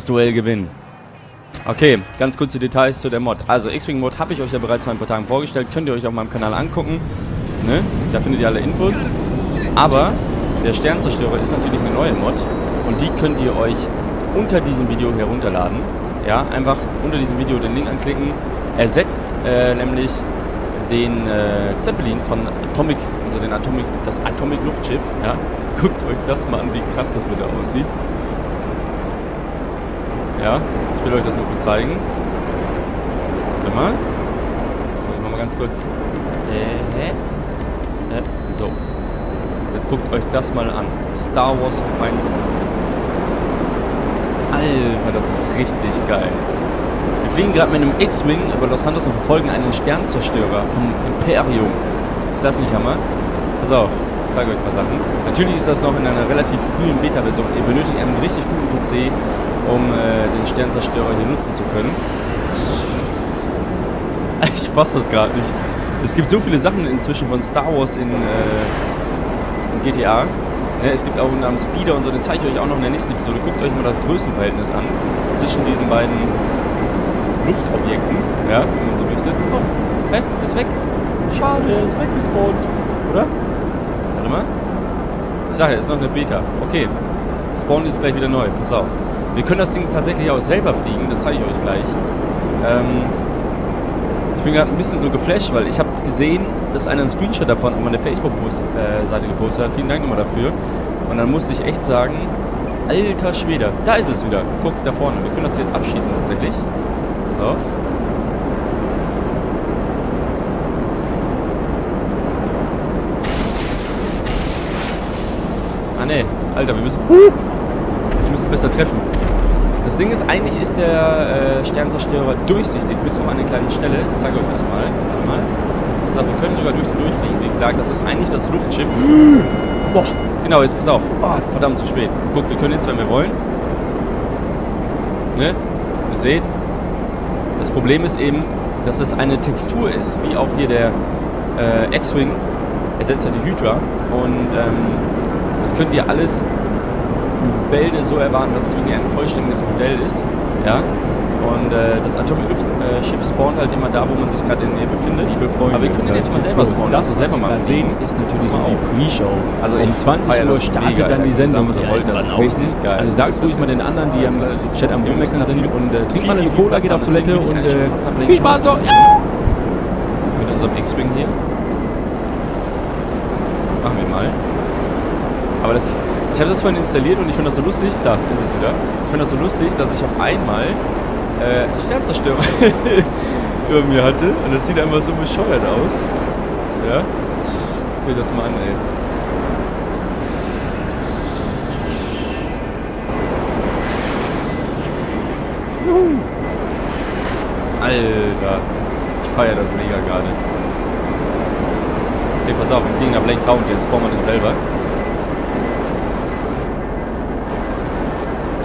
das Duell gewinnen. Okay, ganz kurze Details zu der Mod. Also X-Wing Mod habe ich euch ja bereits vor ein paar Tagen vorgestellt. Könnt ihr euch auf meinem Kanal angucken. Ne? Da findet ihr alle Infos. Aber der Sternzerstörer ist natürlich eine neue Mod. Und die könnt ihr euch unter diesem Video herunterladen. Ja, einfach unter diesem Video den Link anklicken. Ersetzt äh, nämlich den äh, Zeppelin von Atomic, also den Atomic, das Atomic Luftschiff. Ja, guckt euch das mal an, wie krass das wieder aussieht. Ja, ich will euch das mal kurz zeigen. Warte mal. Ich mach mal ganz kurz. Äh, äh, so. Jetzt guckt euch das mal an. Star Wars vom Feinsten. Alter, das ist richtig geil. Wir fliegen gerade mit einem X-Wing über Los Santos und verfolgen einen Sternzerstörer vom Imperium. Ist das nicht Hammer? Pass auf, ich zeige euch paar Sachen. Natürlich ist das noch in einer relativ frühen Beta-Version. Ihr benötigt einen richtig guten PC, um äh, den Sternzerstörer hier nutzen zu können. Ich fasse das gerade nicht. Es gibt so viele Sachen inzwischen von Star Wars in, äh, in GTA. Ja, es gibt auch einen Speeder und so, den zeige ich euch auch noch in der nächsten Episode. Guckt euch mal das Größenverhältnis an zwischen diesen beiden Luftobjekten, ja, wenn man so möchte. Oh, hä? Ist weg. Schade, ist weggespawnt. Oder? Warte mal. Ich sage ist noch eine Beta. Okay. Spawn ist gleich wieder neu. Pass auf. Wir können das Ding tatsächlich auch selber fliegen, das zeige ich euch gleich. Ähm, ich bin gerade ein bisschen so geflasht, weil ich habe gesehen, dass einer einen Screenshot davon auf meine Facebook-Seite gepostet hat. Vielen Dank nochmal dafür. Und dann musste ich echt sagen, alter Schwede, da ist es wieder. Guck, da vorne. Wir können das jetzt abschießen tatsächlich. Pass auf. Ah ne, Alter, wir müssen... Uh, wir müssen besser treffen. Das Ding ist, eigentlich ist der äh, Sternzerstörer durchsichtig, bis auf eine kleine Stelle. Ich zeige euch das mal. Warte mal. Also, wir können sogar durch den durchfliegen. Wie gesagt, das ist eigentlich das Luftschiff. Boah, genau, jetzt pass auf. Oh, verdammt, zu spät. Guck, wir können jetzt, wenn wir wollen. Ne? Ihr seht. Das Problem ist eben, dass es eine Textur ist, wie auch hier der äh, X-Wing ersetzt ja die Hydra. Und ähm, das könnt ihr alles Bälde so erwarten, dass es wirklich ein vollständiges Modell ist. Ja? Und äh, das Atomic Luftschiff äh, spawnt halt immer da, wo man sich gerade in der Nähe befindet. Aber wir können jetzt mal selber spawnen. Das, selber mal sehen, ist natürlich mal die Free-Show. Also um ich 20 Uhr startet dann die Sendung. So wollt, das ist richtig geil. Also sagst ruhig mal den anderen, die am Chat am Rumwechseln sind und äh, trinkt mal eine Cola, geht auf Toilette und äh, viel Spaß noch. Ja! Mit unserem X-Wing hier. Machen wir mal. Aber das, ich habe das vorhin installiert und ich finde das so lustig, da ist es wieder. Ich finde das so lustig, dass ich auf einmal äh, Sternzerstörer über mir hatte und das sieht einfach so bescheuert aus. Ja? Guck dir das mal an, ey. Juhu. Alter, ich feiere das mega gerade. Okay, pass auf, wir fliegen nach Blake County, jetzt bauen wir den selber.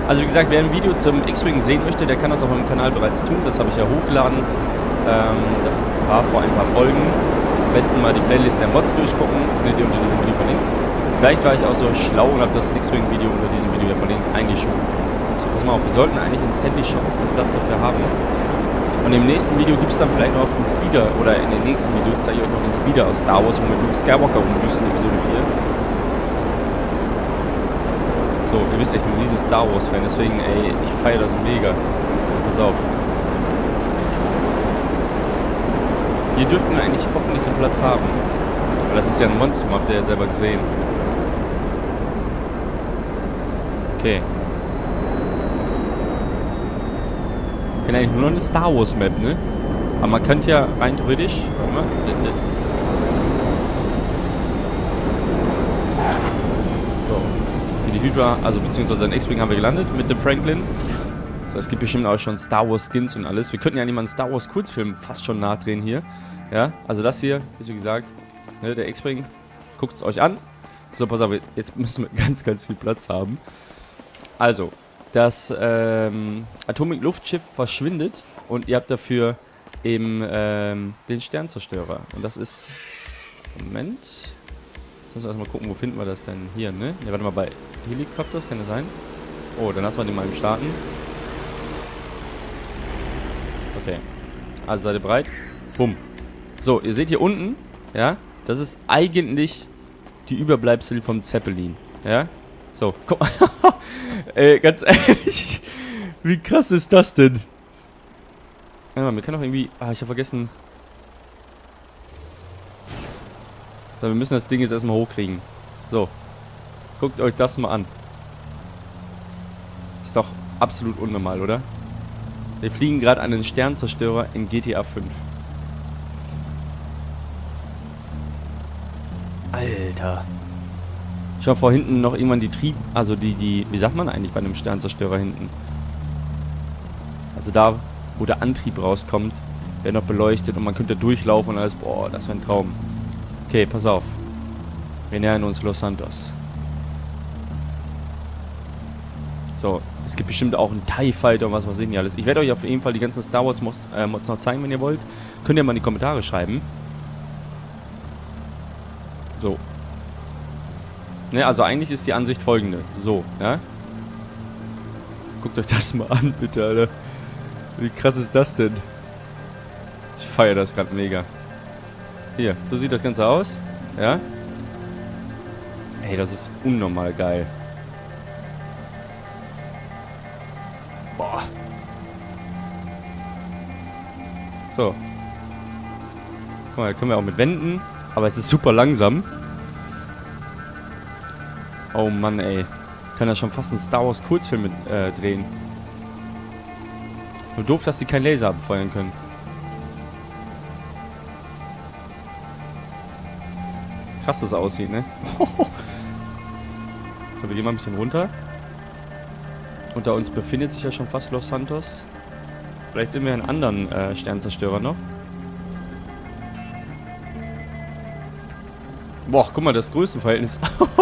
Also wie gesagt, wer ein Video zum X-Wing sehen möchte, der kann das auf meinem Kanal bereits tun. Das habe ich ja hochgeladen. Ähm, das war vor ein paar Folgen. Am besten mal die Playlist der Mods durchgucken. Findet ihr unter diesem Video verlinkt. Vielleicht war ich auch so schlau und habe das X-Wing-Video unter diesem Video ja verlinkt eingeschoben. So, pass mal auf. Wir sollten eigentlich in Sandy Shores den Platz dafür haben. Und im nächsten Video gibt es dann vielleicht noch einen Speeder, oder in den nächsten Videos zeige ich euch noch den Speeder aus Star Wars, wo mit Luke Skywalker rumdüst in Episode 4. So, ihr wisst, ich bin ein riesen Star Wars Fan, deswegen, ey, ich feiere das mega. Pass auf. Hier dürften wir eigentlich hoffentlich den Platz haben. Weil das ist ja ein Monstrum, habt ihr ja selber gesehen. Okay. Ich kenne eigentlich nur noch eine Star Wars Map, ne? Aber man könnte ja rein theoretisch. Warte mal. So. Hydra, also beziehungsweise ein X-Wing haben wir gelandet mit dem Franklin. So, es gibt bestimmt auch schon Star Wars Skins und alles. Wir könnten ja eigentlich mal einen Star Wars Kurzfilm fast schon nachdrehen hier. Ja, also das hier ist wie gesagt, ne, der X-Wing. Guckt es euch an. So, pass auf, jetzt müssen wir ganz, ganz viel Platz haben. Also, das ähm, Atomic Luftschiff verschwindet und ihr habt dafür eben ähm, den Sternzerstörer. Und das ist. Moment müssen wir erstmal gucken, wo finden wir das denn? Hier, ne? Ja, warte mal, bei Helikopters, kann das sein? Oh, dann lassen wir den mal im Starten. Okay. Also seid ihr bereit? Bumm. So, ihr seht hier unten, ja, das ist eigentlich die Überbleibsel vom Zeppelin, ja. So, guck mal. Ey, ganz ehrlich, wie krass ist das denn? Ja, man kann doch irgendwie... Ah, ich habe vergessen, So, wir müssen das Ding jetzt erstmal hochkriegen. So. Guckt euch das mal an. Ist doch absolut unnormal, oder? Wir fliegen gerade einen Sternzerstörer in GTA 5. Alter. Ich war vor hinten noch irgendwann die Trieb... Also die, die... Wie sagt man eigentlich bei einem Sternzerstörer hinten? Also da, wo der Antrieb rauskommt, wäre noch beleuchtet und man könnte durchlaufen und alles... Boah, das wäre ein Traum. Okay, pass auf. Wir nähern uns Los Santos. So, es gibt bestimmt auch einen TIE Fighter und was weiß ich nicht alles. Ich werde euch auf jeden Fall die ganzen Star Wars Mods, äh, Mods noch zeigen, wenn ihr wollt. Könnt ihr mal in die Kommentare schreiben. So. Ne, also eigentlich ist die Ansicht folgende. So, ja. Guckt euch das mal an, bitte, Alter. Wie krass ist das denn? Ich feiere das gerade mega. Hier, so sieht das Ganze aus. Ja. Ey, das ist unnormal geil. Boah. So. Guck mal, da können wir auch mit wenden. Aber es ist super langsam. Oh Mann, ey. Kann ja schon fast einen Star Wars Kurzfilm mit, äh, drehen. Nur doof, dass die kein Laser abfeuern können. Krass das aussieht, ne? so, wir gehen mal ein bisschen runter. Unter uns befindet sich ja schon fast Los Santos. Vielleicht sehen wir einen anderen äh, Sternzerstörer noch. Boah, guck mal, das Größenverhältnis.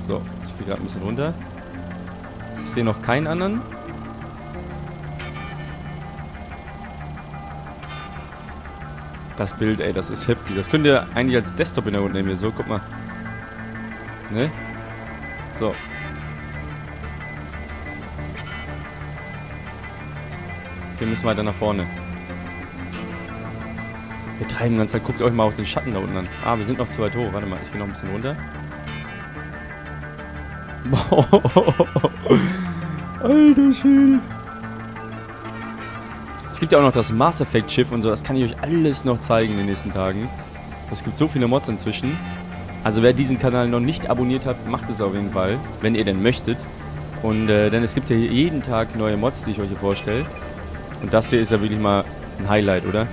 so, ich gehe gerade ein bisschen runter. Ich sehe noch keinen anderen. Das Bild, ey, das ist heftig. Das könnt ihr eigentlich als Desktop in der Hand nehmen. So, guck mal. Ne? So. Wir müssen weiter nach vorne. Wir treiben die ganze Zeit. Guckt euch mal auf den Schatten da unten an. Ah, wir sind noch zu weit hoch. Warte mal, ich gehe noch ein bisschen runter. Alter Schwede. Es gibt ja auch noch das Mass Effect Schiff und so. Das kann ich euch alles noch zeigen in den nächsten Tagen. Es gibt so viele Mods inzwischen. Also wer diesen Kanal noch nicht abonniert hat, macht es auf jeden Fall, wenn ihr denn möchtet. Und äh, denn es gibt ja jeden Tag neue Mods, die ich euch hier vorstelle. Und das hier ist ja wirklich mal ein Highlight, oder?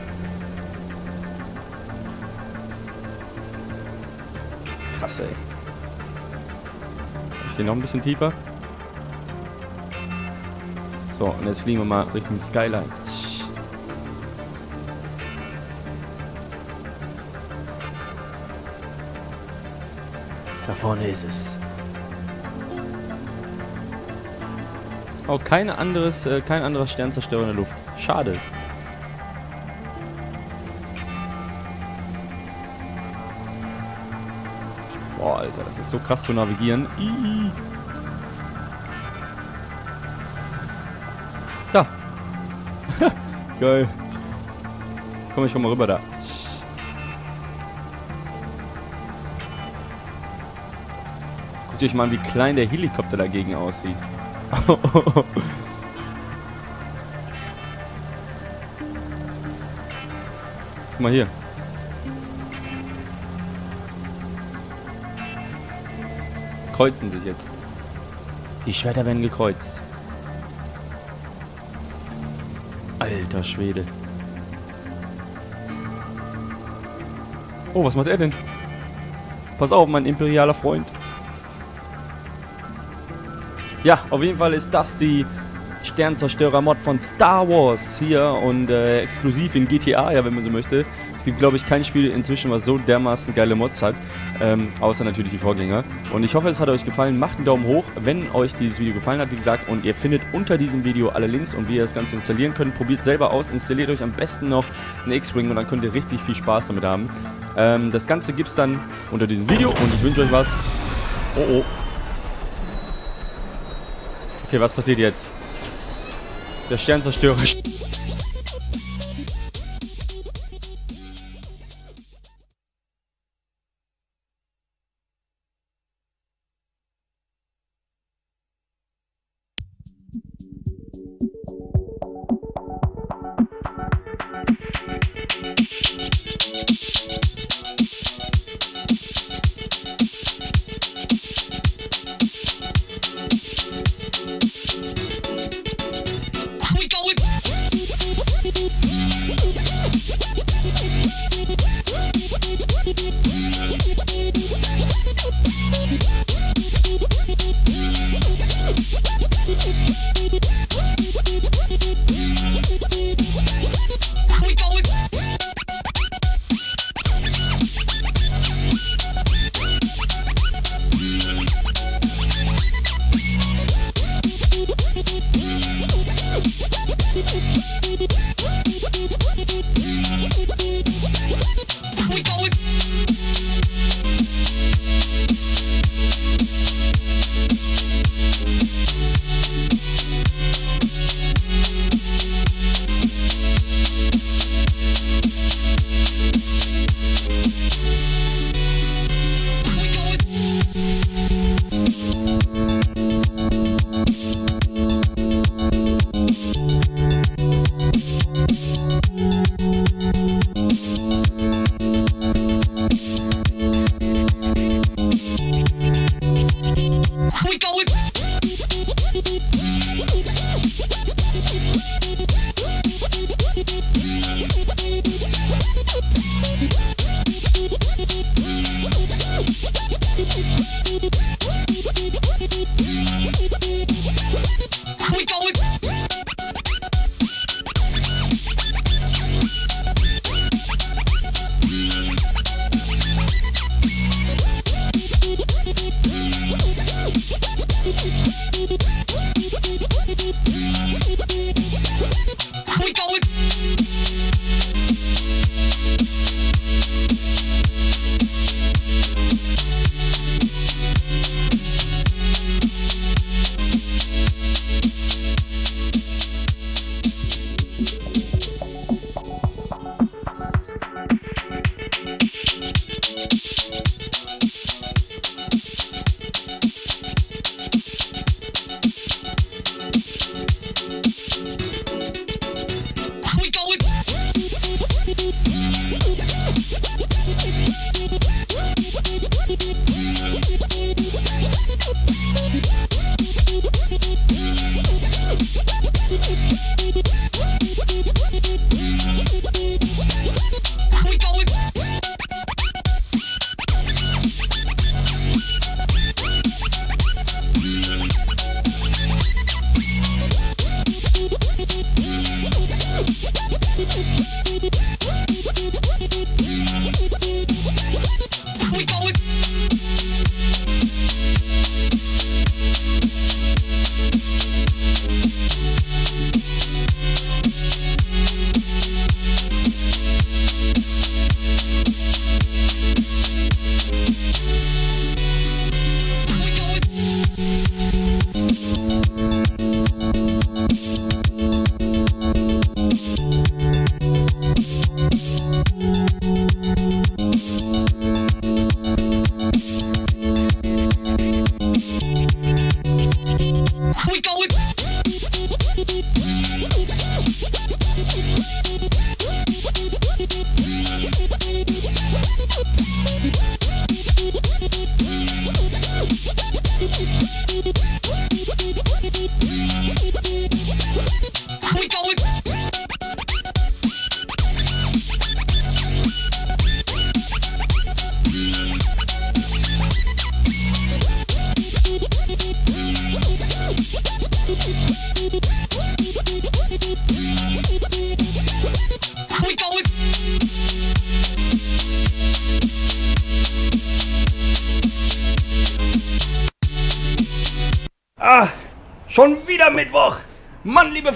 Krass, ey. Ich gehe noch ein bisschen tiefer. So, und jetzt fliegen wir mal Richtung Skyline. Da vorne ist es. Oh, kein anderes, äh, kein anderer Sternzerstörer in der Luft. Schade. Boah, Alter, das ist so krass zu navigieren. Ii. Da. Geil. Komm, ich komm mal rüber da. Guckt euch mal an, wie klein der Helikopter dagegen aussieht. Guck mal hier. Kreuzen sich jetzt. Die Schwerter werden gekreuzt. Alter Schwede. Oh, was macht er denn? Pass auf, mein imperialer Freund. Ja, auf jeden Fall ist das die Sternzerstörer-Mod von Star Wars hier und äh, exklusiv in GTA, ja, wenn man so möchte. Es gibt, glaube ich, kein Spiel inzwischen, was so dermaßen geile Mods hat, ähm, außer natürlich die Vorgänger. Und ich hoffe, es hat euch gefallen. Macht einen Daumen hoch, wenn euch dieses Video gefallen hat, wie gesagt. Und ihr findet unter diesem Video alle Links und wie ihr das Ganze installieren könnt. Probiert selber aus, installiert euch am besten noch einen X-Wing und dann könnt ihr richtig viel Spaß damit haben. Ähm, das Ganze gibt es dann unter diesem Video und ich wünsche euch was. Oh oh. Okay, was passiert jetzt? Der Sternzerstörer.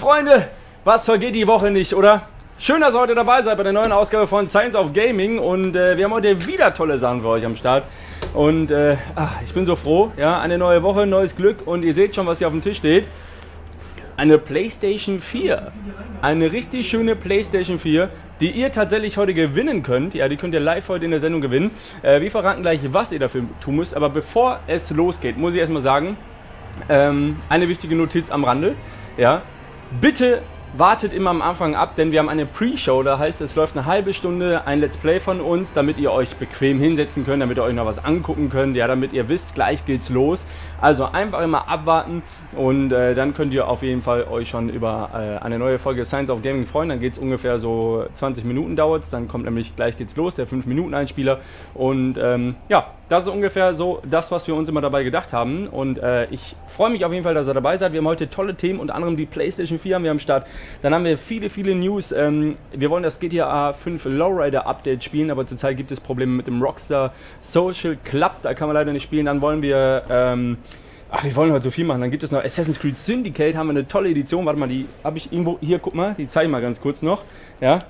Freunde, was vergeht die Woche nicht, oder? Schön, dass ihr heute dabei seid bei der neuen Ausgabe von Science of Gaming und äh, wir haben heute wieder tolle Sachen für euch am Start. Und äh, ach, ich bin so froh, ja, eine neue Woche, neues Glück und ihr seht schon, was hier auf dem Tisch steht. eine PlayStation 4. Eine richtig schöne PlayStation 4, die ihr tatsächlich heute gewinnen könnt. Ja, die könnt ihr live heute in der Sendung gewinnen. Äh, wir verraten gleich, was ihr dafür tun müsst. Aber bevor es losgeht, muss ich erstmal sagen, ähm, eine wichtige Notiz am Rande. Ja, bitte wartet immer am Anfang ab, denn wir haben eine Pre-Show, da heißt es läuft eine halbe Stunde ein Let's Play von uns, damit ihr euch bequem hinsetzen könnt, damit ihr euch noch was angucken könnt, ja, damit ihr wisst, gleich geht's los. Also einfach immer abwarten und äh, dann könnt ihr auf jeden Fall euch schon über äh, eine neue Folge Science of Gaming freuen. Dann geht es ungefähr so 20 Minuten dauert dann kommt nämlich gleich geht's los, der 5 Minuten Einspieler und ähm, ja, das ist ungefähr so das, was wir uns immer dabei gedacht haben. Und äh, ich freue mich auf jeden Fall, dass ihr dabei seid. Wir haben heute tolle Themen, unter anderem die PlayStation 4 haben wir am Start. Dann haben wir viele, viele News. Ähm, wir wollen das GTA 5 Lowrider Update spielen, aber zurzeit gibt es Probleme mit dem Rockstar Social Club. Da kann man leider nicht spielen. Dann wollen wir. Ähm, Ach, wir wollen heute so viel machen. Dann gibt es noch Assassin's Creed Syndicate, haben wir eine tolle Edition. Warte mal, die habe ich irgendwo. Hier, guck mal, die zeige ich mal ganz kurz noch. Ja,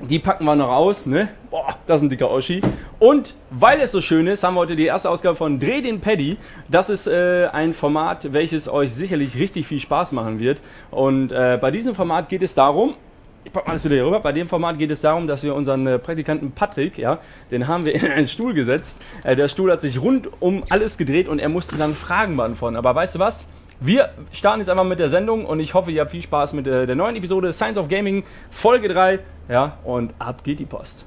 die packen wir noch aus, ne? Boah, das ist ein dicker Oschi. Und weil es so schön ist, haben wir heute die erste Ausgabe von Dreh den Paddy. Das ist äh, ein Format, welches euch sicherlich richtig viel Spaß machen wird. Und äh, bei diesem Format geht es darum, ich pack mal alles wieder hier rüber. Bei dem Format geht es darum, dass wir unseren äh, Praktikanten Patrick, ja, den haben wir in einen Stuhl gesetzt. Äh, der Stuhl hat sich rund um alles gedreht und er musste dann Fragen beantworten. Aber weißt du was? Wir starten jetzt einfach mit der Sendung und ich hoffe, ihr habt viel Spaß mit der, der neuen Episode Science of Gaming Folge 3. Ja, und ab geht die Post.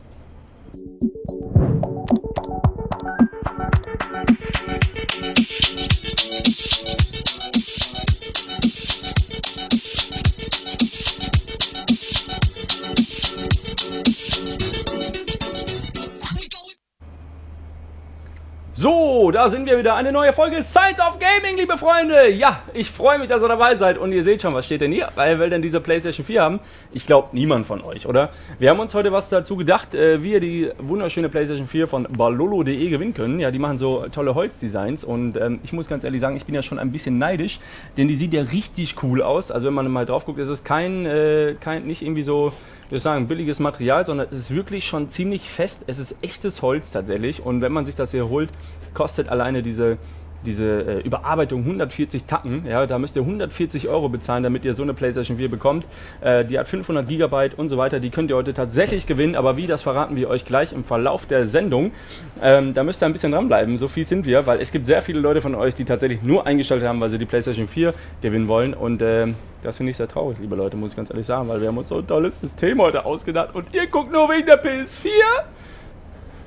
So, da sind wir wieder. Eine neue Folge Science of Gaming, liebe Freunde. Ja, ich freue mich, dass ihr dabei seid. Und ihr seht schon, was steht denn hier? Weil wir denn diese PlayStation 4 haben? Ich glaube, niemand von euch, oder? Wir haben uns heute was dazu gedacht, äh, wie ihr die wunderschöne PlayStation 4 von balolo.de gewinnen könnt. Ja, die machen so tolle Holzdesigns. Und ähm, ich muss ganz ehrlich sagen, ich bin ja schon ein bisschen neidisch, denn die sieht ja richtig cool aus. Also wenn man mal drauf guckt, ist es kein, äh, kein nicht irgendwie so ich sagen, billiges Material, sondern es ist wirklich schon ziemlich fest. Es ist echtes Holz tatsächlich. Und wenn man sich das hier holt, kostet alleine diese diese äh, Überarbeitung 140 Tacken, ja, da müsst ihr 140 Euro bezahlen, damit ihr so eine PlayStation 4 bekommt. Äh, die hat 500 Gigabyte und so weiter. Die könnt ihr heute tatsächlich gewinnen, aber wie, das verraten wir euch gleich im Verlauf der Sendung. Ähm, da müsst ihr ein bisschen dranbleiben, so viel sind wir, weil es gibt sehr viele Leute von euch, die tatsächlich nur eingeschaltet haben, weil sie die PlayStation 4 gewinnen wollen und äh, das finde ich sehr traurig, liebe Leute, muss ich ganz ehrlich sagen, weil wir haben uns so ein tolles System heute ausgedacht und ihr guckt nur wegen der PS4.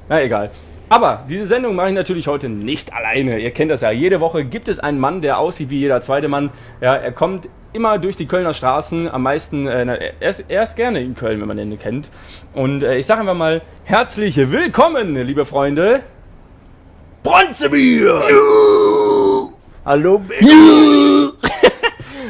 Na egal. Aber diese Sendung mache ich natürlich heute nicht alleine. Ihr kennt das ja. Jede Woche gibt es einen Mann, der aussieht wie jeder zweite Mann. Ja, er kommt immer durch die Kölner Straßen. Am meisten, äh, er, ist, er, ist, gerne in Köln, wenn man den kennt. Und äh, ich sage einfach mal herzlich willkommen, liebe Freunde. Bronzebier! Hallo, Baby!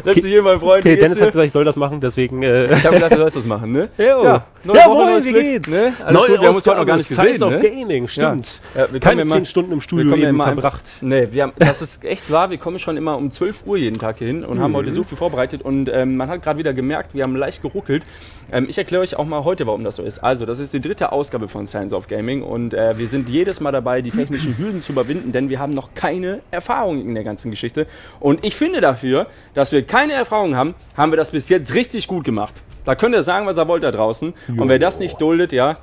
Setz dich hier, mein Freund. Okay, Dennis hat gesagt, ich soll das machen, deswegen. Äh ich habe gedacht, du sollst das machen, ne? Jo. Ja, neue ja, Woche, neues wie Glück, geht's? Ne? Alles Neu gut, wir haben uns heute noch gar nicht gesehen. Science of Gaming, stimmt. Ja. Ja, wir Keine zehn Stunden im Studio eben ja verbracht. Nee, wir haben, das ist echt wahr, wir kommen schon immer um 12 Uhr jeden Tag hier hin und mhm. haben heute so viel vorbereitet und ähm, man hat gerade wieder gemerkt, wir haben leicht geruckelt. Ähm, ich erkläre euch auch mal heute, warum das so ist. Also, das ist die dritte Ausgabe von Science of Gaming und äh, wir sind jedes Mal dabei, die technischen Hürden zu überwinden, denn wir haben noch keine Erfahrung in der ganzen Geschichte. Und ich finde dafür, dass wir keine Erfahrung haben, haben wir das bis jetzt richtig gut gemacht. Da könnt ihr sagen, was ihr wollt da draußen. Jo. Und wer das nicht duldet, ja,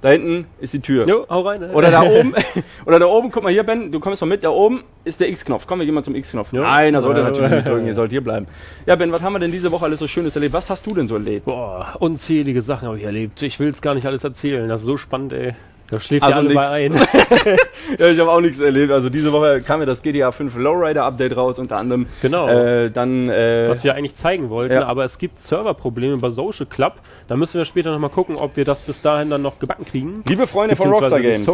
da hinten ist die Tür. Jo, hau rein. Oder da oben, oder da oben, guck mal hier, Ben, du kommst mal mit, da oben ist der X-Knopf. Komm, wir gehen mal zum X-Knopf. Einer sollte natürlich nicht drücken, ihr sollt hier bleiben. Ja, Ben, was haben wir denn diese Woche alles so Schönes erlebt? Was hast du denn so erlebt? Boah, unzählige Sachen habe ich erlebt. Ich will es gar nicht alles erzählen. Das ist so spannend, ey. Da schläft also ja ein. ja, ich habe auch nichts erlebt. Also diese Woche kam ja das GTA 5 Lowrider Update raus, unter anderem. Genau. Äh, dann, äh, Was wir eigentlich zeigen wollten, ja. aber es gibt Serverprobleme bei Social Club. Da müssen wir später nochmal gucken, ob wir das bis dahin dann noch gebacken kriegen. Liebe Freunde von Rockstar Games.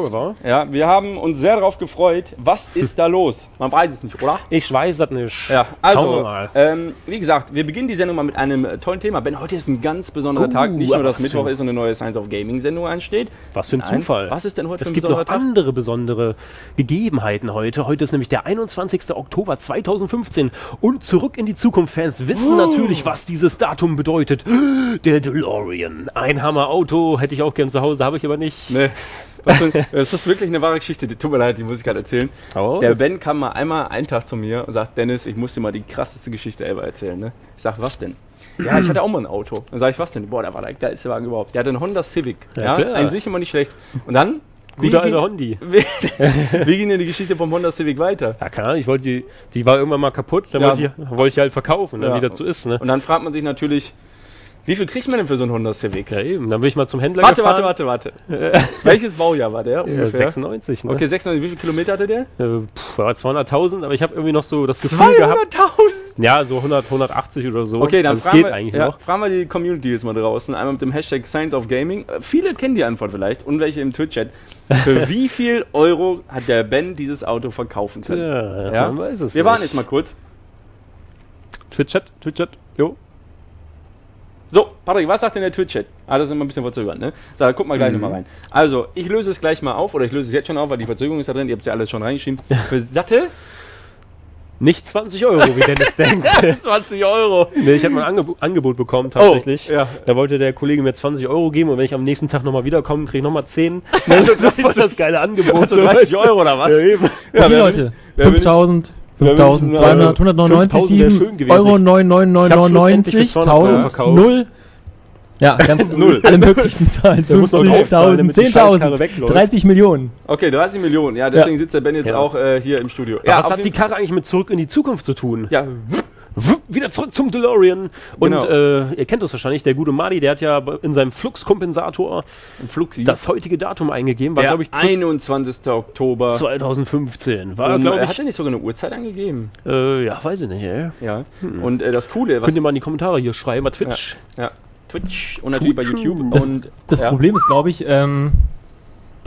Ja, wir haben uns sehr darauf gefreut. Was ist da los? Man weiß es nicht, oder? Ich weiß das nicht. Ja, also, ähm, wie gesagt, wir beginnen die Sendung mal mit einem tollen Thema. Ben, heute ist ein ganz besonderer uh, Tag. Nicht nur, dass Mittwoch ist und eine neue Science of Gaming Sendung ansteht. Was für ein Nein. Zufall. Was ist denn heute es für ein gibt noch Tag? andere besondere Gegebenheiten heute. Heute ist nämlich der 21. Oktober 2015 und zurück in die Zukunft-Fans wissen oh. natürlich, was dieses Datum bedeutet. Der DeLorean. Ein Hammer-Auto hätte ich auch gern zu Hause, habe ich aber nicht. Nee. Das ist wirklich eine wahre Geschichte. Die, tut mir leid, die muss ich gerade erzählen. Oh, Der Ben kam mal einmal einen Tag zu mir und sagt, Dennis, ich muss dir mal die krasseste Geschichte ever erzählen. Ne? Ich sag, was denn? Ja, ich hatte auch mal ein Auto. Dann sag ich, was denn? Boah, der war der geilste Wagen überhaupt. Der hatte einen Honda Civic. Ja, Ja, ein sich immer nicht schlecht. Und dann? wie Guter alter Hondi. Wie, wie ging denn die Geschichte vom Honda Civic weiter? Ja, keine Ahnung, ich wollte die, die war irgendwann mal kaputt, dann Ja. wollte, ich, wollte ich halt verkaufen, ne, Ja. wie das so ist, ne? Und dann fragt man sich natürlich, wie viel kriegt man denn für so einen Honda Civic? Ja, eben. Dann bin ich mal zum Händler Warte, warte, gefahren. warte, warte. Welches Baujahr war der Ja, ungefähr? 96, ne? Okay, 96. Wie viele Kilometer hatte der? Äh, pff, war 200.000, aber ich habe irgendwie noch so das Gefühl gehabt. 200.000! Ja, so 100, 180 oder so. Okay, dann also fragen, geht wir, eigentlich ja, noch. fragen wir die Community jetzt mal draußen. Einmal mit dem Hashtag Science of Gaming. Äh, Viele kennen die Antwort vielleicht und welche im Twitch-Chat. Für wie viel Euro hat der Ben dieses Auto verkaufen können? Ja, Ja? man weiß es Wir warten nicht. jetzt mal kurz. Twitch-Chat, Twitch-Chat, jo. So, Patrick, was sagt denn der Twitch-Chat? Ah, das ist immer ein bisschen verzögert, ne? So, da guck mal gleich nochmal rein. Also, ich löse es gleich mal auf, oder ich löse es jetzt schon auf, weil die Verzögerung ist da drin. Ihr habt ja alles schon reingeschrieben. Für satte Nicht 20 Euro, wie Dennis denkt. 20 Euro. Nee, ich habe mal ein Angeb Angebot bekommen, tatsächlich. Oh, ja. Da wollte der Kollege mir 20 Euro geben und wenn ich am nächsten Tag nochmal wiederkomme, kriege ich nochmal 10. Also das ist das geile Angebot. Also 30 Euro oder was? Ja, eben. Ja, Okay, wer Leute. will nicht- wer will nicht- 5000, wer will nicht- 5200, 199, 5000 wär schön 7 gewesen. Euro, Ich hab schlussendlich 999, für 200 Euro 1000, verkauft. 0. Ja, ganz Null. Alle möglichen Zahlen. Der muss noch draufzahlen, 50.000, damit die Scheißkarre 10.000, wegläuft. 30 Millionen. Okay, 30 Millionen. Ja, deswegen sitzt der Ben jetzt Ja. auch äh, hier im Studio. Ja, was hat die Karre eigentlich mit zurück in die Zukunft zu tun? Ja, Wupp, Wieder zurück zum DeLorean. Und Genau. äh, ihr kennt das wahrscheinlich, der gute Madi, der hat ja in seinem Fluxkompensator das heutige Datum eingegeben. War, der glaube ich, zu 21. Oktober. 2015. War, glaube äh, ich. hat er nicht sogar eine Uhrzeit angegeben? Äh, ja, weiß ich nicht, ey. Ja. Und äh, das Coole, was Könnt ihr mal in die Kommentare hier schreiben, bei Twitch. ja, Twitch und natürlich bei. YouTube. Das, und das ja. Problem ist, glaube ich, ähm,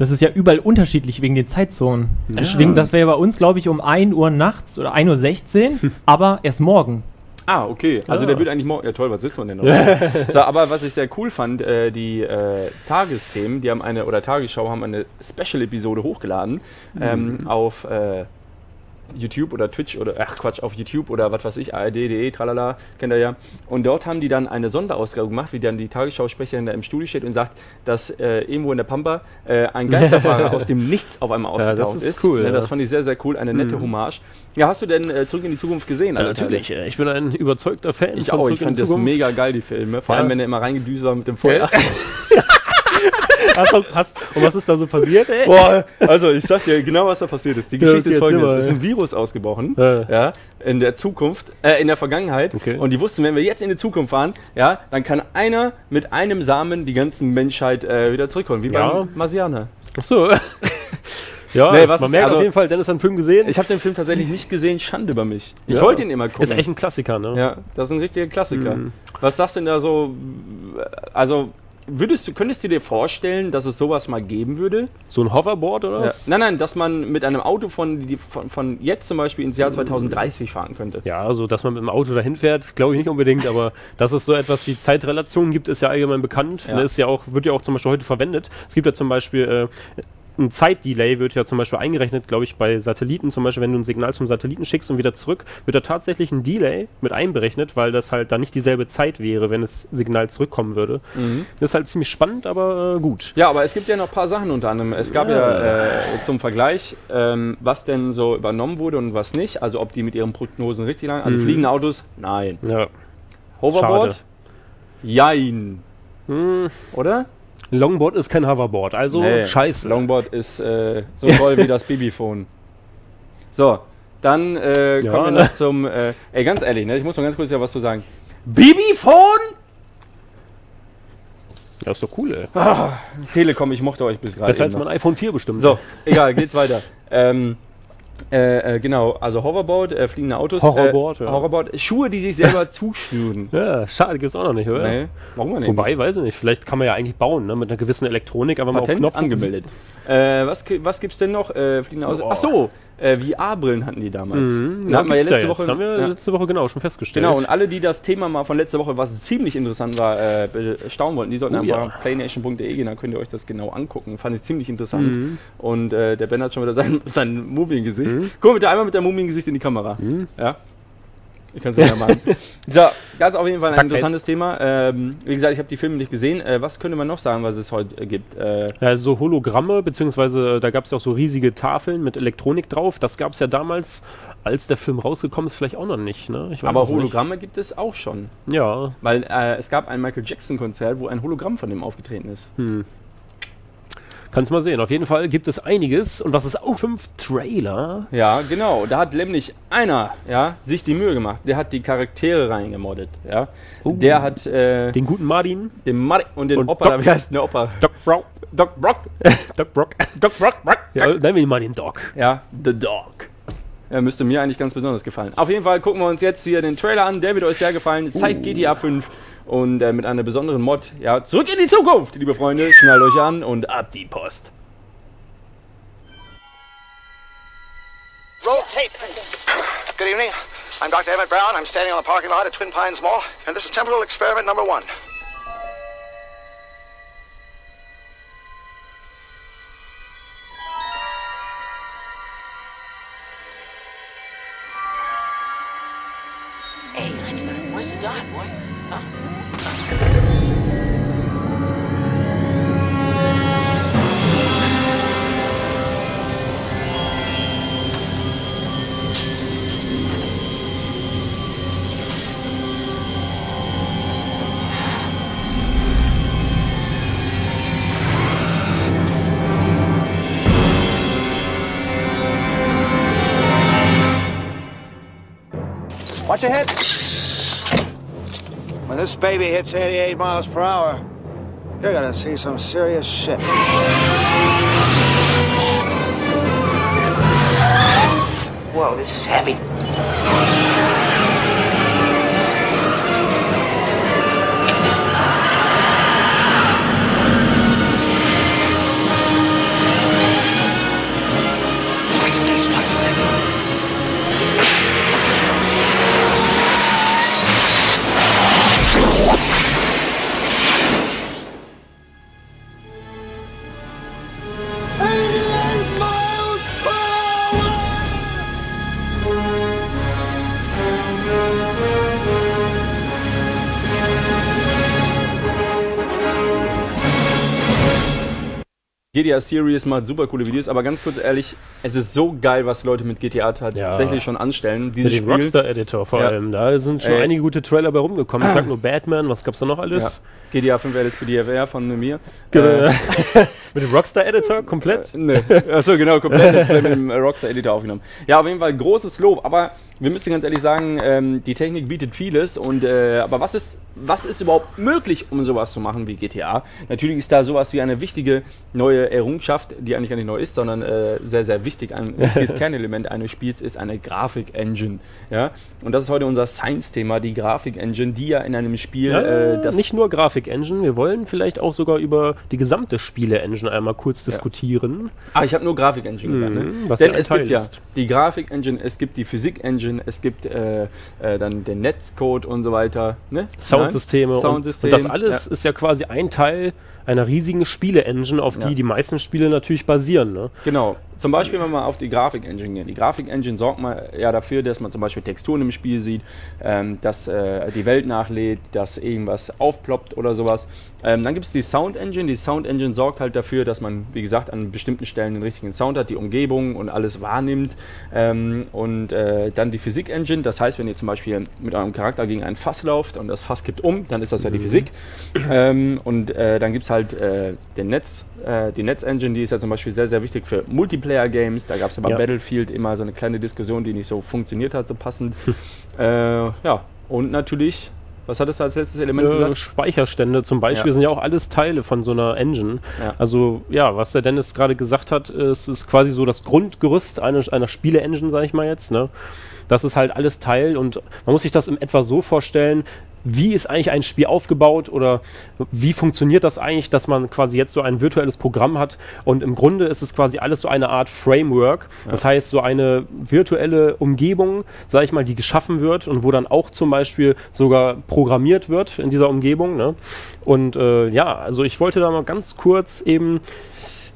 das ist ja überall unterschiedlich wegen den Zeitzonen. Ja. Deswegen, das wäre bei uns, glaube ich, um 1 Uhr nachts oder 1.16 Uhr, aber erst morgen. Ah, okay. Also Ah. der wird eigentlich morgen. Ja, toll, was sitzt man denn noch? so, aber was ich sehr cool fand, äh, die äh, Tagesthemen, die haben eine, oder Tagesschau haben eine Special-Episode hochgeladen ähm, auf äh, YouTube oder Twitch oder, ach Quatsch, auf YouTube oder was weiß ich, ARD.de, tralala, kennt ihr ja. Und dort haben die dann eine Sonderausgabe gemacht, wie dann die Tagesschau-Sprecherin da im Studio steht und sagt, dass äh, irgendwo in der Pampa äh, ein Geisterfahrer aus dem Nichts auf einmal Ja, ausgetaucht das ist ist. cool, Ne, ja. Das fand ich sehr, sehr cool, eine nette Hommage. Ja, hast du denn äh, Zurück in die Zukunft gesehen? Ja, Teile? natürlich. äh, Ich bin ein überzeugter Fan. Ich von auch, ich fand das mega geil, die Filme. Vor Ja. allem, wenn er immer reingedüst war mit dem Feuer. Hast, du- hast, und was ist da so passiert, ey? Boah, also ich sag dir genau, was da passiert ist. Die Ja, Geschichte okay, ist folgendes. mal, Es ist ja. ein Virus ausgebrochen, Ja. ja, in der Zukunft, äh, in der Vergangenheit. Okay. Und die wussten, wenn wir jetzt in die Zukunft fahren, ja, dann kann einer mit einem Samen die ganze Menschheit äh, wieder zurückholen, wie Ja. beim Marsianer. Ach so. ja, Nee, was man ist- merkt also- auf jeden Fall, Dennis hat einen Film gesehen. Ich habe den Film tatsächlich nicht gesehen, Schande über mich. Ich Ja. wollte ihn immer gucken. ist echt ein Klassiker, ne? Ja, das ist ein richtiger Klassiker. Mhm. Was sagst du denn da so? Also, würdest du, könntest du dir vorstellen, dass es sowas mal geben würde? So ein Hoverboard oder Ja. was? Nein, nein, dass man mit einem Auto von, von, von jetzt zum Beispiel ins Jahr 2030 fahren könnte. Ja, also dass man mit dem Auto dahin fährt, glaube ich nicht unbedingt, aber dass es so etwas wie Zeitrelationen gibt, ist ja allgemein bekannt. Ja. Ne, Ist ja auch, wird ja auch zum Beispiel heute verwendet. Es gibt ja zum Beispiel äh, ein Zeitdelay wird ja zum Beispiel eingerechnet, glaube ich, bei Satelliten, zum Beispiel, wenn du ein Signal zum Satelliten schickst und wieder zurück, wird da tatsächlich ein Delay mit einberechnet, weil das halt dann nicht dieselbe Zeit wäre, wenn das Signal zurückkommen würde. Mhm. Das ist halt ziemlich spannend, aber äh, gut. Ja, aber es gibt ja noch ein paar Sachen unter anderem. Es gab ja, Ja. äh, zum Vergleich, ähm, was denn so übernommen wurde und was nicht. Also ob die mit ihren Prognosen richtig lagen. Also Mhm. fliegende Autos, nein. Ja. Hoverboard, jein. Hm, Oder? Longboard ist kein Hoverboard, also Nee, scheiße. Longboard ist äh, so toll wie das Babyphone. So, dann äh, Ja. kommen wir noch zum. Äh, ey, ganz ehrlich, ne, ich muss noch ganz kurz ja was zu sagen. Babyphone? ja, ist doch cool, ey. Telekom, ich mochte euch bis gerade. Besser als mein iPhone 4 bestimmt. So, egal, geht's weiter. Ähm, äh, äh, genau, also Hoverboard, äh, fliegende Autos. Hoverboard, äh, ja. Hoverboard, Schuhe, die sich selber zuschnüren. Ja, schade, gibt's auch noch nicht, oder? Nee, warum denn Wobei, nicht? weiß ich nicht. Vielleicht kann man ja eigentlich bauen, ne? Mit einer gewissen Elektronik, aber mal auf Patent Knopf angemeldet. Äh, was, was gibt's denn noch? Fliegende Autos. Ach so, äh, VR-Brillen hatten die damals. Mhm, Da hatten wir ja letzte jetzt. Woche. haben wir ja. letzte Woche genau schon festgestellt. Genau, und alle, die das Thema mal von letzter Woche, was ziemlich interessant war, äh, bestaunen wollten, die sollten Oh, einfach ja. auf playnation.de gehen, dann könnt ihr euch das genau angucken. Fand ich ziemlich interessant. Mhm. Und äh, der Ben hat schon wieder sein, sein Mumiengesicht. Mhm. Guck mal bitte einmal mit der Mumiengesicht in die Kamera. Mhm. Ja. Ich kann es ja machen. so, das ist auf jeden Fall ein Backpaste. interessantes Thema. Ähm, wie gesagt, ich habe die Filme nicht gesehen. Äh, was könnte man noch sagen, was es heute äh, gibt? Äh, Ja, so Hologramme, beziehungsweise äh, da gab es ja auch so riesige Tafeln mit Elektronik drauf. Das gab es ja damals, als der Film rausgekommen ist, vielleicht auch noch nicht. Ne? Aber es nicht. Hologramme gibt es auch schon. Ja, Weil äh, es gab ein Michael Jackson-Konzert, wo ein Hologramm von dem aufgetreten ist. hm. Kannst mal sehen. Auf jeden Fall gibt es einiges. Und was ist auch fünf Trailer? Ja, genau. Da hat nämlich einer ja, sich die Mühe gemacht. Der hat die Charaktere reingemoddet. Ja. Oh. Der hat äh, Den guten Martin, den Mark und den Und Opa, Doc. wie heißt denn der Opa? Doc Brock. Doc Brock. Doc Brock. Doc Brock. Brock. Ja, nennen wir ihn mal den Doc. Ja, The Dog. Er müsste mir eigentlich ganz besonders gefallen. Auf jeden Fall gucken wir uns jetzt hier den Trailer an. Der wird euch sehr gefallen. Zeigt GTA 5 und äh, mit einer besonderen Mod. Ja, zurück in die Zukunft, liebe Freunde. Schnallt euch an und ab die Post. Roll tape. Good evening. I'm Dr. Emmett Brown. I'm standing on the parking lot at Twin Pines Mall, and this is temporal experiment number one. Head. When this baby hits 88 miles per hour, you're gonna see some serious shit. Whoa, this is heavy. GTA Series macht super coole Videos, aber ganz kurz ehrlich, es ist so geil, was Leute mit GTA tatsächlich schon anstellen. Dieses Spiel, Rockstar-Editor vor Ja. allem. Da sind schon Ey. einige gute Trailer bei rumgekommen. Ich sag nur Batman, was gab's da noch ja, alles? GTA 5 LSPDFR von mir. Äh, Äh, Mit dem Rockstar-Editor komplett? Ne, achso, genau, komplett Play mit dem äh, Rockstar Editor aufgenommen. Ja, auf jeden Fall großes Lob, aber wir müssen ganz ehrlich sagen, ähm, die Technik bietet vieles und äh, aber was ist, was ist überhaupt möglich, um sowas zu machen wie GTA? Natürlich ist da sowas wie eine wichtige neue Errungenschaft, die eigentlich gar nicht neu ist, sondern äh, sehr, sehr wichtig. Ein wichtiges Kernelement eines Spiels ist eine Grafik-Engine. Ja? Und das ist heute unser Science-Thema, die Grafik-Engine, die ja in einem Spiel Ja, äh, das nicht nur Grafik-Engine, wir wollen vielleicht auch sogar über die gesamte Spiele-Engine einmal kurz diskutieren. Ah, ich habe nur Grafik-Engine gesagt, ne? Mhm, Denn ja es gibt ja die Grafik-Engine, es gibt die Physik-Engine, es gibt äh, äh, dann den Netzcode und so weiter. Ne? Soundsysteme. Soundsystem. Und, und das alles ist ja quasi ein Teil einer riesigen Spiele-Engine, auf die Ja. die meisten Spiele natürlich basieren. Ne? Genau. Zum Beispiel, wenn wir auf die Grafik-Engine gehen. Die Grafik-Engine sorgt mal ja dafür, dass man zum Beispiel Texturen im Spiel sieht, ähm, dass äh, die Welt nachlädt, dass irgendwas aufploppt oder sowas. Ähm, dann gibt es die Sound-Engine. Die Sound-Engine sorgt halt dafür, dass man, wie gesagt, an bestimmten Stellen den richtigen Sound hat, die Umgebung und alles wahrnimmt. Ähm, und äh, dann die Physik-Engine. Das heißt, wenn ihr zum Beispiel mit eurem Charakter gegen ein Fass lauft und das Fass kippt um, dann ist das ja die Physik. Ähm, und äh, dann gibt es halt äh, den Netz, äh, die Netz-Engine, die ist ja zum Beispiel sehr, sehr wichtig für Multiplayer-Games. Da gab es ja bei Ja. Battlefield immer so eine kleine Diskussion, die nicht so funktioniert hat, so passend. äh, ja, und natürlich, was hat es als letztes Element Äh, gesagt? Speicherstände zum Beispiel Ja. sind ja auch alles Teile von so einer Engine. Ja. Also ja, was der Dennis gerade gesagt hat, ist, ist quasi so das Grundgerüst einer, einer Spiele-Engine, sage ich mal jetzt. Ne? Das ist halt alles Teil und man muss sich das in etwa so vorstellen, wie ist eigentlich ein Spiel aufgebaut oder wie funktioniert das eigentlich, dass man quasi jetzt so ein virtuelles Programm hat und im Grunde ist es quasi alles so eine Art Framework. Das heißt, so eine virtuelle Umgebung, sage ich mal, die geschaffen wird und wo dann auch zum Beispiel sogar programmiert wird in dieser Umgebung. Ne? Und äh, ja, also ich wollte da mal ganz kurz eben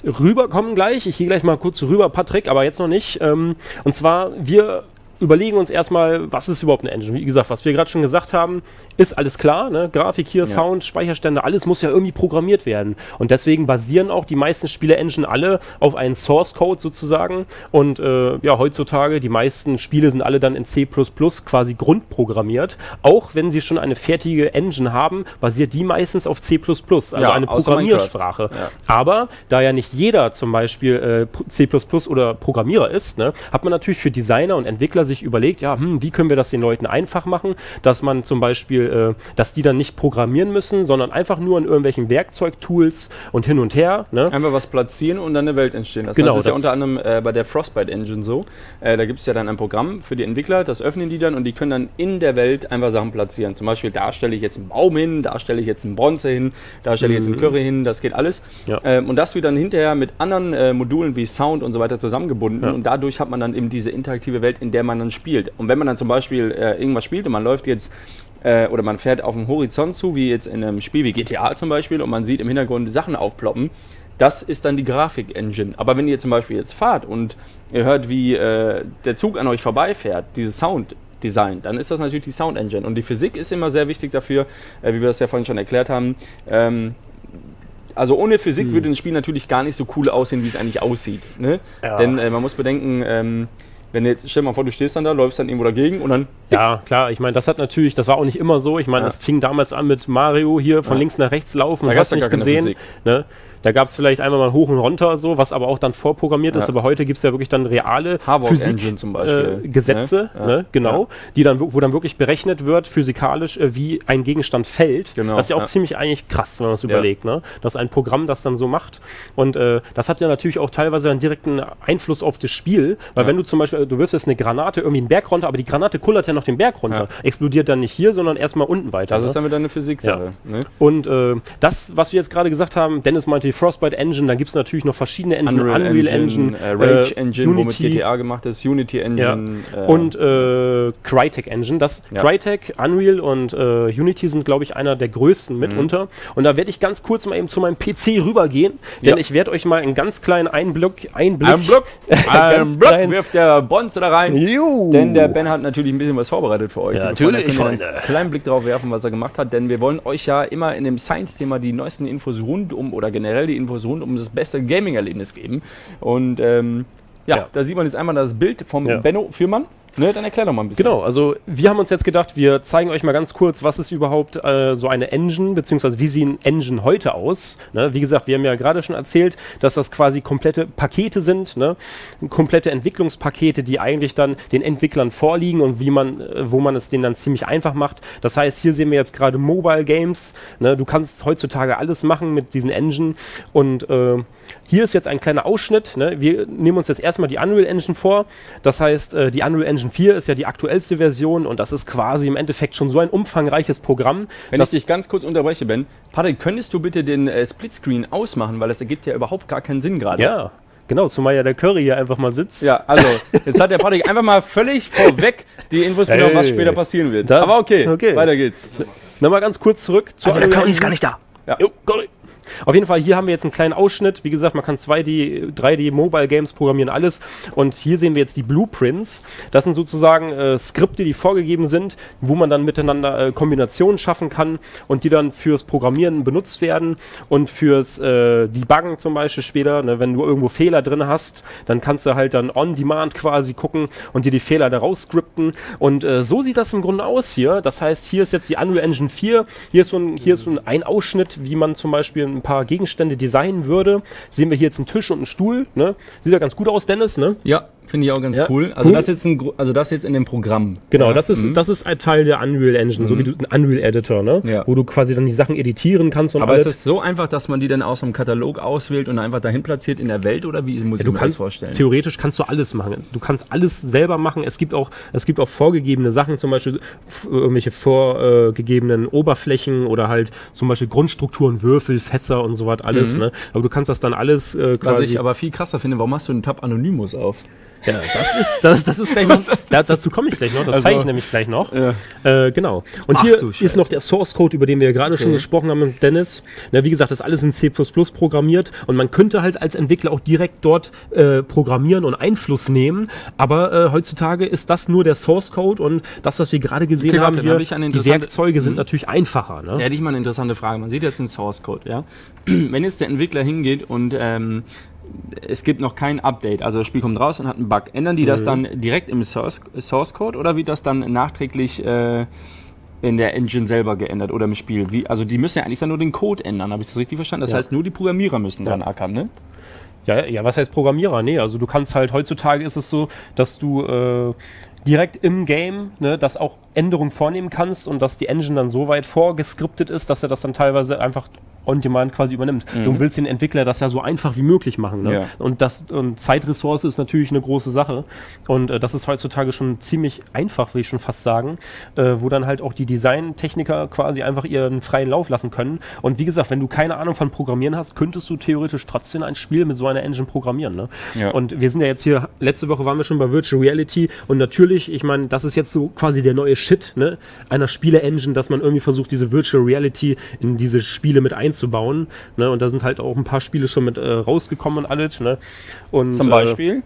rüberkommen gleich. Ich gehe gleich mal kurz rüber, Patrick, aber jetzt noch nicht. Ähm, und zwar, wir überlegen uns erstmal, was ist überhaupt eine Engine? Wie gesagt, was wir gerade schon gesagt haben, ist alles klar. Ne? Grafik hier, Sound, Speicherstände, alles muss ja irgendwie programmiert werden. Und deswegen basieren auch die meisten Spiele-Engine alle auf einen Source-Code sozusagen. Und äh, ja, heutzutage, die meisten Spiele sind alle dann in C quasi grundprogrammiert. Auch wenn sie schon eine fertige Engine haben, basiert die meistens auf C, also Ja, eine Programmiersprache. Ja. Aber da ja nicht jeder zum Beispiel äh, C oder Programmierer ist, ne, hat man natürlich für Designer und Entwickler sich überlegt, ja, hm, wie können wir das den Leuten einfach machen, dass man zum Beispiel, äh, dass die dann nicht programmieren müssen, sondern einfach nur in irgendwelchen Werkzeugtools und hin und her. Ne? Einfach was platzieren und dann eine Welt entstehen lassen. Genau, das ist ja unter anderem äh, bei der Frostbite Engine so. Äh, da gibt es ja dann ein Programm für die Entwickler, das öffnen die dann und die können dann in der Welt einfach Sachen platzieren. Zum Beispiel, da stelle ich jetzt einen Baum hin, da stelle ich jetzt einen Bronze hin, da stelle ich jetzt einen Curry hin, das geht alles. Mhm. Ja. Ähm, und das wird dann hinterher mit anderen äh, Modulen wie Sound und so weiter zusammengebunden Ja. und dadurch hat man dann eben diese interaktive Welt, in der man dann spielt. Und wenn man dann zum Beispiel äh, irgendwas spielt und man läuft jetzt äh, oder man fährt auf dem Horizont zu, wie jetzt in einem Spiel wie GTA zum Beispiel, und man sieht im Hintergrund Sachen aufploppen, das ist dann die Grafik-Engine. Aber wenn ihr zum Beispiel jetzt fahrt und ihr hört, wie äh, der Zug an euch vorbeifährt, dieses Sound-Design, dann ist das natürlich die Sound-Engine. Und die Physik ist immer sehr wichtig dafür, äh, wie wir das ja vorhin schon erklärt haben. Ähm, also ohne Physik würde ein Spiel natürlich gar nicht so cool aussehen, wie es eigentlich aussieht. Ne? Ja. Denn äh, man muss bedenken, ähm, wenn du jetzt, stell dir mal vor, du stehst dann da, läufst dann irgendwo dagegen und dann Ja, klar, ich meine, das hat natürlich, das war auch nicht immer so. Ich meine, Ja. das fing damals an mit Mario hier von Ja. links nach rechts laufen, Da hast ja nicht gesehen. Physik. Ne? Da gab es vielleicht einmal mal hoch und runter so, was aber auch dann vorprogrammiert ist. Ja. Aber heute gibt es ja wirklich dann reale Havok Physik, Engine zum Beispiel, Äh, Gesetze, ne? Ne? genau, die dann, wo dann wirklich berechnet wird, physikalisch, äh, wie ein Gegenstand fällt. Genau, das ist ja auch ziemlich eigentlich krass, wenn man es überlegt. Ne? Das ist ein Programm, das dann so macht. Und äh, das hat ja natürlich auch teilweise einen direkten Einfluss auf das Spiel. Weil wenn du zum Beispiel, du wirfst jetzt eine Granate irgendwie einen Berg runter, aber die Granate kullert ja noch den Berg runter. Explodiert dann nicht hier, sondern erstmal unten weiter. Das ne? ist dann wieder eine Physiksache. Ne? Und äh, das, was wir jetzt gerade gesagt haben, Dennis meinte die Frostbite Engine, dann gibt es natürlich noch verschiedene Engine, Unreal, Engine, äh, Rage äh, Engine, womit Unity, GTA gemacht ist, Unity Engine. ja. äh, und äh, Crytek Engine. Das Ja. Crytek, Unreal und Unity sind, glaube ich, einer der größten mitunter. Und da werde ich ganz kurz mal eben zu meinem PC rübergehen, denn Ja. ich werde euch mal einen ganz kleinen Einblick, Einblick, ein Block, ein Ganz Block klein. wirft der Bonze da rein. Juhu. Denn der Ben hat natürlich ein bisschen was vorbereitet für euch. Ja, natürlich, Freunde. einen kleinen Blick drauf werfen, was er gemacht hat. Denn wir wollen euch ja immer in dem Science-Thema die neuesten Infos rund um oder generell die Infos rund um das beste Gaming-Erlebnis geben. Und ähm, ja, Ja. da sieht man jetzt einmal das Bild vom Ja. Benno Fürmann. Ne, dann erklär doch mal ein bisschen. Genau, also wir haben uns jetzt gedacht, wir zeigen euch mal ganz kurz, was ist überhaupt äh, so eine Engine, beziehungsweise wie sehen Engine heute aus. Ne? Wie gesagt, wir haben ja gerade schon erzählt, dass das quasi komplette Pakete sind, ne? komplette Entwicklungspakete, die eigentlich dann den Entwicklern vorliegen und wie man, äh, wo man es denen dann ziemlich einfach macht. Das heißt, hier sehen wir jetzt gerade Mobile Games. Ne? Du kannst heutzutage alles machen mit diesen Engine und äh, hier ist jetzt ein kleiner Ausschnitt. Ne? Wir nehmen uns jetzt erstmal die Unreal Engine vor. Das heißt, äh, die Unreal Engine 4 ist ja die aktuellste Version und das ist quasi im Endeffekt schon so ein umfangreiches Programm. Wenn ich dich ganz kurz unterbreche, Ben, Patrick, könntest du bitte den äh, Splitscreen ausmachen, weil das ergibt ja überhaupt gar keinen Sinn gerade. ja, genau, zumal ja der Curry hier einfach mal sitzt. Ja, also, jetzt hat der Patrick einfach mal völlig vorweg die Infos genau, was Hey. später passieren wird. Da- Aber okay, okay. weiter geht's. Nochmal ganz kurz zurück zur Also der Curry ist gar nicht da. Jo, Curry. Auf jeden Fall, hier haben wir jetzt einen kleinen Ausschnitt. Wie gesagt, man kann 2D, 3D Mobile Games programmieren, alles. Und hier sehen wir jetzt die Blueprints. Das sind sozusagen äh, Skripte, die vorgegeben sind, wo man dann miteinander äh, Kombinationen schaffen kann und die dann fürs Programmieren benutzt werden und fürs äh, Debuggen zum Beispiel später. Ne, wenn du irgendwo Fehler drin hast, dann kannst du halt dann on demand quasi gucken und dir die Fehler da rausscripten. Und äh, so sieht das im Grunde aus hier. Das heißt, hier ist jetzt die Unreal Engine 4. Hier ist so ein, hier ist so ein, ein Ausschnitt, wie man zum Beispiel ein paar Gegenstände designen würde. Sehen wir hier jetzt einen Tisch und einen Stuhl. Ne? Sieht ja ganz gut aus, Dennis. Ne? Ja, finde ich auch ganz Ja, cool. Also, cool. Das jetzt ein, also das jetzt in dem Programm. Genau, ja. das, ist, mhm. das ist ein Teil der Unreal Engine, so wie du ein Unreal Editor, ne? Ja. wo du quasi dann die Sachen editieren kannst und Aber alles. ist es so einfach, dass man die dann aus dem Katalog auswählt und einfach dahin platziert in der Welt oder wie muss ich du mir das kannst vorstellen? theoretisch kannst du alles machen. Du kannst alles selber machen. Es gibt auch es gibt auch vorgegebene Sachen, zum Beispiel f- irgendwelche vorgegebenen Oberflächen oder halt zum Beispiel Grundstrukturen, Würfel, Fässer und so was alles. Ne? Aber du kannst das dann alles äh, Was quasi. ich aber viel krasser finde, warum hast du einen Tab Anonymous auf? Ja, das ist, das, das ist gleich noch, da, dazu komme ich gleich noch, das Also- zeige ich nämlich gleich noch. Ja. Äh, genau. Und Ach hier ist noch der Source Code, über den wir gerade schon Okay. gesprochen haben mit Dennis. Na, wie gesagt, das ist alles in C++ programmiert und man könnte halt als Entwickler auch direkt dort äh, programmieren und Einfluss nehmen, aber äh, heutzutage ist das nur der Source Code und das, was wir gerade gesehen Okay, warte, haben ich eine die Werkzeuge sind Mhm. natürlich einfacher. Da Ne? hätte ich mal eine interessante Frage. Man sieht jetzt den Source Code, ja. Wenn jetzt der Entwickler hingeht und ähm, es gibt noch kein Update, also das Spiel kommt raus und hat einen Bug, ändern die das Mhm. dann direkt im Source, Source Code oder wird das dann nachträglich äh, in der Engine selber geändert oder im Spiel? Wie, also die müssen ja eigentlich dann nur den Code ändern, habe ich das richtig verstanden? Das Ja. heißt, nur die Programmierer müssen Ja. dran ackern, ne? Ja, ja, was heißt Programmierer? Nee, also du kannst halt heutzutage ist es so, dass du äh, direkt im Game ne, das auch Änderungen vornehmen kannst und dass die Engine dann so weit vorgeskriptet ist, dass er das dann teilweise einfach on demand quasi übernimmt. Du willst den Entwickler das ja so einfach wie möglich machen. Ne? Ja. Und, das, und Zeitressource ist natürlich eine große Sache. Und äh, das ist heutzutage schon ziemlich einfach, will ich schon fast sagen, äh, wo dann halt auch die Designtechniker quasi einfach ihren freien Lauf lassen können. Und wie gesagt, wenn du keine Ahnung von Programmieren hast, könntest du theoretisch trotzdem ein Spiel mit so einer Engine programmieren. Ne? Ja. Und wir sind ja jetzt hier, letzte Woche waren wir schon bei Virtual Reality und natürlich, ich meine, das ist jetzt so quasi der neue Shit ne, einer Spiele-Engine, dass man irgendwie versucht, diese Virtual Reality in diese Spiele mit einzubauen. Ne? Und da sind halt auch ein paar Spiele schon mit äh, rausgekommen und alles. Ne? Und, Zum Äh, Beispiel?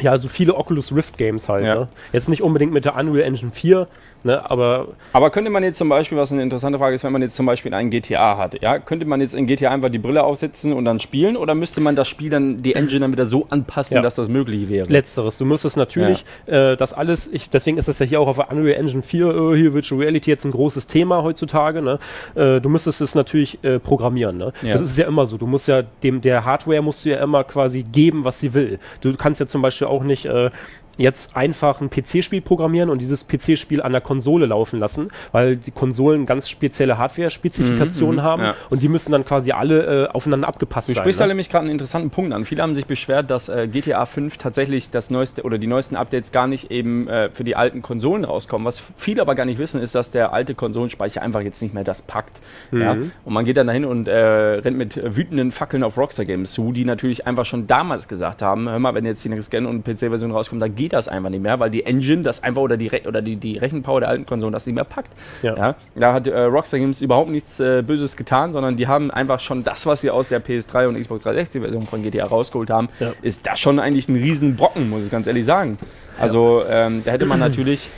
ja, also viele Oculus Rift Games halt. Ja. Ne? Jetzt nicht unbedingt mit der Unreal Engine 4, ne? aber Aber könnte man jetzt zum Beispiel, was eine interessante Frage ist, wenn man jetzt zum Beispiel einen GTA hat, ja, könnte man jetzt in GTA einfach die Brille aufsetzen und dann spielen oder müsste man das Spiel dann, die Engine dann wieder so anpassen, Ja. dass das möglich wäre? Letzteres. Du müsstest natürlich äh, das alles, ich, deswegen ist das ja hier auch auf Unreal Engine 4, äh, hier Virtual Reality jetzt ein großes Thema heutzutage. Ne? Äh, du müsstest es natürlich äh, programmieren. Ne? Ja. Das ist ja immer so. Du musst ja dem der Hardware musst du ja immer quasi geben, was sie will. Du kannst ja zum Beispiel auch nicht äh, jetzt einfach ein PC-Spiel programmieren und dieses PC-Spiel an der Konsole laufen lassen, weil die Konsolen ganz spezielle Hardware-Spezifikationen haben ja. und die müssen dann quasi alle äh, aufeinander abgepasst Du sein. sprichst da ne? nämlich gerade einen interessanten Punkt an. Viele haben sich beschwert, dass äh, GTA 5 tatsächlich das neueste oder die neuesten Updates gar nicht eben äh, für die alten Konsolen rauskommen. Was viele aber gar nicht wissen, ist, dass der alte Konsolenspeicher einfach jetzt nicht mehr das packt. Ja? Mhm. Und man geht dann dahin und äh, rennt mit wütenden Fackeln auf Rockstar Games zu, die natürlich einfach schon damals gesagt haben, hör mal, wenn jetzt die Next Gen und PC-Version rauskommt, dann geht das einfach nicht mehr, weil die Engine das einfach oder die, Re oder die, die Rechenpower der alten Konsolen das nicht mehr packt. Ja. Ja? Da hat äh, Rockstar Games überhaupt nichts äh, Böses getan, sondern die haben einfach schon das, was sie aus der PS3 und Xbox 360 Version von GTA rausgeholt haben, Ja. ist das schon eigentlich ein Riesenbrocken, muss ich ganz ehrlich sagen. Also ähm, da hätte man natürlich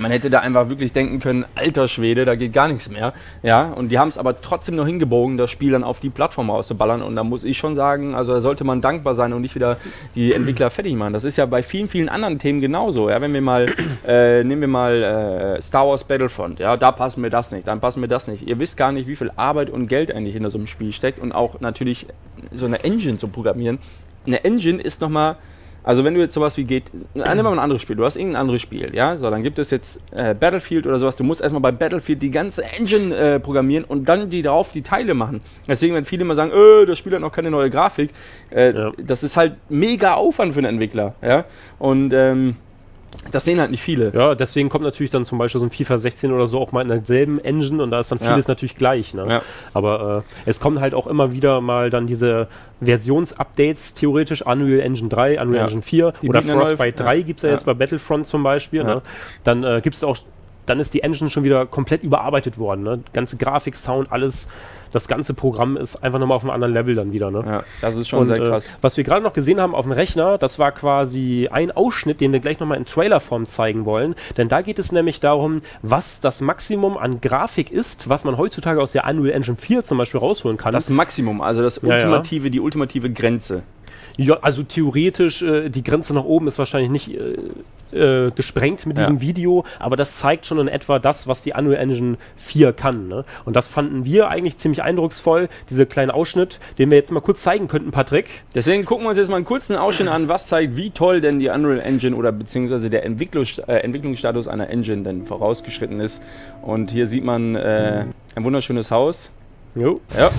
man hätte da einfach wirklich denken können, alter Schwede, da geht gar nichts mehr. Ja, und die haben es aber trotzdem noch hingebogen, das Spiel dann auf die Plattform auszuballern. Und da muss ich schon sagen, also da sollte man dankbar sein und nicht wieder die Entwickler fertig machen. Das ist ja bei vielen, vielen anderen Themen genauso. Ja, wenn wir mal, äh, nehmen wir mal äh, Star Wars Battlefront, ja, da passen mir das nicht, dann passen mir das nicht. Ihr wisst gar nicht, wie viel Arbeit und Geld eigentlich hinter so einem Spiel steckt und auch natürlich so eine Engine zu programmieren. Eine Engine ist nochmal also wenn du jetzt sowas wie geht, nehmen wir mal ein anderes Spiel, du hast irgendein anderes Spiel, ja, so, dann gibt es jetzt äh, Battlefield oder sowas, du musst erstmal bei Battlefield die ganze Engine äh, programmieren und dann die darauf die Teile machen. Deswegen, wenn viele immer sagen, äh, das Spiel hat noch keine neue Grafik, äh, Ja. das ist halt mega Aufwand für einen Entwickler, ja, und ähm, das sehen halt nicht viele. Ja, deswegen kommt natürlich dann zum Beispiel so ein FIFA 16 oder so auch mal in derselben Engine und da ist dann Ja. vieles natürlich gleich. Ne? Ja. Aber äh, es kommen halt auch immer wieder mal dann diese Versionsupdates, theoretisch Unreal Engine 3, Unreal Ja. Engine 4 Die oder Frostbite ja. 3 gibt es ja, Ja. jetzt bei Battlefront zum Beispiel. Ja. Ne? Dann äh, gibt es auch, dann ist die Engine schon wieder komplett überarbeitet worden. Ne? Ganze Grafik, Sound, alles, das ganze Programm ist einfach nochmal auf einem anderen Level dann wieder. Ne? Ja, das ist schon Und, sehr äh, krass. was wir gerade noch gesehen haben auf dem Rechner, das war quasi ein Ausschnitt, den wir gleich nochmal in Trailerform zeigen wollen. Denn da geht es nämlich darum, was das Maximum an Grafik ist, was man heutzutage aus der Unreal Engine 4 zum Beispiel rausholen kann. Das Maximum, also das Ja, ja. ultimative, die ultimative Grenze. Ja, also theoretisch, äh, die Grenze nach oben ist wahrscheinlich nicht äh, äh, gesprengt mit Ja. diesem Video, aber das zeigt schon in etwa das, was die Unreal Engine 4 kann. Ne? Und das fanden wir eigentlich ziemlich eindrucksvoll, dieser kleine Ausschnitt, den wir jetzt mal kurz zeigen könnten, Patrick. Deswegen gucken wir uns jetzt mal einen kurzen Ausschnitt an, was zeigt, wie toll denn die Unreal Engine oder beziehungsweise der Entwicklungs äh, Entwicklungsstatus einer Engine denn vorausgeschritten ist. Und hier sieht man äh, ein wunderschönes Haus. Jo. Ja.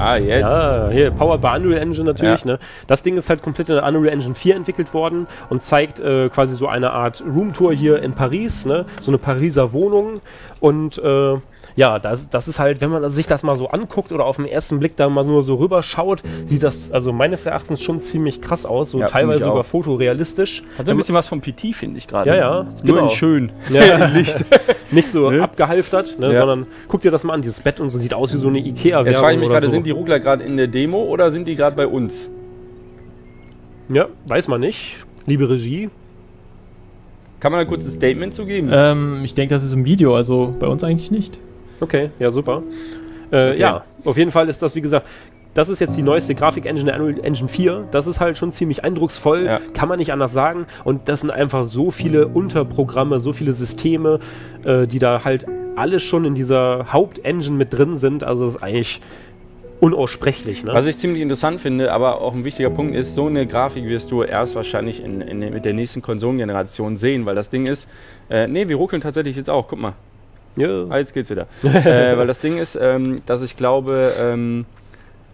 Ah, jetzt. Ja, hier, Powered by Unreal Engine natürlich. Ja. Ne? Das Ding ist halt komplett in der Unreal Engine 4 entwickelt worden und zeigt äh, quasi so eine Art Roomtour hier in Paris, ne? so eine Pariser Wohnung. Und äh, ja, das, das ist halt, wenn man sich das mal so anguckt oder auf den ersten Blick da mal nur so rüberschaut, sieht das also meines Erachtens schon ziemlich krass aus, so Ja, teilweise sogar fotorealistisch. Hat so ein bisschen was vom PT, finde ich gerade. Ja, ja, Nur genau. in schön. Ja, Licht. Nicht so Ne? abgehalftert, ne, Ja. sondern guck dir das mal an, dieses Bett und so sieht aus wie so eine Ikea-Werbung Jetzt frage ich mich gerade, so. sind die Ruckler gerade in der Demo oder sind die gerade bei uns? Ja, weiß man nicht. Liebe Regie. Kann man da kurz ein Statement zu geben? Ähm, ich denke, das ist im Video, also bei uns eigentlich nicht. Okay, ja, super. Äh, Okay. Ja, auf jeden Fall ist das, wie gesagt, das ist jetzt die neueste Grafik-Engine der Unreal Engine 4. Das ist halt schon ziemlich eindrucksvoll, Ja. kann man nicht anders sagen. Und das sind einfach so viele Unterprogramme, so viele Systeme, äh, die da halt alle schon in dieser Hauptengine mit drin sind. Also das ist eigentlich unaussprechlich. Ne? Was ich ziemlich interessant finde, aber auch ein wichtiger Punkt ist, so eine Grafik wirst du erst wahrscheinlich in, in, mit der nächsten Konsolengeneration sehen, weil das Ding ist, äh, nee, wir ruckeln tatsächlich jetzt auch, guck mal, ja. ah, jetzt geht's wieder. äh, weil das Ding ist, ähm, dass ich glaube, ähm,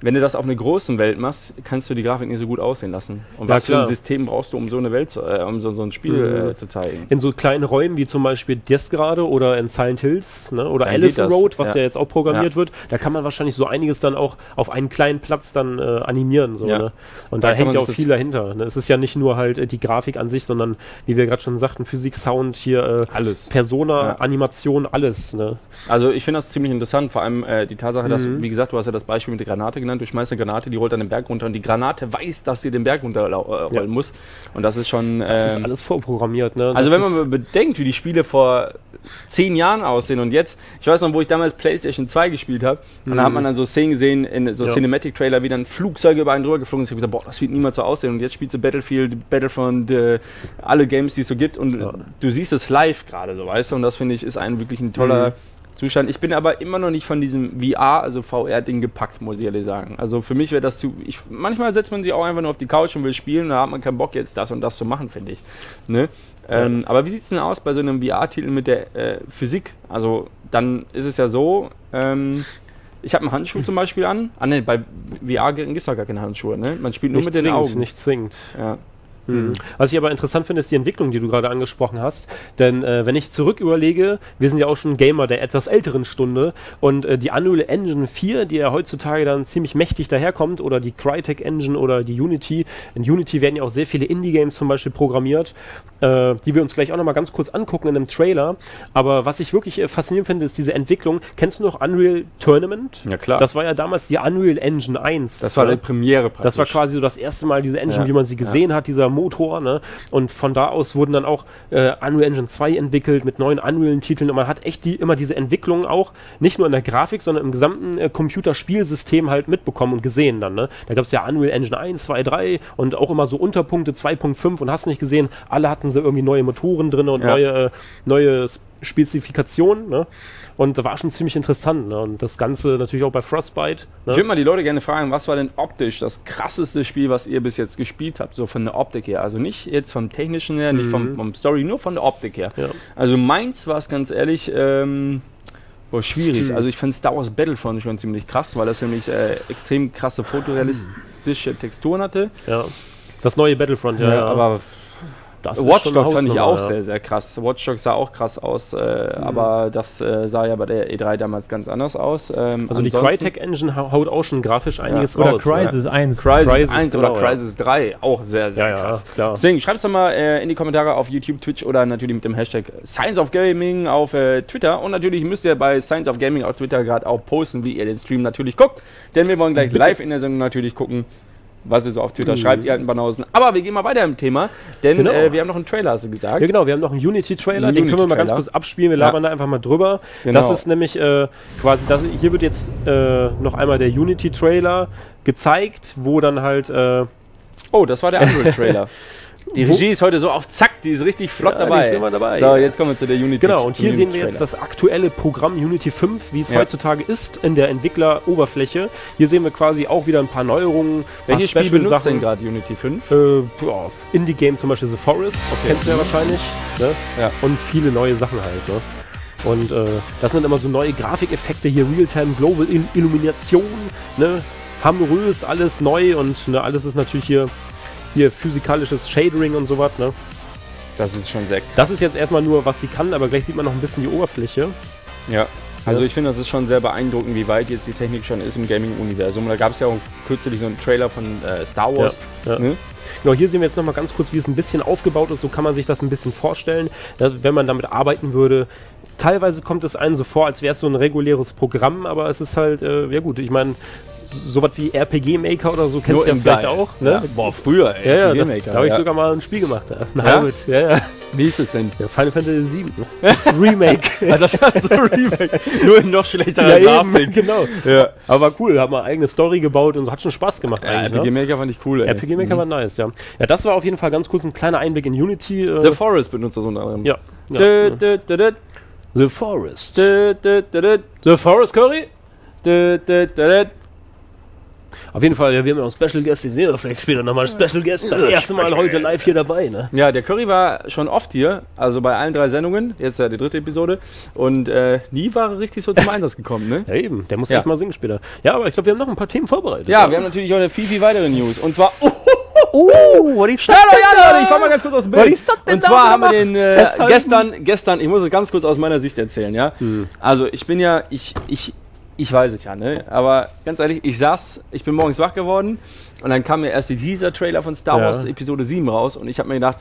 wenn du das auf einer großen Welt machst, kannst du die Grafik nicht so gut aussehen lassen. Und Ja, was für ein klar. System brauchst du, um so eine Welt zu, äh, um so, so ein Spiel Mhm. äh, zu zeigen? in so kleinen Räumen wie zum Beispiel das gerade oder in Silent Hills ne? oder Dann Alice Road, was ja. ja. jetzt auch programmiert Ja. wird, da kann man wahrscheinlich so einiges dann auch auf einen kleinen Platz dann äh, animieren. So, ne? Und Da da, hängt ja auch viel dahinter. Ne? Es ist ja nicht nur halt äh, die Grafik an sich, sondern wie wir gerade schon sagten, Physik, Sound, hier äh, Alles. Persona. Animation, alles. Ne? Also ich finde das ziemlich interessant, vor allem äh, die Tatsache, dass, Mhm. wie gesagt, du hast ja das Beispiel mit der Granate genannt, du schmeißt eine Granate, die rollt dann den Berg runter und die Granate weiß, dass sie den Berg runterrollen Ja. muss. Und das ist schon... Das ist ähm, alles vorprogrammiert. Ne? also Das wenn man bedenkt, wie die Spiele vor zehn Jahren aussehen und jetzt, ich weiß noch, wo ich damals PlayStation 2 gespielt habe, und da hat man dann so Szenen gesehen, in so Mhm. Ja. Cinematic-Trailer, wie dann Flugzeuge über einen drüber geflogen sind. Ich habe gesagt, boah, das wird niemals so aussehen. Und jetzt spielst du Battlefield, Battlefront, äh, alle Games, die es so gibt und Ja. du siehst es live gerade, so weißt du, und das finde ich ist ein wirklich ein toller Mhm. Zustand. Ich bin aber immer noch nicht von diesem VR, also VR-Ding gepackt, muss ich ehrlich sagen. Also für mich wäre das zu. Ich, manchmal setzt man sich auch einfach nur auf die Couch und will spielen, da hat man keinen Bock, jetzt das und das zu machen, finde ich. Ne? Ähm, aber wie sieht es denn aus bei so einem VR-Titel mit der äh, Physik? Also dann ist es ja so, ähm, ich habe einen Handschuh zum Beispiel an. Ah ne, bei VR-Geräten gibt es ja gar keine Handschuhe, ne? Man spielt nur nicht mit den zwingend, Augen. Nicht zwingend. Ja. Mhm. Was ich aber interessant finde, ist die Entwicklung, die du gerade angesprochen hast. Denn äh, wenn ich zurück überlege, wir sind ja auch schon Gamer der etwas älteren Stunde und äh, die Unreal Engine 4, die ja heutzutage dann ziemlich mächtig daherkommt, oder die Crytek Engine oder die Unity. In Unity werden ja auch sehr viele Indie-Games zum Beispiel programmiert, äh, die wir uns gleich auch nochmal ganz kurz angucken in einem Trailer. Aber was ich wirklich äh, faszinierend finde, ist diese Entwicklung. Kennst du noch Unreal Tournament? Ja, klar. Das war ja damals die Unreal Engine 1. Das war ne? die Premiere praktisch. Das war quasi so das erste Mal diese Engine, Ja. wie man sie gesehen hat, dieser Motor. Ne? Und von da aus wurden dann auch äh, Unreal Engine 2 entwickelt mit neuen Unreal-Titeln. Und man hat echt die, immer diese Entwicklung auch nicht nur in der Grafik, sondern im gesamten äh, Computerspielsystem halt mitbekommen und gesehen dann. Ne? Da gab es ja Unreal Engine 1, 2, 3 und auch immer so Unterpunkte 2.5 und hast nicht gesehen, alle hatten so irgendwie neue Motoren drin und Ja. neue, äh, neue Spezifikationen. Ne? Und das war schon ziemlich interessant. Ne? Und das Ganze natürlich auch bei Frostbite. Ne? Ich würde mal die Leute gerne fragen, was war denn optisch das krasseste Spiel, was ihr bis jetzt gespielt habt, so von der Optik her? Also nicht jetzt vom technischen her, nicht vom, vom Story, nur von der Optik her. Mhm. Ja. Also meins war es ganz ehrlich, ähm, boah, schwierig. Also ich fand Star Wars Battlefront schon ziemlich krass, weil das nämlich äh, extrem krasse fotorealistische Texturen hatte. Ja. Das neue Battlefront, ja. ja. aber das Watch Dogs fand ich auch ja. sehr, sehr krass. Watch Dogs sah auch krass aus, äh, aber das äh, sah ja bei der E3 damals ganz anders aus. Ähm, Also die ansonsten- Crytek Engine hau- haut auch schon grafisch einiges Oder raus. Crysis 1. Crisis, Crisis, 1 genau, oder ja. Crisis 3, auch sehr, sehr Ja, ja, krass. klar. Deswegen schreibt es doch mal äh, in die Kommentare auf YouTube, Twitch oder natürlich mit dem Hashtag Science of Gaming auf äh, Twitter. Und natürlich müsst ihr bei Science of Gaming auf Twitter gerade auch posten, wie ihr den Stream natürlich guckt. Denn wir wollen gleich Bitte. live in der Sendung natürlich gucken, was ihr so auf Twitter Mhm. schreibt, ihr alten Banausen. Aber wir gehen mal weiter im Thema, denn Genau. äh, wir haben noch einen Trailer, hast du gesagt. Ja, genau, wir haben noch einen Unity-Trailer, den können wir mal ganz kurz abspielen. Wir Ja. labern da einfach mal drüber. Genau. Das ist nämlich äh, quasi, das, hier wird jetzt äh, noch einmal der Unity-Trailer gezeigt, wo dann halt. Äh, Oh, das war der andere Trailer. Die Regie ist heute so auf Zack, die ist richtig flott Ja, dabei. dabei, So, jetzt kommen wir zu der Unity. Genau, und hier sehen wir jetzt das aktuelle Programm Unity 5, wie es Ja. heutzutage ist in der Entwickleroberfläche. Hier sehen wir quasi auch wieder ein paar Neuerungen. paar Welches Spiel Special benutzt denn Sachen. gerade Unity 5? Äh, Indie-Game zum Beispiel The Forest, kennst du ja wahrscheinlich. Ne? Ja. Und viele neue Sachen halt. Ne? Und äh, das sind immer so neue Grafikeffekte hier, Realtime Global Il Illumination, ne? Hammerös, alles neu und ne, alles ist natürlich hier, hier physikalisches Shadering und sowas. Ne? Das ist schon sehr Das ist jetzt erstmal nur, was sie kann, aber gleich sieht man noch ein bisschen die Oberfläche. Ja. Also ich finde, das ist schon sehr beeindruckend, wie weit jetzt die Technik schon ist im Gaming-Universum. Da gab es ja auch kürzlich so einen Trailer von äh, Star Wars. Ja, ja. Ne? Genau, hier sehen wir jetzt nochmal ganz kurz, wie es ein bisschen aufgebaut ist. So kann man sich das ein bisschen vorstellen, dass, wenn man damit arbeiten würde. Teilweise kommt es einem so vor, als wäre es so ein reguläres Programm, aber es ist halt, äh, ja gut, ich meine, sowas wie RPG Maker oder so kennst du ja vielleicht geil. auch. Ne? Ja. Boah, früher, ey. Ja, ja, RPG da, Maker, da habe ich sogar mal ein Spiel gemacht. Na gut, ja, ja. Wie ist es denn? Final Fantasy VII. Ne? Remake. Ah, das ist so Remake. Nur in noch schlechterer ja, Grafik. genau. Ja. Aber war cool, hat mal eigene Story gebaut und so, hat schon Spaß gemacht Ja, eigentlich. RPG ne? Maker fand ich cool, ey. RPG Maker war nice, ja. Ja, das war auf jeden Fall ganz kurz ein kleiner Einblick in Unity. Äh, The Forest benutzt das unter anderem. ja. ja. Dö, dö, dö, dö, The Forest. The Forest Curry? Auf jeden Fall, ja, wir haben ja auch Special Guest, die sehen wir vielleicht später nochmal Special Guest. Das erste Mal heute live hier dabei, ne? Ja, der Curry war schon oft hier, also bei allen drei Sendungen, jetzt ja die dritte Episode, und äh, nie war er richtig so zum Einsatz gekommen, ne? Ja, eben, der muss Ja. erst mal singen später. Ja, aber ich glaube, wir haben noch ein paar Themen vorbereitet. Ja, wir haben natürlich eine viel, viel weitere News. Und zwar, oh, Oh, what is hallo, ja, Leute, ich fahr mal ganz kurz aus dem Bild. Und zwar haben wir den äh, gestern, gestern, ich muss es ganz kurz aus meiner Sicht erzählen, ja. Hm. Also ich bin ja, ich, ich, ich weiß es ja, ne? Aber ganz ehrlich, ich saß, ich bin morgens wach geworden und dann kam mir erst die Teaser-Trailer von Star Ja. Wars Episode 7 raus und ich habe mir gedacht,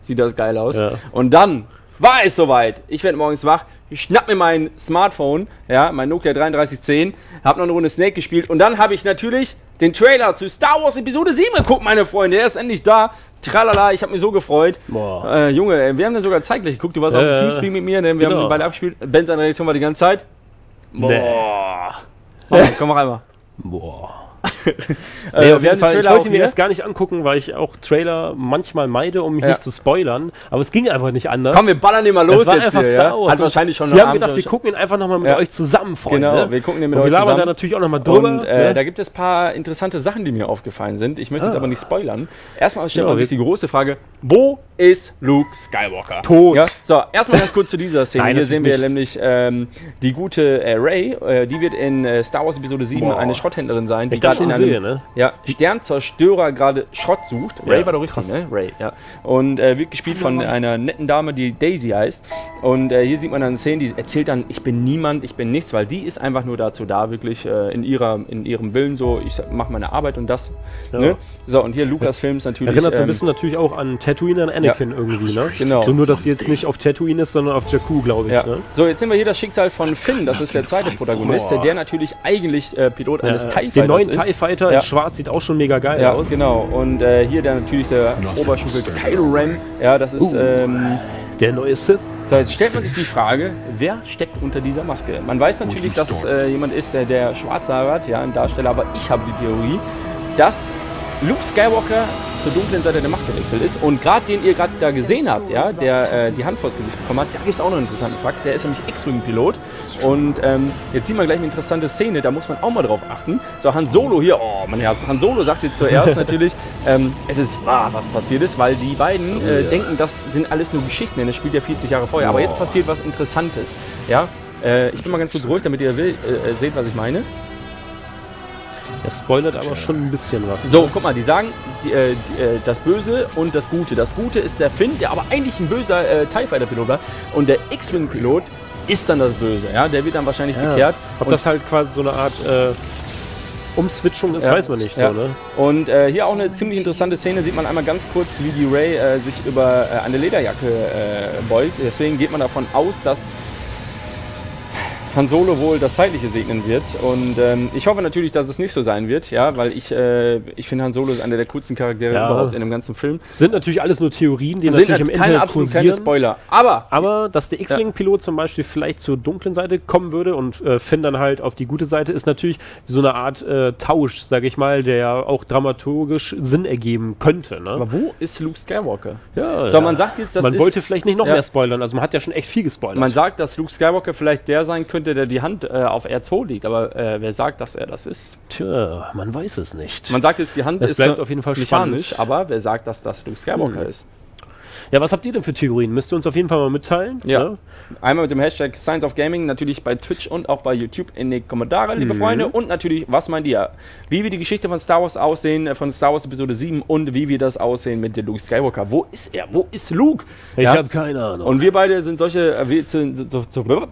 sieht das geil aus. Ja. Und dann war es soweit. Ich werde morgens wach, ich schnapp mir mein Smartphone, ja, mein Nokia 3310, hab noch eine Runde Snake gespielt und dann habe ich natürlich den Trailer zu Star Wars Episode 7 geguckt, meine Freunde. Er ist endlich da. Tralala, ich habe mich so gefreut. Äh, Junge, ey, wir haben dann sogar zeitgleich geguckt. Du warst Ja, auf dem ja. Teamspeak mit mir, ne? wir Genau. haben beide abgespielt. Ben seine Reaktion war die ganze Zeit. Boah. Komm, komm rein mal. Boah. Äh, Ja, auf jeden Fall, ich wollte mir erst gar nicht angucken, weil ich auch Trailer manchmal meide, um mich Ja. nicht zu spoilern. Aber es ging einfach nicht anders. Komm, wir ballern den mal los war jetzt hier. Ja? Hat wahrscheinlich schon Wir haben gedacht, wir gucken ihn einfach nochmal mit Ja. euch zusammen, Freunde. Genau, wir gucken den mit Und euch wir labern zusammen. da natürlich auch nochmal drüber. Und äh, ne? da gibt es ein paar interessante Sachen, die mir aufgefallen sind. Ich möchte es Ah. aber nicht spoilern. Erstmal stellt Ja, man sich die große Frage, wo ist Luke Skywalker? Tot. Ja? So, erstmal ganz kurz zu dieser Szene. Nein, Hier sehen wir natürlich nämlich ähm, die gute äh, Ray. Äh, die wird in äh, Star Wars Episode 7 Boah. eine Schrotthändlerin sein, die das gerade in einem sehe, ne? ja, Sternzerstörer gerade Schrott sucht. Ray Ja, war doch richtig, krass. ne? Ray, ja. Und äh, wird gespielt von einer netten Dame, die Daisy heißt. Und äh, hier sieht man dann Szenen, die erzählt dann, ich bin niemand, ich bin nichts, weil die ist einfach nur dazu da, wirklich äh, in, ihrer, in ihrem Willen so, ich mache meine Arbeit und das. Ja. Ne? So, und hier Lucasfilms natürlich. Erinnert so ein ähm, bisschen natürlich auch an Tatooine und Anakin irgendwie, ne? genau. So nur, dass sie jetzt nicht auf Tatooine ist, sondern auf Jakku, glaube ich. Ja. Ne? So, jetzt sehen wir hier das Schicksal von Finn, das ist der zweite Protagonist, Boah. der natürlich eigentlich äh, Pilot eines Ja, TIE den Fighters neuen ist. TIE Fighter Ja. in schwarz sieht auch schon mega geil Ja, aus. genau. Und äh, hier der natürlich der Oberstufe Kylo Ren. Ja, das ist. Uh. Ähm, Der neue Sith. so, jetzt stellt man sich die Frage, wer steckt unter dieser Maske? Man weiß natürlich, dass es äh, jemand ist, der, der schwarze Haare hat, ja, ein Darsteller, aber ich habe die Theorie, dass Luke Skywalker zur dunklen Seite der Macht gewechselt ist. Und gerade den ihr gerade da gesehen habt, ja, der äh, die Hand vors Gesicht bekommen hat, da gibt es auch noch einen interessanten Fakt. Der ist nämlich X-Wing-Pilot. Und ähm, jetzt sieht man gleich eine interessante Szene, da muss man auch mal drauf achten. So, Han Solo hier, oh mein Herz. Han Solo sagt jetzt zuerst natürlich, ähm, es ist wahr, was passiert ist, weil die beiden äh, denken, das sind alles nur Geschichten, denn es spielt ja 40 Jahre vorher. Aber jetzt passiert was Interessantes. Ja, äh, ich bin mal ganz kurz ruhig, damit ihr will, äh, seht, was ich meine. Der spoilert aber schon ein bisschen was. So, guck mal, die sagen die, äh, die, äh, das Böse und das Gute. Das Gute ist der Finn, der aber eigentlich ein böser äh, TIE Fighter Pilot war. Und der X-Wing-Pilot ist dann das Böse. Ja? Der wird dann wahrscheinlich bekehrt. Ob das halt quasi so eine Art äh, Umswitchung ist, Ja. weiß man nicht. Ja. So, ne? Und äh, hier auch eine ziemlich interessante Szene, sieht man einmal ganz kurz, wie die Ray äh, sich über äh, eine Lederjacke äh, beugt. Deswegen geht man davon aus, dass Han Solo wohl das Zeitliche segnen wird. Und ähm, ich hoffe natürlich, dass es nicht so sein wird, ja, weil ich, äh, ich finde, Han Solo ist einer der coolsten Charaktere Ja. überhaupt in dem ganzen Film. Sind natürlich alles nur Theorien, die sind natürlich im halt keine Internet absolut keine kursieren. Spoiler. Aber Aber dass der X-Wing-Pilot zum Beispiel vielleicht zur dunklen Seite kommen würde und äh, Finn dann halt auf die gute Seite, ist natürlich so eine Art äh, Tausch, sage ich mal, der ja auch dramaturgisch Sinn ergeben könnte. Ne? Aber wo ist Luke Skywalker? ja, So, man sagt jetzt, das man wollte vielleicht nicht noch Ja. mehr spoilern, also man hat ja schon echt viel gespoilert. man sagt, dass Luke Skywalker vielleicht der sein könnte, der die Hand äh, auf R2 liegt. Aber äh, wer sagt, dass er das ist? Tja, man weiß es nicht. Man sagt jetzt, die Hand Das ist bleibt auf jeden Fall mechanisch, spannend. aber wer sagt, dass das Luke Skywalker Hm. ist? Ja, was habt ihr denn für Theorien? Müsst ihr uns auf jeden Fall mal mitteilen. Ja. ne? Einmal mit dem Hashtag Science of Gaming, natürlich bei Twitch und auch bei YouTube in die Kommentare, Mhm. liebe Freunde. Und natürlich, was meint ihr? Wie wird die Geschichte von Star Wars aussehen, äh, von Star Wars Episode 7 und wie wird das aussehen mit dem Luke Skywalker? Wo ist er? Wo ist Luke? Ich Ja? habe keine Ahnung. Und wir beide sind solche, äh, wir sind,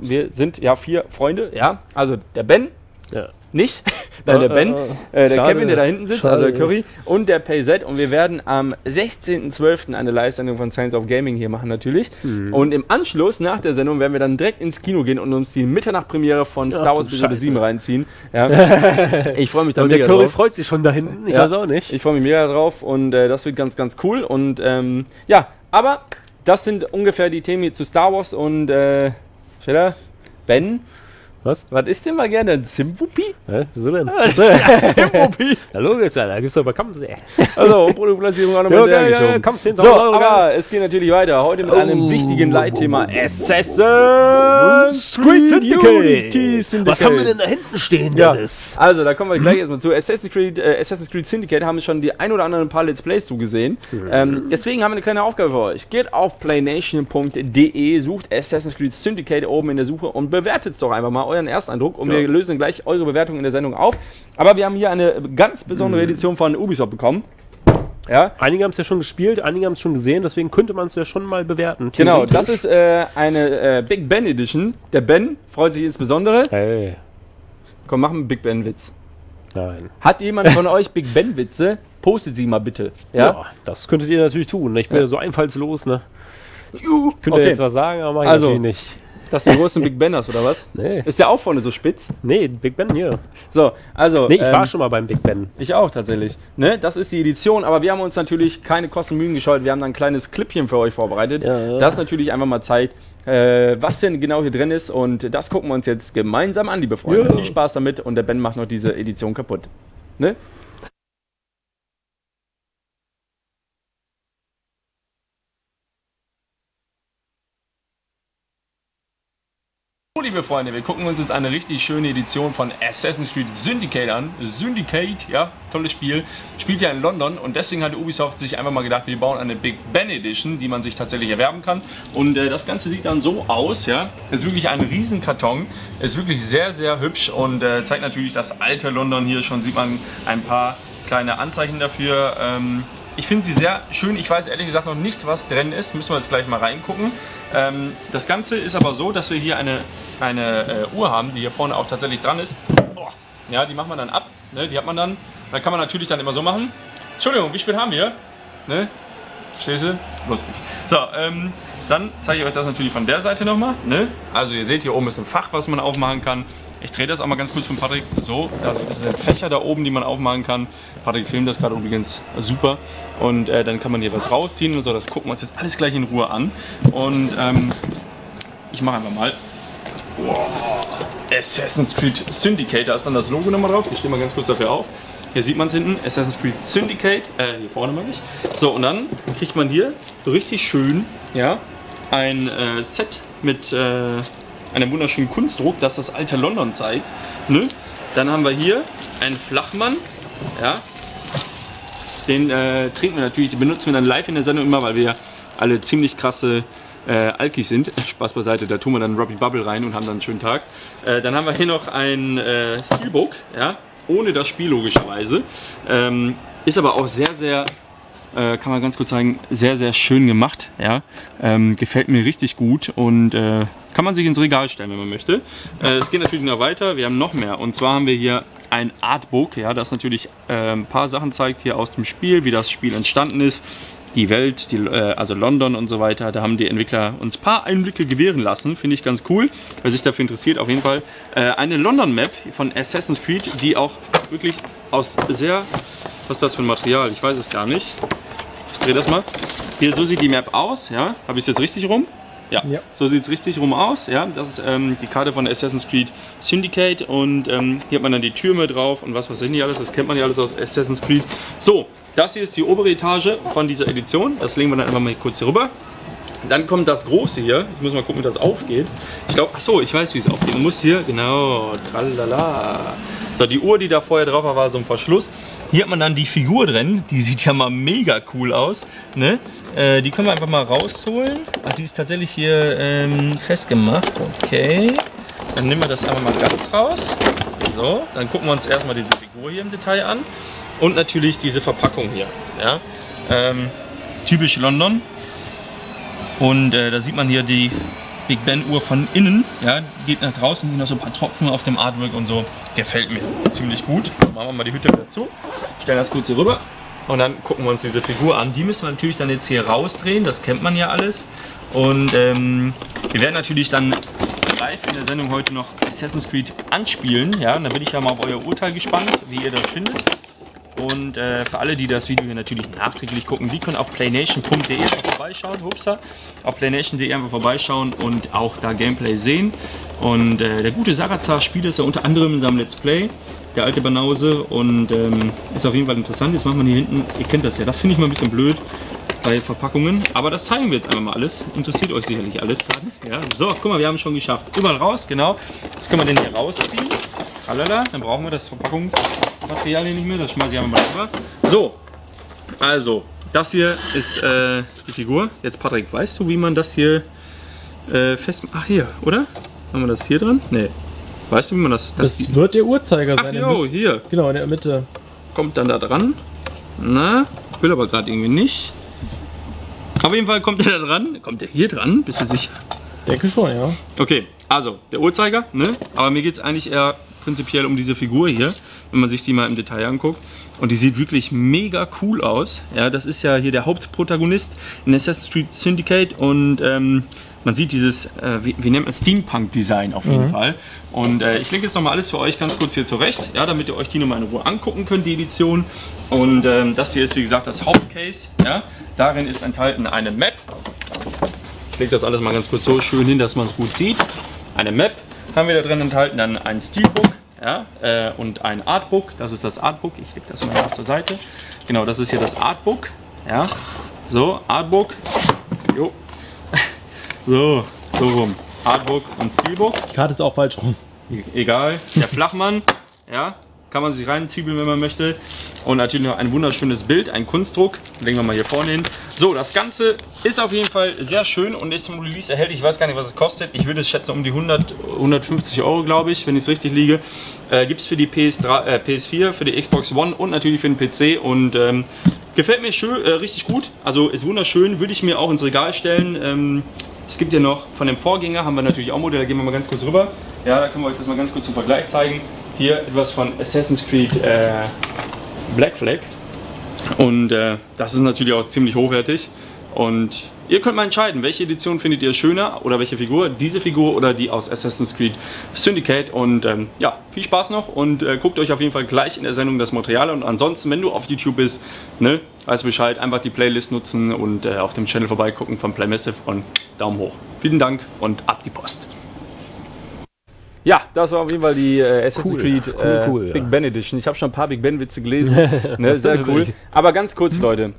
wir sind ja vier Freunde, ja. Also der Ben, ja. Nicht, nein, der Äh, Ben, äh, der. Kevin, der da hinten sitzt, Schade. also der Curry und der PayZ und wir werden am 16.12. eine Live-Sendung von Science of Gaming hier machen natürlich Mhm. und im Anschluss nach der Sendung werden wir dann direkt ins Kino gehen und uns die Mitternacht-Premiere von Star Wars Episode Scheiße. 7 reinziehen. Ja. ich freue mich da Und der mega Curry drauf. freut sich schon da hinten. Ich Ja. weiß auch nicht. Ich freue mich mega drauf und äh, das wird ganz, ganz cool. Und ähm, ja, aber das sind ungefähr die Themen hier zu Star Wars und äh, Schiller, Ben, Was? was ist denn mal gerne ein Simpupi? Hä? Wieso denn? Simpupi! Ja, logisch, da gibt es doch Bekannt. Ja, Also, und Produktplatzierung auch noch ja, mal ja, ja, 10.000 So, Euro, aber es geht natürlich weiter. Heute mit einem Oh. wichtigen Leitthema Assassin's Creed Unity Syndicate. Was haben wir denn da hinten stehen, Ja, Dennis? also da kommen wir gleich erstmal zu. Assassin's Creed, äh, Assassin's Creed Syndicate haben wir schon die ein oder anderen paar Let's Plays zugesehen. Ähm, deswegen haben wir eine kleine Aufgabe für euch. Geht auf playnation.de, sucht Assassin's Creed Syndicate oben in der Suche und bewertet es doch einfach mal euren Ersteindruck. Und wir lösen gleich eure Bewertung in der Sendung auf. Aber wir haben hier eine ganz besondere Edition von Ubisoft bekommen. Ja, Einige haben es ja schon gespielt, einige haben es schon gesehen, deswegen könnte man es ja schon mal bewerten. genau. Das ist äh, eine äh, Big Ben Edition. Der Ben freut sich insbesondere. Hey, Komm, mach einen Big Ben Witz. nein. Hat jemand von euch Big Ben Witze? Postet sie mal bitte. Ja, Ja. das könntet ihr natürlich tun. Ich bin ja, so einfallslos, ne? Juhu. Könnt ihr Okay. jetzt was sagen, aber mach ich Also. natürlich nicht. Dass du den großen Big Ben hast, oder was? Nee. Ist der auch vorne so spitz? Nee, Big Ben hier. So, also. Nee, ich ähm, war schon mal beim Big Ben. Ich auch tatsächlich. Ne? Das ist die Edition, aber wir haben uns natürlich keine Kosten Mühen gescheut. Wir haben da ein kleines Clipchen für euch vorbereitet. Ja. Das natürlich einfach mal zeigt, äh, was denn genau hier drin ist. Und das gucken wir uns jetzt gemeinsam an, liebe Freunde. Ja. Viel Spaß damit und der Ben macht noch diese Edition kaputt. Ne? So, liebe Freunde, wir gucken uns jetzt eine richtig schöne Edition von Assassin's Creed Syndicate an. Syndicate, ja, tolles Spiel. Spielt ja in London und deswegen hat Ubisoft sich einfach mal gedacht, wir bauen eine Big Ben Edition, die man sich tatsächlich erwerben kann. Und äh, das Ganze sieht dann so aus, ja. Ist wirklich ein Riesenkarton. Ist wirklich sehr, sehr hübsch und äh, zeigt natürlich das alte London hier. Schon sieht man ein paar kleine Anzeichen dafür. Ähm, ich finde sie sehr schön. Ich weiß ehrlich gesagt noch nicht, was drin ist. Müssen wir jetzt gleich mal reingucken. Ähm, das Ganze ist aber so, dass wir hier eine, eine äh, Uhr haben, die hier vorne auch tatsächlich dran ist. Boah. Ja, die macht man dann ab. Ne? Die hat man dann. Da kann man natürlich dann immer so machen. Entschuldigung, wie spät haben wir? Ne? Verstehst du? Lustig. So, ähm, dann zeige ich euch das natürlich von der Seite nochmal. Ne? Also ihr seht, hier oben ist ein Fach, was man aufmachen kann. Ich drehe das auch mal ganz kurz von Patrick. So, also das sind Fächer da oben, die man aufmachen kann. Patrick filmt das gerade übrigens super. Und äh, dann kann man hier was rausziehen und so. Das gucken wir uns jetzt alles gleich in Ruhe an. Und ähm, ich mache einfach mal. Wow. Assassin's Creed Syndicate, da ist dann das Logo nochmal drauf. Ich stehe mal ganz kurz dafür auf. Hier sieht man es hinten, Assassin's Creed Syndicate, äh, hier vorne meine ich. So, und dann kriegt man hier richtig schön, ja, ein äh, Set mit äh, einem wunderschönen Kunstdruck, das das alte London zeigt. Ne? Dann haben wir hier einen Flachmann, ja. Den äh, trinken wir natürlich, den benutzen wir dann live in der Sendung immer, weil wir alle ziemlich krasse äh, Alkis sind. Spaß beiseite, da tun wir dann Robbie Bubble rein und haben dann einen schönen Tag. Äh, dann haben wir hier noch ein äh, Steelbook, ja, ohne das Spiel logischerweise. Ähm, ist aber auch sehr, sehr, äh, kann man ganz kurz sagen, sehr, sehr schön gemacht. Ja? Ähm, gefällt mir richtig gut und äh, kann man sich ins Regal stellen, wenn man möchte. Äh, es geht natürlich noch weiter, wir haben noch mehr. Und zwar haben wir hier ein Artbook, ja, das natürlich äh, ein paar Sachen zeigt hier aus dem Spiel, wie das Spiel entstanden ist die Welt, die, äh, also London und so weiter. Da haben die Entwickler uns ein paar Einblicke gewähren lassen. Finde ich ganz cool. Wer sich dafür interessiert, auf jeden Fall. Eine London-Map von Assassin's Creed, die auch wirklich aus sehr... Was ist das für ein Material? Ich weiß es gar nicht. Ich drehe das mal. Hier, so sieht die Map aus. Ja, Habe ich es jetzt richtig rum? Ja, Ja. so sieht es richtig rum aus. Ja, das ist ähm, die Karte von Assassin's Creed Syndicate und ähm, hier hat man dann die Türme drauf und was weiß ich nicht alles. Das kennt man ja alles aus Assassin's Creed. So, das hier ist die obere Etage von dieser Edition. Das legen wir dann einfach mal kurz hier rüber. Dann kommt das große hier. Ich muss mal gucken, wie das aufgeht. Ich glaube, ach so, ich weiß, wie es aufgeht. Man muss hier, genau, tralala. So, die Uhr, die da vorher drauf war, war so ein Verschluss. Hier hat man dann die Figur drin, die sieht ja mal mega cool aus. Ne? Äh, die können wir einfach mal rausholen. Ach, die ist tatsächlich hier ähm, festgemacht. Okay. Dann nehmen wir das einfach mal ganz raus. So, dann gucken wir uns erstmal diese Figur hier im Detail an. Und natürlich diese Verpackung hier. Ja? Ähm, typisch London. Und äh, da sieht man hier die Big Ben Uhr von innen. Ja, geht nach draußen, hier noch so ein paar Tropfen auf dem Artwork und so. Gefällt mir ziemlich gut. Machen wir mal die Hütte wieder zu. Stellen das kurz hier rüber. Und dann gucken wir uns diese Figur an. Die müssen wir natürlich dann jetzt hier rausdrehen. Das kennt man ja alles. Und ähm, wir werden natürlich dann live in der Sendung heute noch Assassin's Creed anspielen. Ja, und da bin ich ja mal auf euer Urteil gespannt, wie ihr das findet. Und äh, für alle, die das Video hier natürlich nachträglich gucken, die können auf playnation.de vorbeischauen. Hupsa. Auf playnation.de einfach vorbeischauen und auch da Gameplay sehen. Und äh, der gute Sarazar spielt das ja unter anderem in seinem Let's Play. Der alte Banause. Und ähm, ist auf jeden Fall interessant. Jetzt machen wir hier hinten, ihr kennt das ja. Das finde ich mal ein bisschen blöd bei Verpackungen. Aber das zeigen wir jetzt einfach mal alles. Interessiert euch sicherlich alles gerade. Ja, so, guck mal, wir haben es schon geschafft. Überall raus, genau. Jetzt können wir den hier rausziehen. Tralala, dann brauchen wir das Verpackungsmaterial hier nicht mehr. Das schmeiße ich einfach mal rüber. So, also, das hier ist äh, die Figur. Jetzt, Patrick, weißt du, wie man das hier äh, fest... Ach, hier, oder? Haben wir das hier dran? Nee. Weißt du, wie man das... das Das wird der Uhrzeiger Ach, sein. der jo, müsste- hier. Genau, in der Mitte. Kommt dann da dran. Na, will aber gerade irgendwie nicht. Auf jeden Fall kommt er da dran. Kommt er hier dran? Bist du sicher? Denke schon, ja. Okay, also der Uhrzeiger, ne? Aber mir geht es eigentlich eher prinzipiell um diese Figur hier, wenn man sich die mal im Detail anguckt. Und die sieht wirklich mega cool aus. Ja, das ist ja hier der Hauptprotagonist in Assassin's Creed Syndicate und ähm, man sieht dieses, äh, wie, wie nennt man Steampunk-Design auf jeden Fall. Und äh, ich lege jetzt nochmal alles für euch ganz kurz hier zurecht, ja, damit ihr euch die nochmal in Ruhe angucken könnt, die Edition. Und ähm, das hier ist wie gesagt das Hauptcase. Ja? Darin ist enthalten eine Map, ich lege das alles mal ganz kurz so schön hin, dass man es gut sieht. Eine Map haben wir da drin enthalten, dann ein Steelbook ja, äh, und ein Artbook. Das ist das Artbook. Ich lege das mal nach zur Seite. Genau, das ist hier das Artbook. Ja, so, Artbook. Jo. So, so rum. Artbook und Steelbook. Die Karte ist auch falsch rum. E- Egal. Der Flachmann. Ja, kann man sich reinzwiebeln, wenn man möchte. Und natürlich noch ein wunderschönes Bild, ein Kunstdruck. Legen wir mal hier vorne hin. So, das Ganze ist auf jeden Fall sehr schön und ist zum Release erhältlich. Ich weiß gar nicht, was es kostet. Ich würde es schätzen um die 100, 150 Euro, glaube ich, wenn ich es richtig liege. Äh, Gibt es für die PS3, äh, PS4, für die Xbox One und natürlich für den PC. Und ähm, gefällt mir schön, äh, richtig gut. Also ist wunderschön. Würde ich mir auch ins Regal stellen. Ähm, es gibt ja noch von dem Vorgänger, haben wir natürlich auch Modelle, da gehen wir mal ganz kurz rüber. Ja, da können wir euch das mal ganz kurz zum Vergleich zeigen. Hier etwas von Assassin's Creed äh, Black Flag. Und äh, das ist natürlich auch ziemlich hochwertig. Und ihr könnt mal entscheiden, welche Edition findet ihr schöner oder welche Figur, diese Figur oder die aus Assassin's Creed Syndicate. Und ähm, ja, viel Spaß noch und äh, guckt euch auf jeden Fall gleich in der Sendung das Material. Und ansonsten, wenn du auf YouTube bist, ne, weißt Bescheid, einfach die Playlist nutzen und äh, auf dem Channel vorbeigucken von Playmassive und Daumen hoch. Vielen Dank und ab die Post. Ja, das war auf jeden Fall die äh, Assassin's Cool, Creed cool, äh, cool, ja. Big Ben Edition. Ich habe schon ein paar Big Ben Witze gelesen. ne, sehr cool. Aber ganz kurz, Leute.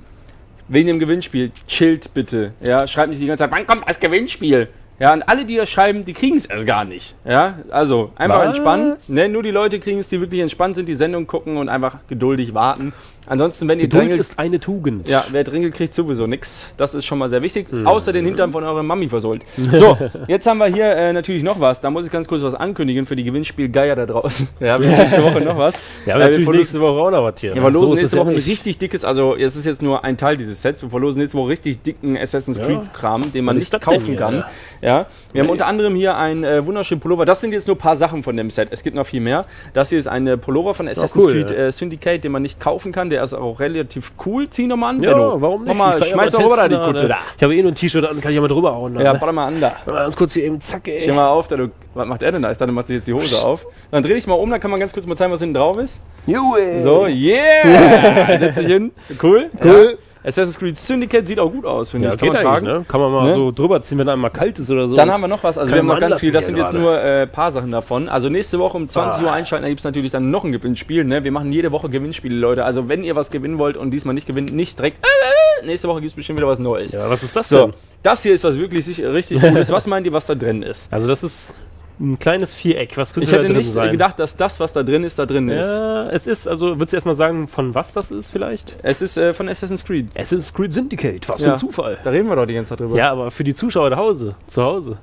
Wegen dem Gewinnspiel, chillt bitte. Ja, schreibt nicht die ganze Zeit, wann kommt das Gewinnspiel? Ja, und alle, die das schreiben, die kriegen es erst gar nicht. Ja, also einfach Was? entspannen. Ne, nur die Leute kriegen es, die wirklich entspannt sind, die Sendung gucken und einfach geduldig warten. Ansonsten, wenn ihr Geduld drängelt, ist eine Tugend. ja, wer drängelt, kriegt sowieso nichts. Das ist schon mal sehr wichtig. Außer den Hintern von eurer Mami versohlt. So, jetzt haben wir hier äh, natürlich noch was. Da muss ich ganz kurz was ankündigen für die Gewinnspielgeier da draußen. Ja, wir haben nächste Woche noch was. Ja, Äh, aber wir natürlich verlosen- nächste Woche auch noch was hier. ja, wir verlosen So nächste es ja Woche ein richtig dickes, also es ist jetzt nur ein Teil dieses Sets. Wir verlosen nächste Woche richtig dicken Assassin's Ja. Creed Kram, den man nicht kaufen kann. ja? Ja, wir haben unter anderem hier einen äh, wunderschönen Pullover. Das sind jetzt nur ein paar Sachen von dem Set. Es gibt noch viel mehr. Das hier ist ein äh, Pullover von Assassin's cool, Creed ja. äh, Syndicate, den man nicht kaufen kann. Der ist auch relativ cool. Zieh nochmal an. Ja, Benno. warum nicht? Mach mal, Ich kann ja schmeiß mal doch rüber da die testen, Kutte ne? da. Ich habe eh nur ein T-Shirt an, kann ich ja mal drüber hauen. Ja, ne? warte mal an da. Mal Ganz kurz hier eben, zack, ey. Steh mal auf, da du, was macht er denn da? Ich dachte, macht sich jetzt die Hose auf. Dann dreh dich mal um, dann kann man ganz kurz mal zeigen, was hinten drauf ist. Ey. So, yeah! Setz dich hin. Cool. Cool. Assassin's Creed Syndicate sieht auch gut aus, finde Ja, ich. geht eigentlich, ne? Kann man mal Ne? so drüber ziehen, wenn einem mal kalt ist oder so. Dann haben wir noch was, also Kann wir haben man noch ganz viel, das sind jetzt nur ein äh, paar Sachen davon. Also nächste Woche um 20 Ah. Uhr einschalten, da gibt es natürlich dann noch ein Gewinnspiel. Ne? Wir machen jede Woche Gewinnspiele, Leute. Also wenn ihr was gewinnen wollt und diesmal nicht gewinnt, nicht direkt, äh, nächste Woche gibt es bestimmt wieder was Neues. Ja, was ist das So, denn? das hier ist was wirklich richtig Cooles. Was meint ihr, was da drin ist? Also das ist Ein kleines Viereck. Was könnte Ich da hätte drin nicht sein? gedacht, dass das, was da drin ist, da drin ist. Ja, es ist, also würdest du erstmal sagen, von was das ist vielleicht? Es ist äh, von Assassin's Creed. Assassin's Creed Syndicate, was Ja. für ein Zufall. Da reden wir doch die ganze Zeit drüber. Ja, aber für die Zuschauer zu Hause, zu Hause.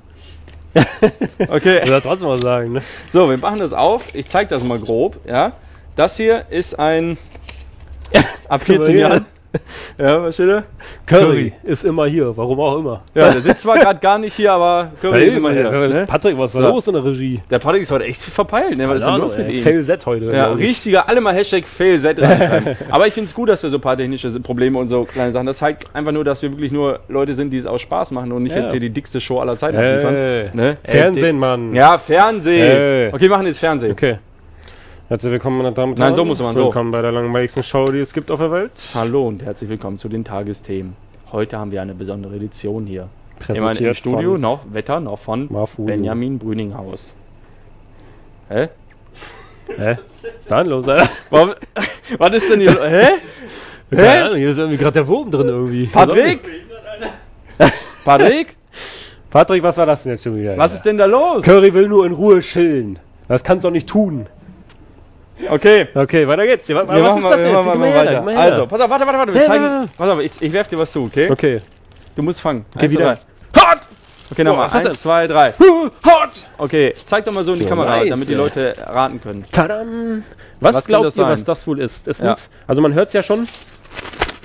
Okay. Ich würde trotzdem mal sagen, ne? So, wir machen das auf. Ich zeige das mal grob. Ja. Das hier ist ein. Ab 14 hier. Jahren. Ja, was steht da? Curry, ist immer hier, warum auch immer. Ja, der sitzt zwar gerade gar nicht hier, aber Curry ist immer hier. Ne? Patrick, was war So. los in der Regie? Der Patrick ist heute echt verpeilt. Ne? Was ist denn los mit ihm? Fail Z heute. Ja, richtiger, alle mal Hashtag FailZ reinschreiben. Aber ich finde es gut, dass wir so ein paar technische Probleme und so kleine Sachen. Das zeigt einfach nur, dass wir wirklich nur Leute sind, die es aus Spaß machen und nicht Ja. jetzt hier die dickste Show aller Zeiten Hey. abliefern. Ne? Fernsehen, Mann. Ja, Fernsehen. Hey. Okay, wir machen jetzt Fernsehen. Okay. Herzlich willkommen, meine Damen und Nein, Herren. so muss man, so. Willkommen bei der langweiligsten Show, die es gibt auf der Welt. Hallo und herzlich willkommen zu den Tagesthemen. Heute haben wir eine besondere Edition hier. Immerhin im Präsentiert Studio von noch Wetter noch von Marfu. Benjamin Brüninghaus. Hä? Hä? Was ist da denn los, Alter? Warum, was ist denn hier? Hä? Keine Ahnung, Hier ist irgendwie gerade der Wurm drin irgendwie. Patrick? Patrick? Patrick, was war das denn jetzt schon wieder? Was ist denn da los? Curry will nur in Ruhe chillen. Das kannst du doch nicht tun. Okay. Okay, weiter geht's. Was machen ist mal, das wir jetzt? mal, mal weiter. her. Also, pass auf, warte, warte, warte. Wir zeigen, ja, ja. pass auf, ich, ich werf dir was zu, okay? Okay. Du musst fangen. Okay, Eins, wieder. Hot! Okay, nochmal. was das Eins, zwei, drei. Hot! Okay, zeig doch mal so in die So, Kamera, nice, damit die. Leute raten können. Tadam! Was, Was glaubt ihr, sein? was das wohl ist? Es sind, also man hört es ja schon,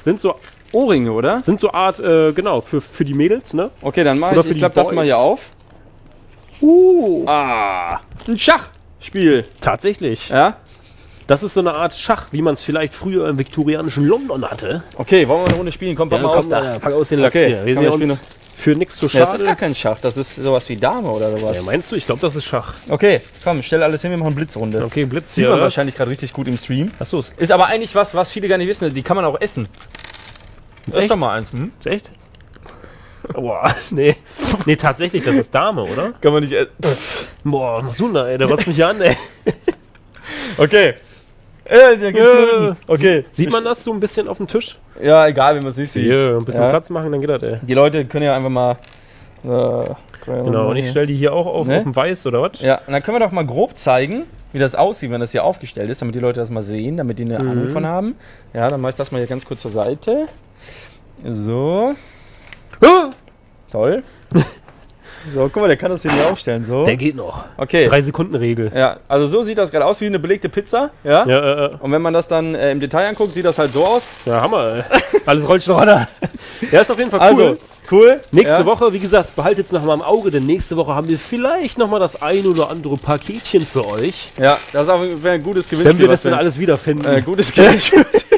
sind so, Ohrringe, oder? sind so Art, äh, genau, für, für die Mädels, ne? Okay, dann mach Oder ich, ich die klapp das mal hier auf. Uh, Ah, ein Schachspiel. tatsächlich. Ja? Das ist so eine Art Schach, wie man es vielleicht früher im viktorianischen London hatte. Okay, wollen wir eine Runde spielen? Komm, pack mal aus da. ja, pack aus den Lachs Okay, hier. Wir sind uns für nichts zu Ja, das ist schade. gar kein Schach, das ist sowas wie Dame oder sowas. Ja, meinst du? Ich glaube, das ist Schach. Okay, komm, stell alles hin, wir machen Blitzrunde. Okay, Blitz Sieht man was? wahrscheinlich gerade richtig gut im Stream. Achso, ist, Ist aber eigentlich was, was viele gar nicht wissen. Die kann man auch essen. Das ist echt? doch mal eins. Hm? ist echt? Boah, nee. Nee, tatsächlich, das ist Dame, oder? Kann man nicht essen. Boah, was machst du denn da, ey? Der rotzt mich an, ey. Okay. Äh, der gibt Äh. Flöten. Okay. Sieht man das so ein bisschen auf dem Tisch? Ja, egal, wenn man es nicht sieht. Hier, ein bisschen Ja. Platz machen, dann geht das, ey. Die Leute können ja einfach mal. Äh, Genau, und ich stelle die hier auch auf, Ne? auf dem Weiß, oder was? Ja, und dann können wir doch mal grob zeigen, wie das aussieht, wenn das hier aufgestellt ist, damit die Leute das mal sehen, damit die eine Mhm. Ahnung von haben. Ja, dann mache ich das mal hier ganz kurz zur Seite. So. Toll. So, guck mal, der kann das hier nicht aufstellen. So. Der geht noch. Okay. Drei Sekunden Regel. Ja, also so sieht das gerade aus wie eine belegte Pizza. Ja. Ja, äh, Und wenn man das dann äh, im Detail anguckt, sieht das halt so aus. ja, Hammer, ey. Alles rollt schon runter. Ja, ist auf jeden Fall cool. Also, cool. Nächste ja. Woche, wie gesagt, behaltet es noch mal im Auge, denn nächste Woche haben wir vielleicht noch mal das ein oder andere Paketchen für euch. Ja, das auch ein gutes Wenn Gewinnspiel. wir das dann alles wiederfinden. äh, gutes Gewinnspiel.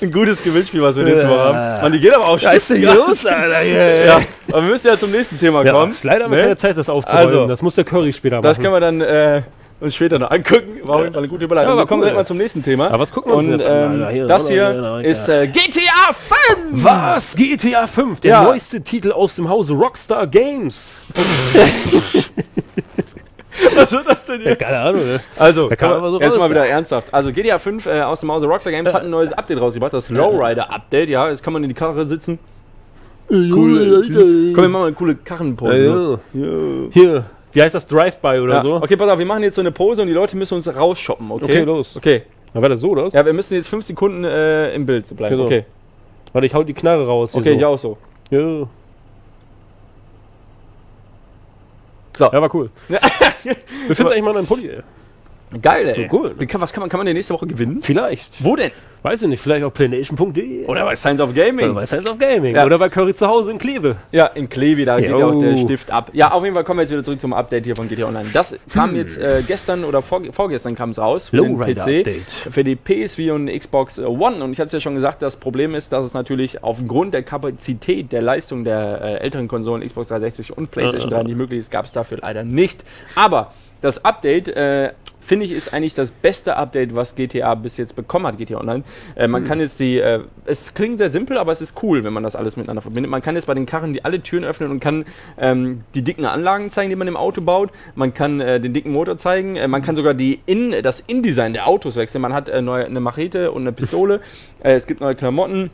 ein gutes Gewinnspiel, was wir nächste Woche haben. Mann, die geht aber auch hier los, Alter? Hier, Ja, aber wir müssen ja zum nächsten Thema Ja, kommen. leider haben wir Ne? keine Zeit, das aufzuräumen. Also, das muss der Curry später machen. Das können wir dann äh, uns später noch angucken. War auf jeden Fall eine gute Überleitung. Ja, war wir kommen cool. direkt mal zum nächsten Thema. Aber was gucken wir uns Und jetzt an, ähm? Hier, das hier mal, ist äh, GTA 5! Was? GTA 5, der Ja. neueste Titel aus dem Hause Rockstar Games. Was wird das denn jetzt? Keine Ahnung, ne? Also, so jetzt raus mal da. wieder ernsthaft. Also GTA 5 äh, aus dem Hause Rockstar Games hat ein neues Update rausgebracht, das Lowrider-Update. Ja, jetzt kann man in die Karre sitzen. Cool. Komm, wir machen mal eine coole Karrenpose. Ja, Hier, wie heißt das? Drive-By oder Ja. so? Okay, pass auf, wir machen jetzt so eine Pose und die Leute müssen uns rausshoppen, okay? Okay, los. Okay. Na, war das so, oder? Ja, wir müssen jetzt fünf Sekunden äh, im Bild bleiben. Genau. Okay. Warte, ich hau die Knarre raus. Okay, ich so. auch so. Ja. So. Ja, war cool. Wir finden eigentlich mal einen Pulli, ey. Geil, ey. So cool. Kann, was kann man, kann man denn nächste Woche gewinnen? Vielleicht. Wo denn? Weiß ich nicht, vielleicht auf playnation.de. Oder bei Science of Gaming. Oder bei Science of Gaming. Ja. Oder bei Curry zu Hause in Kleve. Ja, in Klevi, da geht ja auch Jo. der Stift ab. Ja, auf jeden Fall kommen wir jetzt wieder zurück zum Update hier von GTA Online. Das kam jetzt äh, gestern oder vor, vorgestern kam es raus für den PC. Lowrider-Update. Für die PS4 und Xbox One. Und ich hatte es ja schon gesagt, das Problem ist, dass es natürlich aufgrund der Kapazität der Leistung der äh, älteren Konsolen Xbox 360 und PlayStation 3 nicht möglich ist, gab es dafür leider nicht. Aber das Update, äh, finde ich, ist eigentlich das beste Update, was GTA bis jetzt bekommen hat, GTA Online. Äh, man kann jetzt die, äh, es klingt sehr simpel, aber es ist cool, wenn man das alles miteinander verbindet. Man kann jetzt bei den Karren die alle Türen öffnen und kann ähm, die dicken Anlagen zeigen, die man im Auto baut. Man kann äh, den dicken Motor zeigen. Äh, man kann sogar die in, das InDesign der Autos wechseln. Man hat äh, neue, eine Machete und eine Pistole. äh, es gibt neue Klamotten.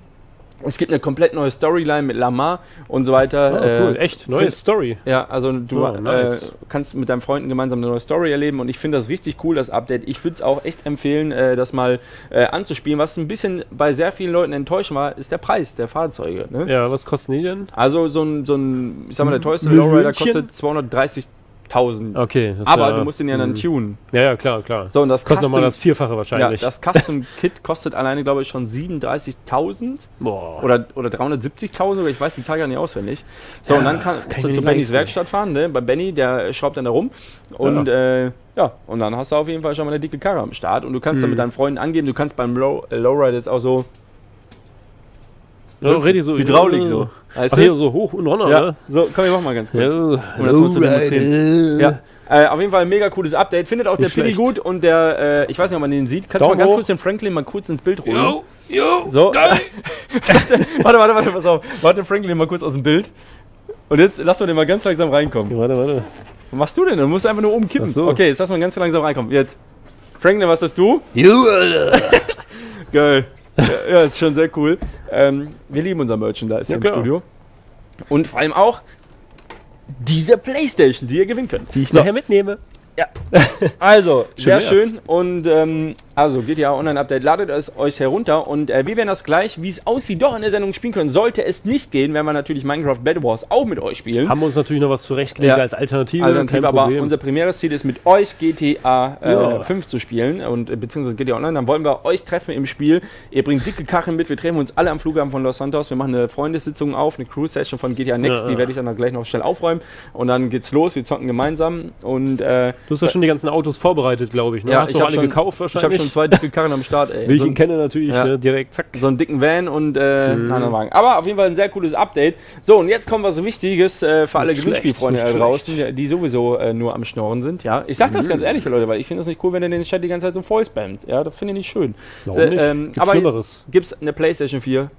Es gibt eine komplett neue Storyline mit Lamar und so weiter. Oh, cool, Äh, echt, neue Story. Ja, also du Oh, nice. äh, kannst mit deinen Freunden gemeinsam eine neue Story erleben und ich finde das richtig cool, das Update. Ich würde es auch echt empfehlen, äh, das mal äh, anzuspielen. Was ein bisschen bei sehr vielen Leuten enttäuschend war, ist der Preis der Fahrzeuge. Ne? Ja, was kosten die denn? Also so ein, so ein, ich sag mal, der teuerste? Lowrider kostet 230.000. Okay. Aber ja, du musst den ja dann tunen. Ja, ja, klar, klar. So, und das Kostet nochmal das Vierfache ja, wahrscheinlich. das Custom Kit kostet alleine, glaube ich, schon 37.000 Boah. oder, oder 370.000 oder ich weiß die Zahl gar nicht auswendig. So, und dann kann, kannst du zu Bennys. Werkstatt fahren, ne? bei Benny, der schraubt dann da rum und ja. Äh, ja, und dann hast du auf jeden Fall schon mal eine dicke Karre am Start und du kannst Mhm. dann mit deinen Freunden angeben, du kannst beim Low, äh, Lowrider jetzt auch so ja, richtig so Hydraulik so. Weißt Ach, hier so hoch und runter, ja, ne? so, komm, ich mach mal ganz kurz. Ja, Um das mal zu demonstrieren. Ja. Äh, auf jeden Fall ein mega cooles Update. Findet auch der Nicht Piddy schlecht. gut und der, äh, ich weiß nicht, ob man den sieht. Kannst du mal ganz hoch. kurz den Franklin mal kurz ins Bild holen? Jo, jo, So. geil. warte, warte, warte, pass auf. Warte, Franklin mal kurz aus dem Bild. Und jetzt lassen wir den mal ganz langsam reinkommen. Ja, warte, warte. Was machst du denn? Du musst einfach nur oben kippen. So. Okay, jetzt lass mal ganz langsam reinkommen. Jetzt. Franklin, was hast du? Jo, Alter. Geil. Ja, ja, ist schon sehr cool. Ähm, wir lieben unser Merchandise hier Ja, im klar. Studio. Und vor allem auch diese Playstation, die ihr gewinnen könnt. Die ich So. nachher mitnehme. Also, sehr schön. Und ähm, also GTA Online Update, ladet es euch herunter. Und äh, wir werden das gleich, wie es aussieht, doch in der Sendung spielen können. Sollte es nicht gehen, werden wir natürlich Minecraft Battle Wars auch mit euch spielen. Haben wir uns natürlich noch was zurechtgelegt Ja. als Alternative. Alternative, aber unser primäres Ziel ist, mit euch GTA äh, Ja. 5 zu spielen und äh, beziehungsweise GTA Online. Dann wollen wir euch treffen im Spiel. Ihr bringt dicke Karren mit. Wir treffen uns alle am Flughafen von Los Santos. Wir machen eine Freundessitzung auf, eine Crew-Session von GTA Next. Ja, Die werde ich dann gleich noch schnell aufräumen. Und dann geht's los. Wir zocken gemeinsam. Und äh, du hast ja schon die ganzen Autos vorbereitet, glaube ich. Ne? Ja, hast ich du hab alle schon- gekauft ich habe wahrscheinlich? Schon zwei dicke Karren am Start. Ey. Wie ich So ihn kenne natürlich, Ja. ne? direkt zack. so einen dicken Van und äh, Mhm. einen anderen Wagen. Aber auf jeden Fall ein sehr cooles Update. So, und jetzt kommt was Wichtiges äh, für alle Gewinnspielfreunde da draußen, die, sowieso äh, nur am Schnorren sind. Ja, Ich sag das Mhm. ganz ehrlich, Leute, weil ich finde das nicht cool, wenn ihr den Chat die ganze Zeit so voll spammt. Ja, das finde ich nicht schön. Warum nicht? Gibt's aber Schlimmeres. gibt's eine PlayStation 4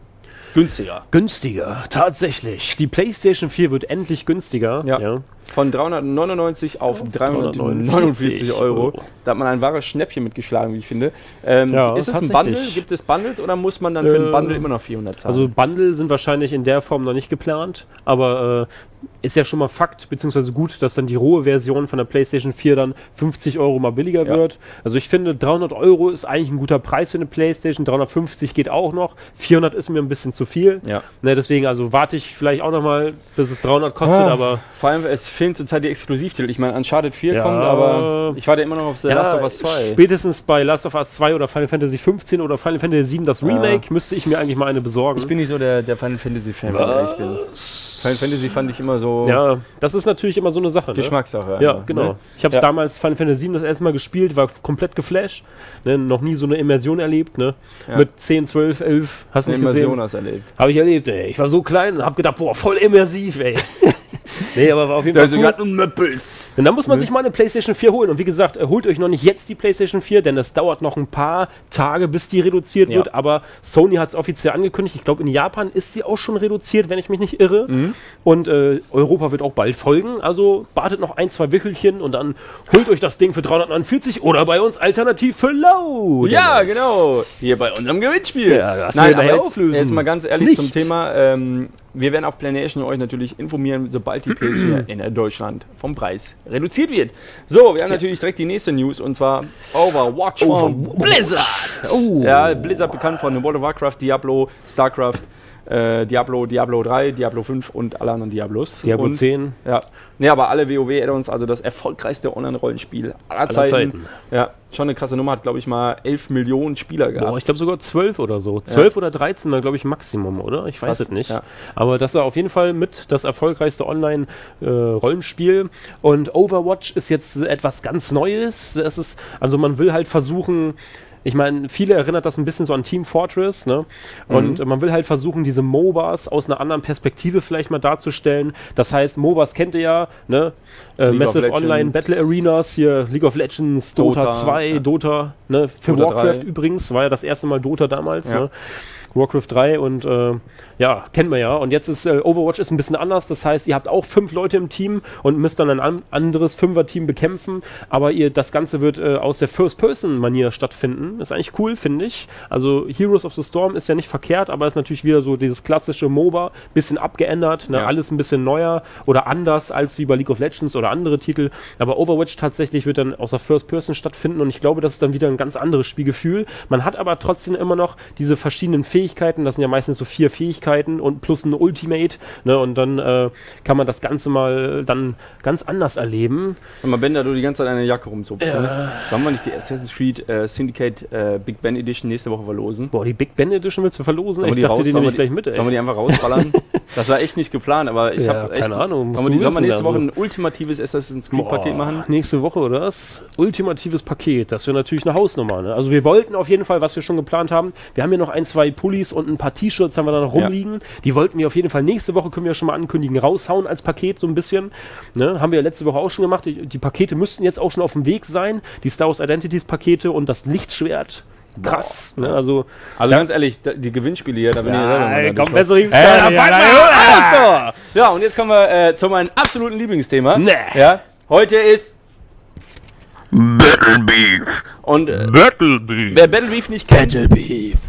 günstiger. Günstiger, tatsächlich. Die PlayStation 4 wird endlich günstiger. Ja. Von 399 auf 349 Euro. Euro. Da hat man ein wahres Schnäppchen mitgeschlagen, wie ich finde. Ähm, Ja, ist es ein. Bundle? Gibt es Bundles oder muss man dann für ein Äh, Bundle immer noch 400 zahlen? Also Bundle sind wahrscheinlich in der Form noch nicht geplant, aber äh, ist ja schon mal Fakt, beziehungsweise gut, dass dann die rohe Version von der PlayStation 4 dann 50 Euro mal billiger Ja. wird. Also ich finde 300 Euro ist eigentlich ein guter Preis für eine PlayStation, 350 geht auch noch, 400 ist mir ein bisschen zu viel. ja. Ne, deswegen also warte ich vielleicht auch noch mal, bis es 300 kostet, Ah. aber Vor allem, es fehlen zurzeit die Exklusivtitel. Ich meine, Uncharted 4 Ja. kommt, aber ich warte immer noch auf The Last of Us 2. spätestens bei Last of Us 2 oder Final Fantasy 15 oder Final Fantasy 7 das Remake müsste ich mir eigentlich mal eine besorgen. Ich bin nicht so der, der Final Fantasy Fan, wenn ich bin. Final Fantasy fand ich immer so ja, das ist natürlich immer so eine Sache. Ne? Geschmackssache. Ja, einfach, genau. ne? Ich habe es Ja. damals Final Fantasy 7 das erste Mal gespielt, war komplett geflasht. Ne? Noch nie so eine Immersion erlebt. Ne? Ja. Mit 10, 12, 11. Hast du Eine nicht Immersion gesehen? hast erlebt. Habe ich erlebt, ey. Ich war so klein und habe gedacht, boah, voll immersiv, ey. nee, aber war auf jeden Fall cool. nur Möppels. Und dann muss man sich mal eine PlayStation 4 holen. Und wie gesagt, äh, holt euch noch nicht jetzt die PlayStation 4, denn es dauert noch ein paar Tage, bis die reduziert Ja. wird. Aber Sony hat es offiziell angekündigt. Ich glaube, in Japan ist sie auch schon reduziert, wenn ich mich nicht irre. Mhm. Und äh, Europa wird auch bald folgen. Also wartet noch ein, zwei Wickelchen und dann holt euch das Ding für 349 oder bei uns alternativ für low. Ja, genau. Hier bei unserem Gewinnspiel. Ja, das Nein, aber jetzt, auflösen. jetzt mal ganz ehrlich Nicht. zum Thema. Ähm, wir werden auf Planation euch natürlich informieren, sobald die PS4 in Deutschland vom Preis reduziert wird. So, wir haben natürlich direkt die nächste News und zwar Overwatch von Blizzard. Oh. Ja, Blizzard bekannt von World of Warcraft, Diablo, StarCraft, äh, Diablo, Diablo 3, Diablo 5 und alle anderen Diablos. Diablo und, 10. Ja. Nee, aber alle WoW-Add-ons, also das erfolgreichste Online-Rollenspiel aller, Aller Zeiten. Zeiten. Ja, schon eine krasse Nummer, hat glaube ich mal 11 Millionen Spieler gehabt. Boah, ich glaube sogar 12 oder so. 12 oder 13 war, glaube ich, Maximum, oder? Ich weiß es nicht. ja. Aber das war auf jeden Fall mit das erfolgreichste Online-Rollenspiel. Und Overwatch ist jetzt etwas ganz Neues. Es ist, also man will halt versuchen. Ich meine, viele erinnert das ein bisschen so an Team Fortress, ne? Und äh, man will halt versuchen, diese MOBAs aus einer anderen Perspektive vielleicht mal darzustellen. Das heißt, MOBAs kennt ihr ja, ne? Äh, Massive. Online Battle Arenas, hier League of Legends, Dota, Dota, 2, ja. Dota, ne? Für Dota Warcraft 3. übrigens, war ja das erste Mal Dota damals, Ja. ne? Warcraft 3 und äh, ja, kennt man ja. Und jetzt ist äh, Overwatch ist ein bisschen anders. Das heißt, ihr habt auch fünf Leute im Team und müsst dann ein an anderes Fünfer-Team bekämpfen. Aber ihr, das Ganze wird äh, aus der First-Person-Manier stattfinden. Ist eigentlich cool, finde ich. Also Heroes of the Storm ist ja nicht verkehrt, aber ist natürlich wieder so dieses klassische MOBA, bisschen abgeändert, ne? Ja. alles ein bisschen neuer oder anders als wie bei League of Legends oder andere Titel. Aber Overwatch tatsächlich wird dann aus der First-Person stattfinden und ich glaube, das ist dann wieder ein ganz anderes Spielgefühl. Man hat aber trotzdem immer noch diese verschiedenen Fähigkeiten. Das sind ja meistens so vier Fähigkeiten und plus ein Ultimate. Ne? Und dann äh, kann man das Ganze mal dann ganz anders erleben. Wenn man Bender, du die ganze Zeit eine Jacke rumzupfst. Ne? Sollen wir nicht die Assassin's Creed äh, Syndicate äh, Big Ben Edition nächste Woche verlosen? Boah, die Big Ben Edition willst du verlosen? Sollen Ich dachte, die sollen nehme ich gleich mit, ey. Sollen wir die einfach rausballern? das war echt nicht geplant, aber ich Ja, habe echt. keine Ahnung, Sollen wir, die, sollen wir nächste Woche ein ultimatives Assassin's Creed Paket Boah, machen? Nächste Woche oder was? Ultimatives Paket. Das wäre natürlich eine Hausnummer. Ne? Also wir wollten auf jeden Fall, was wir schon geplant haben. Wir haben hier noch ein, zwei Pullis und ein paar T-Shirts haben wir da noch Ja. rumliegen. Die wollten wir auf jeden Fall nächste Woche, können wir schon mal ankündigen, raushauen als Paket so ein bisschen. Ne? Haben wir ja letzte Woche auch schon gemacht. Die, die Pakete müssten jetzt auch schon auf dem Weg sein. Die Star Wars Identities Pakete und das Lichtschwert. Krass. Ne? Also, Also ganz ehrlich, die Gewinnspiele hier, da bin ich selber ey, mal komm, besser Äh, ja, ja, ja, Ja, und jetzt kommen wir äh, zu meinem absoluten Lieblingsthema. Nee. Ja, heute ist Battle Beef. Und äh, Battle Beef. wer Battle Beef nicht kennt,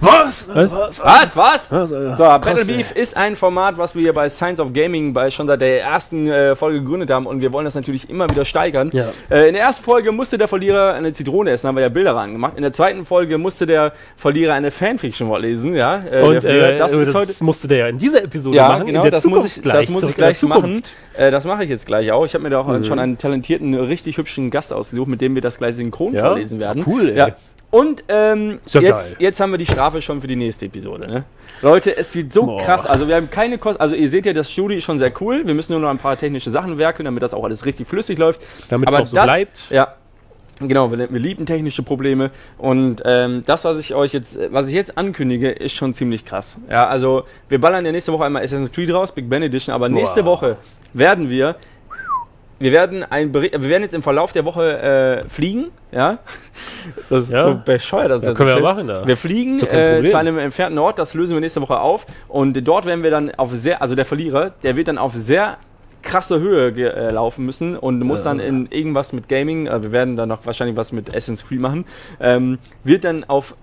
Was? Was? Was? Was? Was, äh, So, Battle krass, Beef ist ein Format, was wir hier bei Science of Gaming bei schon seit der ersten äh, Folge gegründet haben und wir wollen das natürlich immer wieder steigern. Ja. Äh, in der ersten Folge musste der Verlierer eine Zitrone essen, haben wir ja Bilder angemacht. In der zweiten Folge musste der Verlierer eine Fanfiction vorlesen, ja. Äh, Und äh, das ist heute das musste der ja in dieser Episode ja, machen. in genau, der das muss, ich, das muss ich gleich machen. Äh, das mache ich jetzt gleich auch. Ich habe mir da auch schon einen talentierten, richtig hübschen Gast ausgesucht, mit dem wir das gleich synchron Ja? vorlesen werden. Cool, ey. Ja. Und ähm, ja jetzt, geil. jetzt haben wir die Strafe schon für die nächste Episode. Ne? Leute, es wird so Boah. krass. Also wir haben keine Kosten. Also ihr seht ja, das Studio ist schon sehr cool. Wir müssen nur noch ein paar technische Sachen werkeln, damit das auch alles richtig flüssig läuft. Damit es auch so das- bleibt. Ja. Genau, wir, wir lieben technische Probleme und ähm, das, was ich euch jetzt, was ich jetzt ankündige, ist schon ziemlich krass. Ja, also wir ballern ja nächste Woche einmal Assassin's Creed raus, Big Ben Edition, aber nächste Boah. Woche werden wir, wir werden ein Bericht, wir werden jetzt im Verlauf der Woche äh, fliegen, ja. Das ist Ja. so bescheuert, das Ja, können wir ja erzählt. machen, da. Wir fliegen äh, zu einem entfernten Ort, das lösen wir nächste Woche auf und dort werden wir dann auf sehr, also der Verlierer, der wird dann auf sehr krasse Höhe äh, laufen müssen und muss dann in irgendwas mit Gaming, äh, wir werden dann noch wahrscheinlich was mit Assassin's Creed machen, ähm, wird dann auf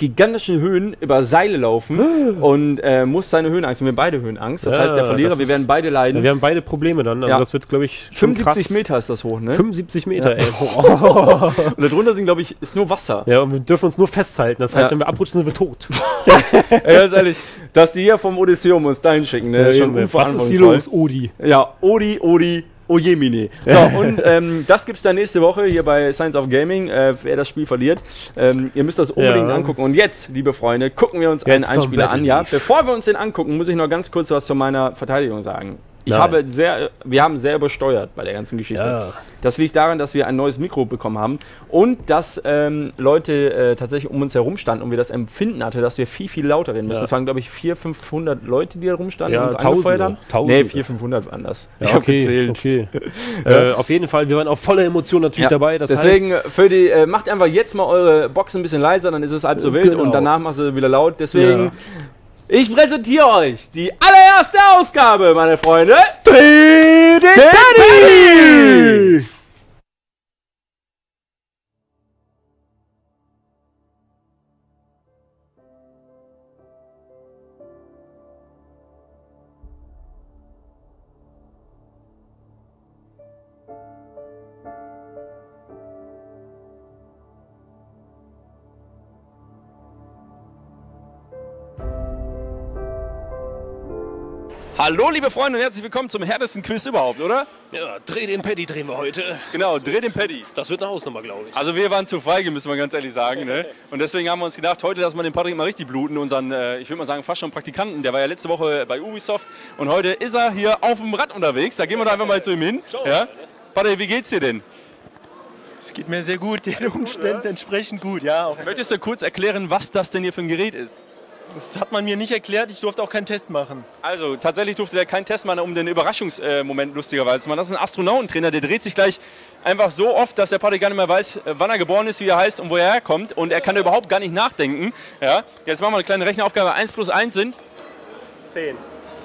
gigantischen Höhen über Seile laufen und äh, muss seine Höhenangst, wir haben beide Höhenangst, das Ja, heißt der Verlierer, wir werden beide leiden. Wir haben beide Probleme dann. Also Ja. das wird, glaube ich, schon 75 krass. Meter ist das hoch, ne? 75 Meter, ey. Und darunter sind, glaube ich, ist nur Wasser. Ja, und wir dürfen uns nur festhalten. Das heißt, Ja. wenn wir abrutschen, sind wir tot. Ey, ganz ehrlich, dass die hier vom Odysseum uns dahin schicken, ne? ist schon Was ist hier los, Odi? Ja, Odi, Odi, Ojemine. So, und ähm, das gibt's dann nächste Woche hier bei Science of Gaming, äh, wer das Spiel verliert. Ähm, ihr müsst das unbedingt Ja. angucken. Und jetzt, liebe Freunde, gucken wir uns einen Jetzt kommt Einspieler an. Ja, bevor wir uns den angucken, muss ich noch ganz kurz was zu meiner Verteidigung sagen. Ich Nein. habe sehr, wir haben sehr übersteuert bei der ganzen Geschichte. Ja. Das liegt daran, dass wir ein neues Mikro bekommen haben und dass ähm, Leute äh, tatsächlich um uns herum standen und wir das Empfinden hatte, dass wir viel, viel lauter reden müssen. Ja. Es waren, glaube ich, 400, 500 Leute, die da rumstanden Ja, und uns angefeuert Tausende. haben. Tausende. Nee, 400, 500 waren das. Ja, ich habe okay, gezählt. Okay. äh, auf jeden Fall, wir waren auch voller Emotionen natürlich Ja, dabei. Das Deswegen heißt, äh, für die, äh, macht einfach jetzt mal eure Box ein bisschen leiser, dann ist es halb so wild Genau. und danach macht sie wieder laut. Deswegen, Ja. Ich präsentiere euch die allererste Ausgabe, meine Freunde. Dreh den Paddy! Hallo, liebe Freunde und herzlich willkommen zum härtesten Quiz überhaupt, oder? Ja, dreh den Paddy drehen wir heute. Genau, dreh den Paddy. Das wird eine Hausnummer, glaube ich. Also wir waren zu feige, müssen wir ganz ehrlich sagen. Ne? Und deswegen haben wir uns gedacht, heute lassen wir den Patrick mal richtig bluten. Unseren, äh, ich würde mal sagen, fast schon Praktikanten. Der war ja letzte Woche bei Ubisoft. Und heute ist er hier auf dem Rad unterwegs. Da gehen wir doch einfach mal zu ihm hin. Ja? Patrick, wie geht's dir denn? Es geht mir sehr gut, den Umständen entsprechend gut, ja. Möchtest du kurz erklären, was das denn hier für ein Gerät ist? Das hat man mir nicht erklärt, ich durfte auch keinen Test machen. Also, tatsächlich durfte der keinen Test machen, um den Überraschungsmoment lustigerweise zu machen. Das ist ein Astronautentrainer, der dreht sich gleich einfach so oft, dass der Patrick gar nicht mehr weiß, wann er geboren ist, wie er heißt und woher er kommt. Und er kann überhaupt gar nicht nachdenken. Ja? Jetzt machen wir eine kleine Rechenaufgabe. 1 plus 1 sind 10.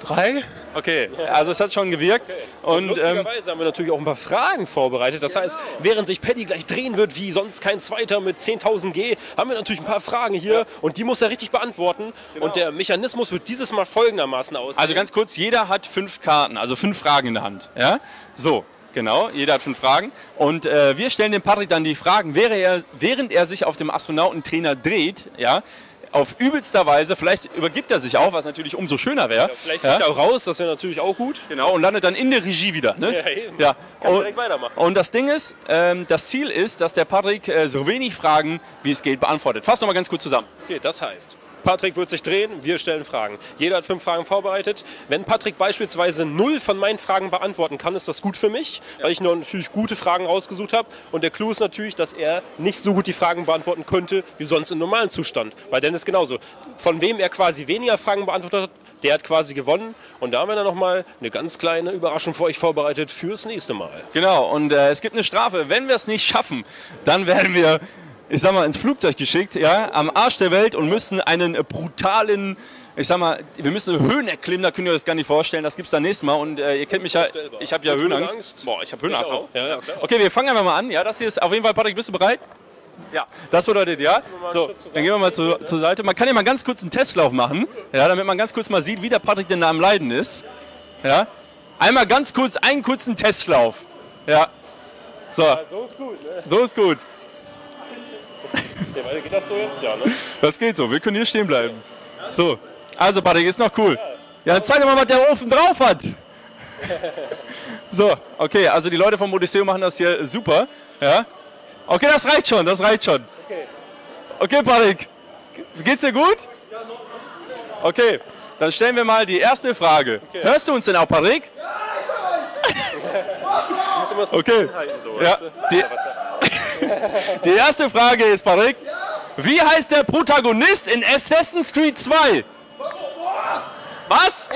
Drei? Okay, also es hat schon gewirkt. Und ähm, Lustigerweise haben wir natürlich auch ein paar Fragen vorbereitet. Das heißt, während sich Paddy gleich drehen wird, wie sonst kein Zweiter mit 10.000 G, haben wir natürlich ein paar Fragen hier und die muss er richtig beantworten. Und der Mechanismus wird dieses Mal folgendermaßen aussehen. also ganz kurz, jeder hat fünf Karten, also fünf Fragen in der Hand. Ja? So, genau, jeder hat fünf Fragen. Und äh, wir stellen dem Patrick dann die Fragen, wäre er, während er sich auf dem Astronautentrainer dreht, ja, auf übelster Weise, vielleicht übergibt er sich auch, was natürlich umso schöner wäre. Vielleicht ja? fliegt er auch raus, das wäre natürlich auch gut. Genau, und landet dann in der Regie wieder. Ne? Ja, eben. ja. Kann und, direkt weitermachen. Und das Ding ist, ähm, das Ziel ist, dass der Patrick äh, so wenig Fragen, wie es geht, beantwortet. Fass noch mal ganz kurz zusammen. Okay, das heißt, Patrick wird sich drehen, wir stellen Fragen. Jeder hat fünf Fragen vorbereitet. Wenn Patrick beispielsweise null von meinen Fragen beantworten kann, ist das gut für mich, weil ich nur natürlich gute Fragen rausgesucht habe. Und der Clou ist natürlich, dass er nicht so gut die Fragen beantworten könnte, wie sonst im normalen Zustand. Weil Dennis genauso. Von wem er quasi weniger Fragen beantwortet hat, der hat quasi gewonnen. Und da haben wir dann nochmal eine ganz kleine Überraschung für euch vorbereitet fürs nächste Mal. Genau, und äh, es gibt eine Strafe. Wenn wir es nicht schaffen, dann werden wir, ich sag mal, ins Flugzeug geschickt, ja, am Arsch der Welt und müssen einen brutalen, ich sag mal, wir müssen Höhen erklimmen, da könnt ihr euch das gar nicht vorstellen. Das gibt's dann nächstes Mal und äh, ihr kennt mich ja, ich habe ja Hast Höhenangst. Angst? Boah, ich habe Höhenangst Ich auch. Ja, ja, klar. Okay, wir fangen einfach mal an. Ja, das hier ist auf jeden Fall, Patrick, bist du bereit? Ja, das bedeutet ja. So, dann gehen wir mal zu, zur Seite. Man kann ja mal ganz kurz einen Testlauf machen, ja, damit man ganz kurz mal sieht, wie der Patrick denn da am Leiden ist. Ja, einmal ganz kurz einen kurzen Testlauf. Ja, so, So ist gut, ne? so ist gut. Ja, geht das so jetzt? Ja, ne? Das geht so, wir können hier stehen bleiben. So, also Patrick, ist noch cool. Ja, dann zeig doch mal, was der Ofen drauf hat. So, okay, also die Leute vom Odysseum machen das hier super. Ja. Okay, das reicht schon, das reicht schon. Okay, Patrick, geht's dir gut? Okay, dann stellen wir mal die erste Frage. Hörst du uns denn auch, Patrick? Okay. So, Ja, weißt du? die, die erste Frage ist, Patrick, wie heißt der Protagonist in Assassin's Creed 2? Was?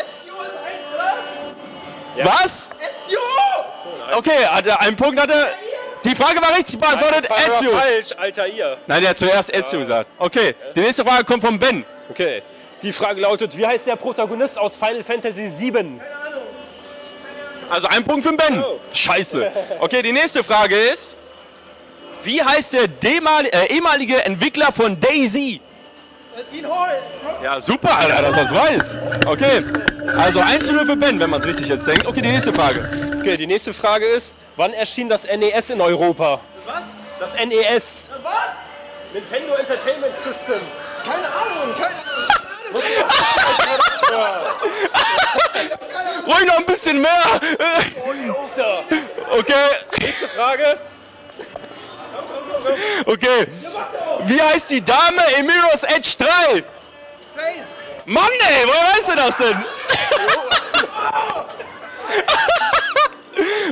Was? Okay, hat er einen Punkt hat er. Die Frage war richtig beantwortet. War Ezio. falsch, Alter, ihr. Nein, der hat zuerst Ezio gesagt. Okay, die nächste Frage kommt von Ben. Okay. Die Frage lautet, wie heißt der Protagonist aus Final Fantasy VII? Also ein Punkt für Ben. Oh. Scheiße. Okay, die nächste Frage ist, wie heißt der demal äh, ehemalige Entwickler von Daisy? Ja, super, Alter, dass er das weiß. Okay, also 1 zu 0 für Ben, wenn man es richtig jetzt denkt. Okay, die nächste Frage. Okay, die nächste Frage ist, wann erschien das NES in Europa? Was? Das NES. Was? Nintendo Entertainment System. Keine Ahnung, keine Ahnung. Ruhig noch ein bisschen mehr. Okay, Nächste Frage. Okay. Wie heißt die Dame in Mirror's Edge 3? Face. Mann, ey, woher weißt du das denn?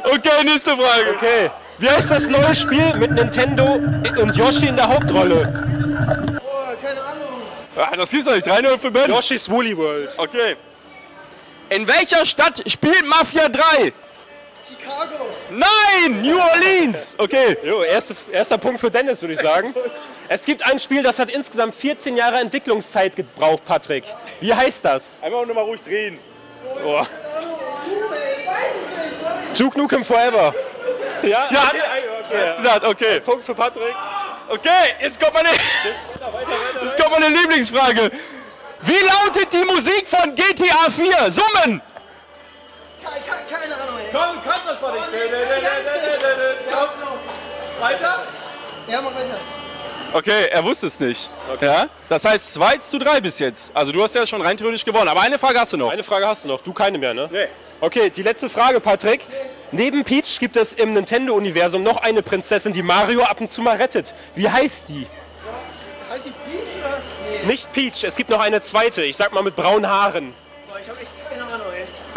okay, nächste Frage. Okay. Wie heißt das neue Spiel mit Nintendo und Yoshi in der Hauptrolle? Boah, keine Ahnung. Ah, das gibt's doch nicht. 3-0 für Ben. Yoshi's Woolly World. Okay. In welcher Stadt spielt Mafia 3? Nein, New Orleans. Okay. Jo, erste, erster Punkt für Dennis, würde ich sagen. Es gibt ein Spiel, das hat insgesamt 14 Jahre Entwicklungszeit gebraucht, Patrick. Wie heißt das? Einfach nur mal ruhig drehen. Boah. Duke Nukem Forever. Ja, Ja, okay, okay. gesagt, okay. Punkt für Patrick. Okay, jetzt kommt meine, jetzt kommt meine Lieblingsfrage. Wie lautet die Musik von GTA 4? Summen! Keine, keine Ahnung, ey. Komm, du kannst das, Patrick. Ja, Weiter? ja, mach weiter. Okay, er wusste es nicht. Ja? Das heißt 2 zu 3 bis jetzt. Also du hast ja schon rein theoretisch gewonnen. Aber eine Frage hast du noch. Eine Frage hast du noch, du keine mehr, ne? Nee. Okay, die letzte Frage, Patrick. Neben Peach gibt es im Nintendo-Universum noch eine Prinzessin, die Mario ab und zu mal rettet. Wie heißt die? Heißt die Peach oder? Nee. Nicht Peach, es gibt noch eine zweite, ich sag mal mit braunen Haaren. Boah, ich hab echt.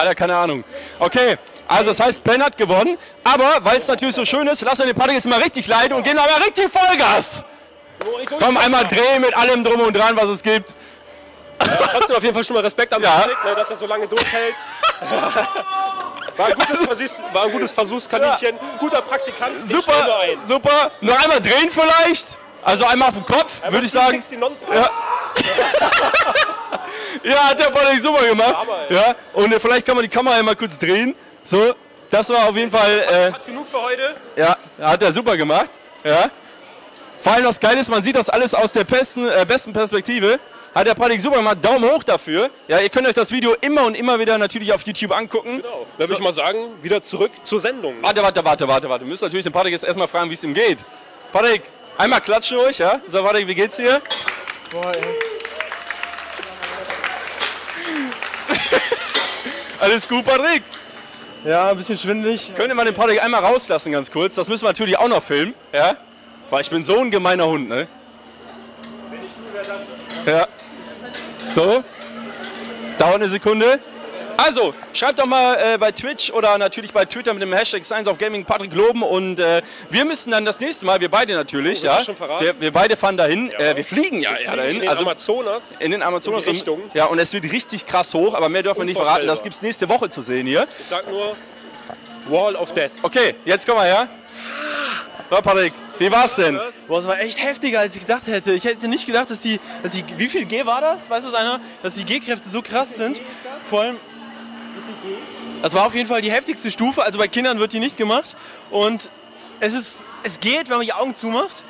Hat er keine Ahnung. Okay, also das heißt, Ben hat gewonnen. Aber weil es natürlich so schön ist, lassen wir den Patrick jetzt mal richtig leiden und gehen aber richtig Vollgas. Komm, einmal drehen mit allem drum und dran, was es gibt. Trotzdem auf jeden Fall schon mal Respekt am Ja. Patrick, ne, dass er so lange durchhält. War ein gutes, Versuchs, war ein gutes Versuchskaninchen, guter Praktikant. Super, super. Noch einmal drehen vielleicht. Also einmal auf den Kopf, würde ich sagen. 360 nonstop. Ja. Ja, hat der Patrick super gemacht. Aber, Ja, und äh, vielleicht kann man die Kamera einmal kurz drehen. So, das war auf jeden Fall, äh, Hat genug für heute. ja, hat er super gemacht. Ja. Vor allem das Geile ist, man sieht das alles aus der besten, äh, besten Perspektive. Hat der Patrick super gemacht. Daumen hoch dafür. Ja, ihr könnt euch das Video immer und immer wieder natürlich auf YouTube angucken. Genau. Da würde ich mal sagen, wieder zurück zur Sendung. Warte, warte, warte, warte, warte. Wir müssen natürlich den Patrick jetzt erstmal fragen, wie es ihm geht. Patrick, einmal klatschen ruhig, ja? So, Patrick, wie geht's dir? Boah, ey. Alles gut, Patrick? Ja, ein bisschen schwindelig. Könnt ihr mal den Patrick einmal rauslassen, ganz kurz? Das müssen wir natürlich auch noch filmen, ja? Weil ich bin so ein gemeiner Hund, ne? Ja. So. Dauert eine Sekunde. Also, schreibt doch mal äh, bei Twitch oder natürlich bei Twitter mit dem Hashtag Science of Gaming Patrick loben und äh, wir müssen dann das nächste Mal, wir beide natürlich, Oh, ja, ist schon verraten? wir, wir beide fahren dahin, äh, wir fliegen ja, ja In dahin, den also Amazonas. in den Amazonas. in die Richtung. Ja, und es wird richtig krass hoch, aber mehr dürfen wir nicht verraten, das Unvorstellbar. gibt's nächste Woche zu sehen hier. Ich sag nur Wall of Death. Okay, jetzt komm mal her. So, Patrick, wie war's denn? Boah, es war echt heftiger, als ich gedacht hätte. Ich hätte nicht gedacht, dass die, dass die wie viel G war das? Weiß das einer? Dass die G-Kräfte so krass sind. Vor allem. Das war auf jeden Fall die heftigste Stufe. Also bei Kindern wird die nicht gemacht. Und es ist, es geht, wenn man die Augen zumacht.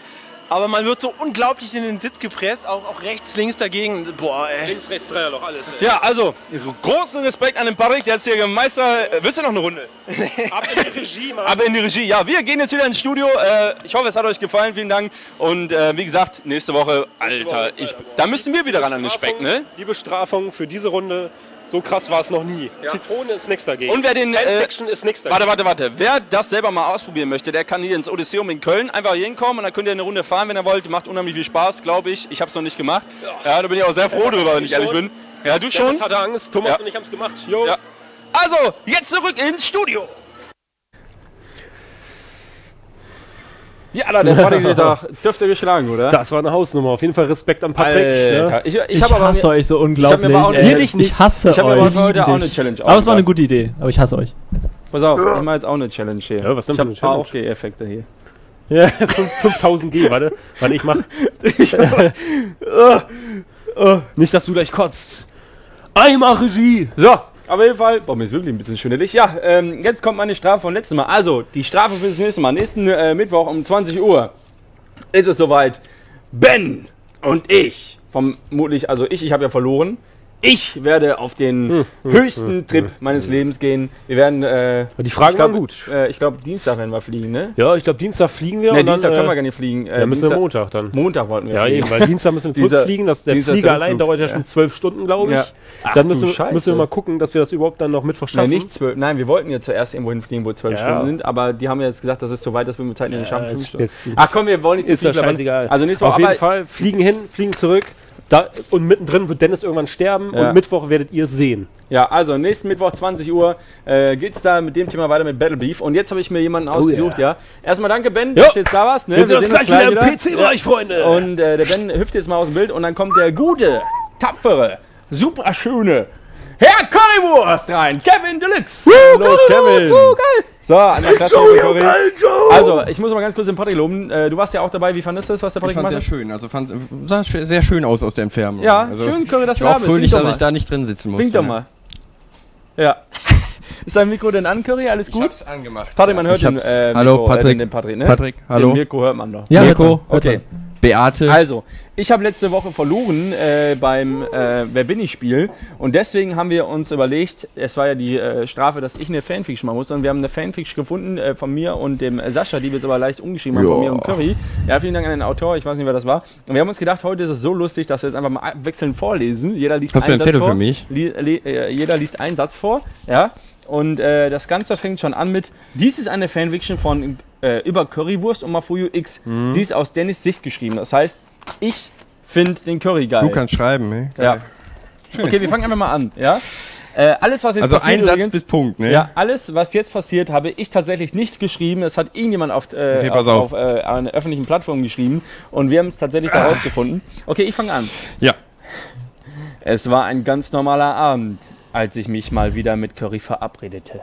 Aber man wird so unglaublich in den Sitz gepresst, auch, auch rechts, links dagegen. Boah, ey. Links, rechts, Dreierloch, alles. ey. Ja, also, großen Respekt an den Patrick, der jetzt hier gemeistert. Äh, willst du noch eine Runde? Ab in die Regie, Mann. Aber in die Regie. Ja, wir gehen jetzt wieder ins Studio. Äh, ich hoffe, es hat euch gefallen. Vielen Dank. Und äh, wie gesagt, nächste Woche, Alter, ich, da müssen wir wieder ran an den Speck, ne? Die Bestrafung für diese Runde, so krass war es noch nie. Zitrone ist nichts dagegen. Und wer den, äh, Fanfiction ist nichts dagegen. Warte, warte, warte. Wer das selber mal ausprobieren möchte, der kann hier ins Odysseum in Köln einfach hier hinkommen und dann könnt ihr eine Runde fahren, wenn ihr wollt. Macht unheimlich viel Spaß, glaube ich. Ich habe es noch nicht gemacht. Ja, da bin ich auch sehr froh drüber, wenn ich Ich ehrlich bin. Ja, du schon? Dennis hatte Angst, Thomas Ja. und ich haben es gemacht. Jo. Ja. Also, jetzt zurück ins Studio. Ja, Alter, der doch dürfte geschlagen, oder? Das war eine Hausnummer. Auf jeden Fall Respekt an Patrick. Alter. Ne? Ich, ich, Ich, hasse mir, euch so unglaublich. mir aber auch-. Wir dich nicht. Ich hasse Ich habe mir euch. heute auch eine. Challenge Aber es war eine gute Idee. Aber ich hasse euch. Pass auf, ich mache jetzt auch eine Challenge hier. Ja, was denn ich für habe eine Challenge? auch G-Effekte hier. Ja, 5000 G, warte. Warte, ich mach. Nicht, dass du gleich kotzt. Einmal Regie. So, auf jeden Fall. Boah, mir ist wirklich ein bisschen schwindelig. Ja, ähm, jetzt kommt meine Strafe vom letzten Mal. Also, die Strafe für das nächste Mal. Nächsten äh, Mittwoch um 20 Uhr ist es soweit. Ben und ich, vermutlich, also ich, ich habe ja verloren. Ich werde auf den höchsten Trip meines Lebens gehen. Wir werden, äh, Die Fragen waren gut. Äh, ich glaube, Dienstag werden wir fliegen, ne? Ja, ich glaube, Dienstag fliegen wir. Ne, und dann, Dienstag können wir äh, gar nicht fliegen. Äh, ja, müssen Dienstag, wir Montag dann. Montag wollten wir Ja, fliegen. eben, weil Dienstag müssen wir zurückfliegen. Das, der dieser Flieger allein dauert ja ja. schon zwölf Stunden, glaube ich. Ja. Ach Dann müssen, müssen wir mal gucken, dass wir das überhaupt dann noch Mittwoch Nein, schaffen. nicht zwölf. Nein, wir wollten ja zuerst irgendwo hinfliegen, wo zwölf Ja. Stunden sind, aber die haben ja jetzt gesagt, das ist so weit, dass wir mit Zeit nicht schaffen. Ja, ist Ach komm, wir wollen nicht zu Ist viel ja plappern. scheißegal. Also nächste Woche, Auf jeden Fall fliegen hin, fliegen zurück. Da, und mittendrin wird Dennis irgendwann sterben Ja. und Mittwoch werdet ihr es sehen. ja, also nächsten Mittwoch 20 Uhr äh, geht's da mit dem Thema weiter mit Battle Beef und jetzt habe ich mir jemanden ausgesucht, ja. Erstmal danke Ben, Jo. dass du jetzt da warst. Ne? Wir sehen uns sehen gleich wieder im PC-Bereich, Freunde. Und äh, der Ben hüpft jetzt mal aus dem Bild und dann kommt der gute, tapfere, super schöne Herr Currywurst rein, Kevin Deluxe. Hallo Kevin. So geil. So, an der Klasse Curry. Also, ich muss mal ganz kurz den Patrick loben. Äh, du warst ja auch dabei. Wie fandest du das, was der Ich Patrick fand gemacht sehr hat? schön. Also fand sah sehr schön aus aus der Entfernung. Ja, also, schön, Curry, dass Ich du war da bist. fröhlich, dass ich da nicht drin sitzen musste. Wink doch ne? mal. Ja. Ist dein Mikro denn an, Curry? Alles Ich gut? hab's angemacht. Patrick, man hört Ich den, äh, Hallo, Mikro, Patrick. Äh, den Patrick, ne? Patrick, Den hallo. Mirko hört man doch. Ja, Mirko, Okay. Beate. Also, ich habe letzte Woche verloren äh, beim äh, Wer bin ich Spiel und deswegen haben wir uns überlegt, es war ja die äh, Strafe, dass ich eine Fanfiction machen muss und wir haben eine Fanfiction gefunden äh, von mir und dem äh, Sascha, die wir jetzt aber leicht umgeschrieben haben, von Ja. mir und Curry. Ja, vielen Dank an den Autor, ich weiß nicht, wer das war. Und wir haben uns gedacht, heute ist es so lustig, dass wir jetzt einfach mal wechselnd vorlesen. Jeder liest Hast du einen einen Satz Zettel vor. für mich? Li li äh, jeder liest einen Satz vor, ja. Und äh, das Ganze fängt schon an mit, dies ist eine Fanfiction von äh, über Currywurst und Mafuyu X. Mhm. Sie ist aus Dennis Sicht geschrieben. Das heißt, ich finde den Curry geil. Du kannst schreiben, ey. ja. Okay, wir fangen einfach mal an, ja. Äh, alles, was jetzt Also passiert ein Satz übrigens- bis Punkt, ne? ja, alles, was jetzt passiert, habe ich tatsächlich nicht geschrieben. Es hat irgendjemand auf, äh, Okay, auf, auf. auf äh, einer öffentlichen Plattform geschrieben und wir haben es tatsächlich herausgefunden. Okay, ich fange an. Ja. Es war ein ganz normaler Abend, als ich mich mal wieder mit Curry verabredete.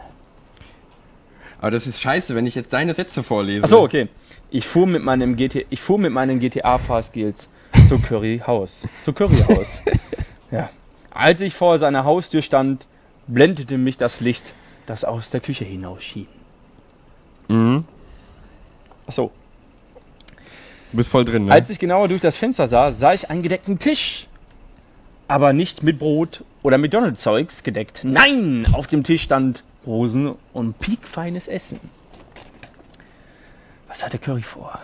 Aber das ist scheiße, wenn ich jetzt deine Sätze vorlese. Achso, okay. Ich fuhr mit meinem GT, ich fuhr mit meinen GTA Fahrskills zu Curry Haus. Zu Curry Haus. ja. Als ich vor seiner Haustür stand, blendete mich das Licht, das aus der Küche hinausschien. Mhm. Achso. Du bist voll drin, ne? Als ich genauer durch das Fenster sah, sah ich einen gedeckten Tisch. Aber nicht mit Brot oder McDonalds-Zeugs gedeckt. Nein, auf dem Tisch stand Rosen und piekfeines Essen. Was hatte Curry vor?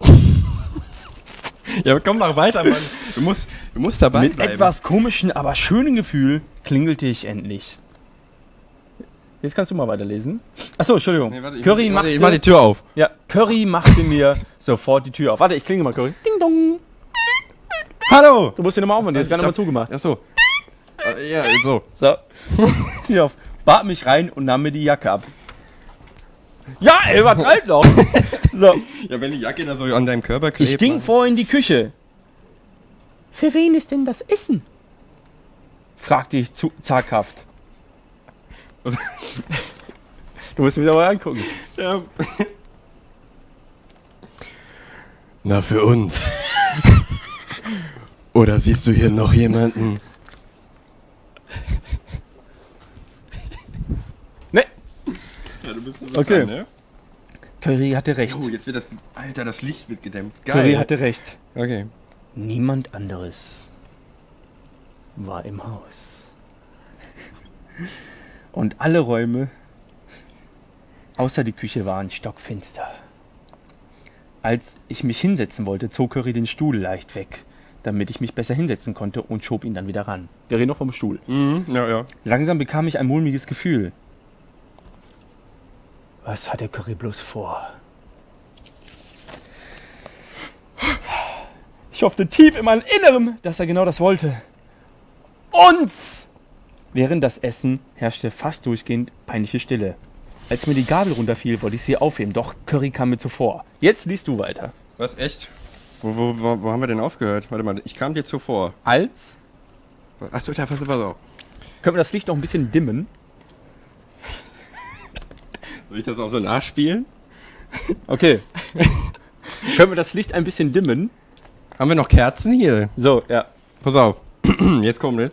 ja, komm mach weiter, Mann. Du musst, du musst dabei Mit bleiben. etwas komischen, aber schönen Gefühl klingelte ich endlich. Jetzt kannst du mal weiterlesen. Achso, Entschuldigung. Nee, warte, ich Curry muss- machte, ich mach die Tür auf. ja, Curry machte mir sofort die Tür auf. Warte, ich klinge mal, Curry. Ding dong. Hallo! Du musst die nochmal aufmachen, die ist Ich gerade mal glaub- zugemacht. Achso. Äh, ja, so. So. Tür auf. Bat mich rein und nahm mir die Jacke ab. Ja, ey, war kalt noch. so. Ja, wenn die Jacke da so an deinem Körper klebt. Ich ging Mann. vor in die Küche. Für wen ist denn das Essen? fragte ich zu zaghaft. Du musst mich aber angucken. Ja. Na, für uns. Oder siehst du hier noch jemanden? Ne, Ja, du bist, du bist Okay. dran, ne? Curry hatte recht. Oh, jetzt wird das. Alter, das Licht wird gedämpft. Geil. Curry hatte recht. Okay. Niemand anderes war im Haus. Und alle Räume außer die Küche waren stockfinster. Als ich mich hinsetzen wollte, zog Curry den Stuhl leicht weg, damit ich mich besser hinsetzen konnte und schob ihn dann wieder ran. Wir reden noch vom Stuhl. Mhm, ja, ja. Langsam bekam ich ein mulmiges Gefühl. Was hatte Curry bloß vor? Ich hoffte tief in meinem Inneren, dass er genau das wollte. Uns! Während das Essen herrschte fast durchgehend peinliche Stille. Als mir die Gabel runterfiel, wollte ich sie aufheben, doch Curry kam mir zuvor. Jetzt liest du weiter. Was, echt? Wo, wo, wo, wo haben wir denn aufgehört? Warte mal, ich kam dir zuvor. Als Achso, da, pass, pass auf. können wir das Licht noch ein bisschen dimmen. Soll ich das auch so nachspielen? Okay. können wir das Licht ein bisschen dimmen? Haben wir noch Kerzen hier? So, ja. Pass auf. Jetzt kommt es.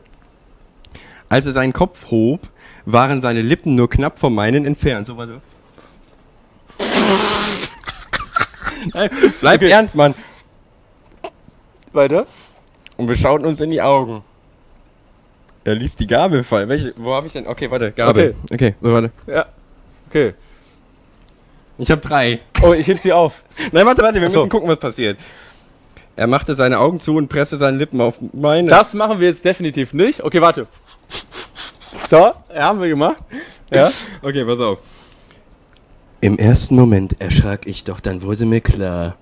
Als er seinen Kopf hob, waren seine Lippen nur knapp von meinen entfernt. So, warte. Nein, Bleib ernst, Mann. Weiter? Und wir schauten uns in die Augen. Er ließ die Gabel fallen. Welche, wo habe ich denn? Okay, warte, Gabel. Okay, so, warte. Ja. Okay. Ich habe drei. Oh, ich heb sie auf. Nein, warte, warte, wir Ach so. müssen gucken, was passiert. Er machte seine Augen zu und presste seine Lippen auf meine. Das machen wir jetzt definitiv nicht. Okay, warte. So, ja, haben wir gemacht. Ja. Okay, pass auf. Im ersten Moment erschrak ich, doch dann wurde mir klar,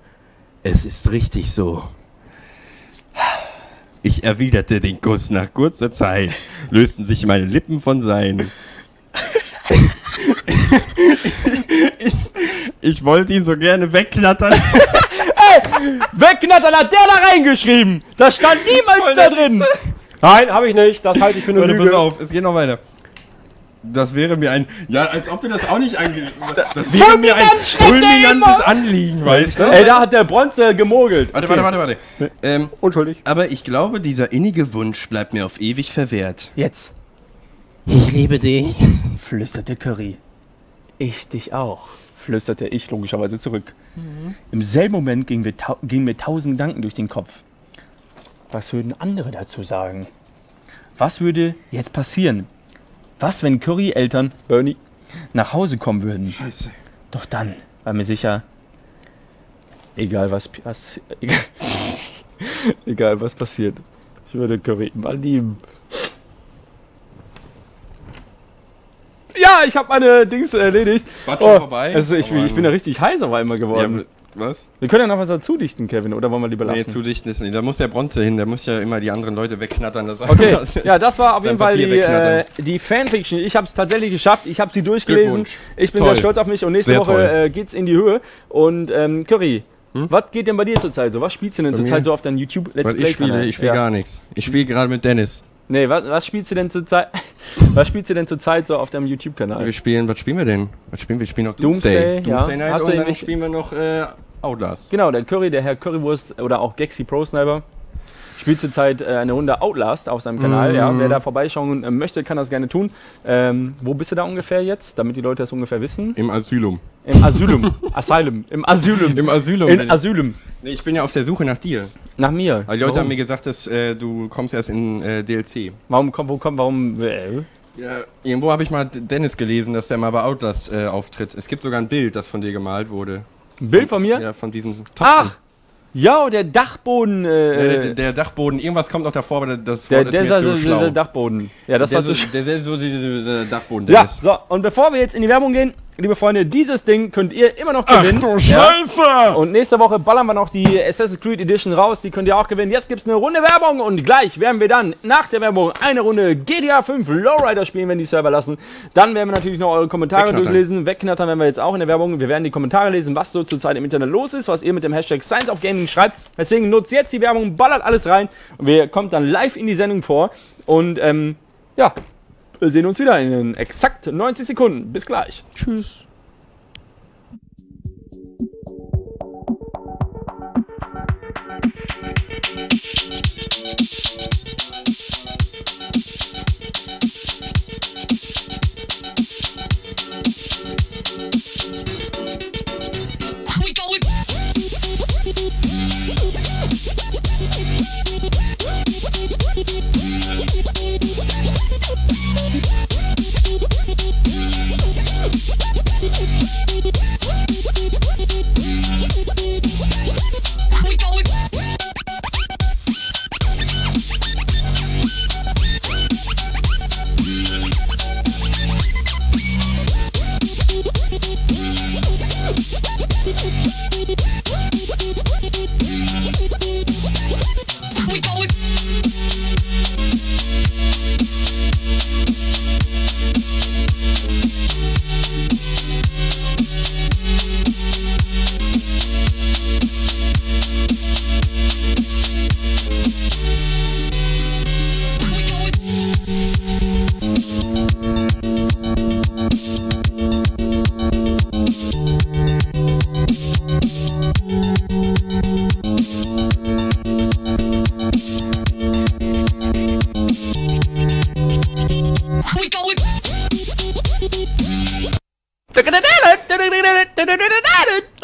es ist richtig so. Ich erwiderte den Kuss nach kurzer Zeit, lösten sich meine Lippen von seinen. ich, ich wollte ihn so gerne wegknattern. Wegknattern hat der da reingeschrieben. Das stand niemals da drin. Nein, habe ich nicht. Das halte ich für eine Warte, pass Lüge. auf, es geht noch weiter. Das wäre mir ein. Ja, als ob du das auch nicht ange. Das wäre mir ein fulminantes Anliegen, weißt du? Ey, da hat der Bronze gemogelt. Warte, warte, warte, warte. Ähm, Unschuldig. aber ich glaube, dieser innige Wunsch bleibt mir auf ewig verwehrt. Jetzt, Ich liebe dich. flüsterte Curry. Ich dich auch, flüsterte ich logischerweise zurück. Im selben Moment gingen, gingen mir tausend Gedanken durch den Kopf. Was würden andere dazu sagen? Was würde jetzt passieren? Was, wenn Curry Eltern, Bernie, nach Hause kommen würden? Scheiße. Doch dann war mir sicher, egal was, was egal, egal was passiert, ich würde Curry immer lieben. Ja, ich habe meine Dings erledigt. War schon vorbei? Es ist, ich, Oh ich bin ja richtig heiß auf einmal geworden. Ja, was? Wir können ja noch was dazu dichten, Kevin, oder wollen wir lieber lassen? Nee, zu dicht ist nicht. Da muss der Bronze hin, der muss ja immer die anderen Leute wegknattern. Das Okay, das- ja, das war auf jeden Fall die, äh, die Fanfiction. Ich habe es tatsächlich geschafft. Ich habe sie durchgelesen. Ich bin Toll. sehr stolz auf mich und nächste Sehr Woche äh, geht's in die Höhe. Und ähm, Curry, Was geht denn bei dir zurzeit so? Was spielst du denn zurzeit so auf deinem YouTube Let's Play ich spiele, ich spiele ja. gar nichts. Ich spiele gerade mit Dennis. Nee, was, was spielst du denn zurzeit? was spielst du denn zurzeit so auf deinem YouTube-Kanal? Wir spielen, was spielen wir denn? Was spielen wir? Wir spielen noch Doomsday, Doomsday. ja. Doomsday Night Hast und dann spielen wir noch äh, Outlast. Genau, der Curry, der Herr Currywurst oder auch Gexi Pro Sniper spielt zurzeit äh, eine Runde Outlast auf seinem Kanal. Ja, wer da vorbeischauen äh, möchte, kann das gerne tun. Ähm, wo bist du da ungefähr jetzt, damit die Leute das ungefähr wissen? Im Asylum. Im Asylum. Asylum. Im Asylum. Im Asylum. In Asylum. nee, ich bin ja auf der Suche nach dir. Nach mir. Weil die Leute Warum? haben mir gesagt, dass äh, du kommst erst in äh, DLC. Warum kommt, wo kommt, warum? Äh, Ja, irgendwo habe ich mal Dennis gelesen, dass der mal bei Outlast äh, auftritt. Es gibt sogar ein Bild, das von dir gemalt wurde. ein Bild von mir? Ja, von diesem Topfen. Ach! Ja, der Dachboden. Äh, Der, der, der Dachboden, irgendwas kommt noch davor, aber das der, Wort der, ist mir der, zu schlau. der Dachboden. Ja, das der, war so, so. der, der so diese Dachboden, Ja, Dennis. so, und bevor wir jetzt in die Werbung gehen, liebe Freunde, dieses Ding könnt ihr immer noch gewinnen. Ja. Und nächste Woche ballern wir noch die Assassin's Creed Edition raus, die könnt ihr auch gewinnen. Jetzt gibt es eine Runde Werbung und gleich werden wir dann nach der Werbung eine Runde GTA 5 Lowrider spielen, wenn die Server lassen. Dann werden wir natürlich noch eure Kommentare Wegknattern. durchlesen. Wegknattern werden wir jetzt auch in der Werbung. Wir werden die Kommentare lesen, was so zurzeit im Internet los ist, was ihr mit dem Hashtag Science of Gaming schreibt. Deswegen nutzt jetzt die Werbung, ballert alles rein und wir kommt dann live in die Sendung vor. Und ähm, ja, wir sehen uns wieder in exakt 90 Sekunden. Bis gleich. Tschüss.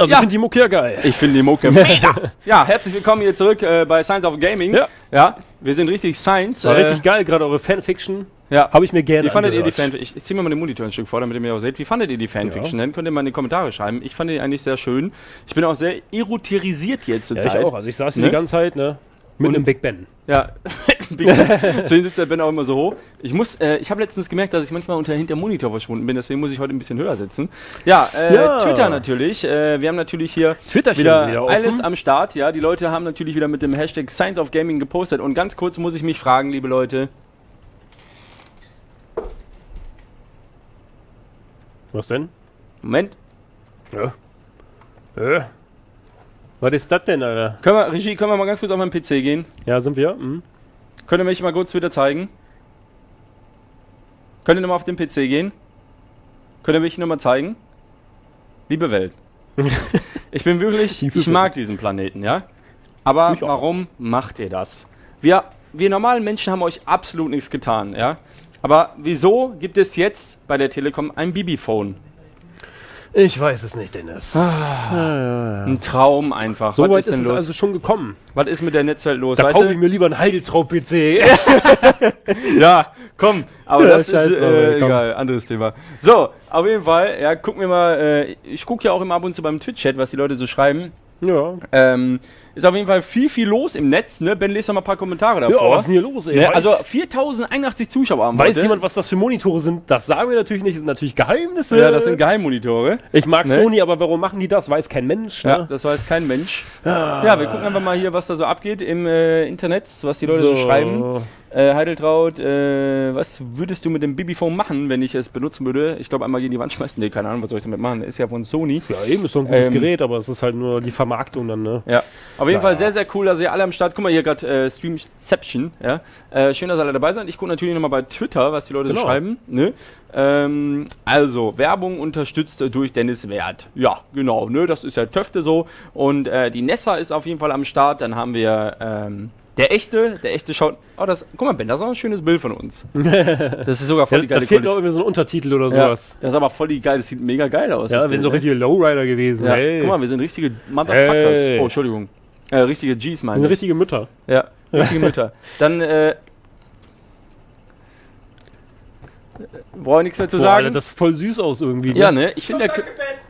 Also ich Ja. finde die Mucke ja geil. Ich finde die Mucke mega. Ja, herzlich willkommen hier zurück äh, bei Science of Gaming. Ja. ja wir sind richtig Science. War äh, richtig geil, gerade eure Fanfiction. Ja. Habe ich mir gerne Wie fandet ihr die. Fanfiction? Ich, ich ziehe mir mal den Monitor ein Stück vor, damit ihr mir auch seht. Wie fandet ihr die Fanfiction? Dann könnt ihr mal in die Kommentare schreiben. Ich fand die eigentlich sehr schön. Ich bin auch sehr eroterisiert jetzt zur Ja, ich Zeit. auch. Also ich saß hier Ne? die ganze Zeit, ne? Mit Und- einem Big Ben. Ja, Big Ben. deswegen sitzt der Ben auch immer so hoch. Ich muss, äh, ich habe letztens gemerkt, dass ich manchmal unter hinter Monitor verschwunden bin, deswegen muss ich heute ein bisschen höher sitzen. Ja, äh, Ja. Twitter natürlich. Äh, wir haben natürlich hier wieder, wieder alles am Start. Ja, die Leute haben natürlich wieder mit dem Hashtag Science of Gaming gepostet. Und ganz kurz muss ich mich fragen, liebe Leute. Was denn? Moment, Äh. Was ist das denn, Alter? können wir, Regie, können wir mal ganz kurz auf meinen PC gehen? Ja, sind wir? Mhm. Könnt ihr mich mal kurz wieder zeigen? Könnt ihr nochmal auf den PC gehen? Könnt ihr mich nochmal zeigen? Liebe Welt. ich bin wirklich, ich mag diesen Planeten, ja? Aber warum macht ihr das? Wir, wir normalen Menschen haben euch absolut nichts getan, ja? Aber wieso gibt es jetzt bei der Telekom ein Bibi-Phone? Ich weiß es nicht, Dennis. Ein Traum einfach. so Was weit ist ist denn es los? also schon gekommen. Was ist mit der Netzwelt los? Da kaufe ich mir lieber einen Heideltraub-PC. Ja, komm, aber Ja, das ist äh, egal, anderes Thema. So, auf jeden Fall, ja, guck mir mal, äh, ich gucke ja auch immer ab und zu beim Twitch-Chat, was die Leute so schreiben. ja. Ähm, ist auf jeden Fall viel, viel los im Netz, ne? Ben, lest doch mal ein paar Kommentare Ja, davor. was ist denn hier los, ey? ne? Also 4081 Zuschauer haben Weiß heute. jemand, was das für Monitore sind? Das sagen wir natürlich nicht, das sind natürlich Geheimnisse. Ja, das sind Geheimmonitore. Ich mag Ne? Sony, aber warum machen die das? Weiß kein Mensch. Ja, Ne? das weiß kein Mensch. Ja, wir gucken einfach mal hier, was da so abgeht im äh, Internet, was die Leute so, schreiben. Äh, Heideltraut, äh, was würdest du mit dem Bibiphone machen, wenn ich es benutzen würde? Ich glaube, einmal gegen die Wand schmeißen. Nee, keine Ahnung, was soll ich damit machen? Ist ja von Sony. Ja, eben ist doch ein gutes Ähm, Gerät, aber es ist halt nur die Vermarktung dann, ne? Ja, auf jeden Fall sehr, sehr cool, dass ihr alle am Start. Guck mal, hier gerade äh, Streamception. Ja? Äh, schön, dass alle dabei seid. Ich gucke natürlich nochmal bei Twitter, was die Leute so Genau. schreiben. Ne? Ähm, also, Werbung unterstützt durch Dennis Wert. Ja, genau. Ne? Das ist ja Töfte so. Und äh, die Nessa ist auf jeden Fall am Start. Dann haben wir ähm, der echte. Der echte schaut. Oh, das. Guck mal, Ben, das ist auch ein schönes Bild von uns. Das ist sogar voll Ja, die da geile fehlt noch irgendwie so ein Untertitel oder Ja, sowas. das ist aber voll die geil. Das sieht mega geil aus. Ja, wir sind doch ne? richtige Lowrider gewesen. Ja, hey. guck mal, wir sind richtige Motherfuckers. Hey. Oh, Entschuldigung. Äh, richtige Gs, wir meine sind ich. richtige Mütter. Ja, richtige Mütter. Dann, äh. Brauche ich nichts mehr zu Boah, sagen. Alter, das sieht voll süß aus irgendwie. ja, ne? ne? Ich finde,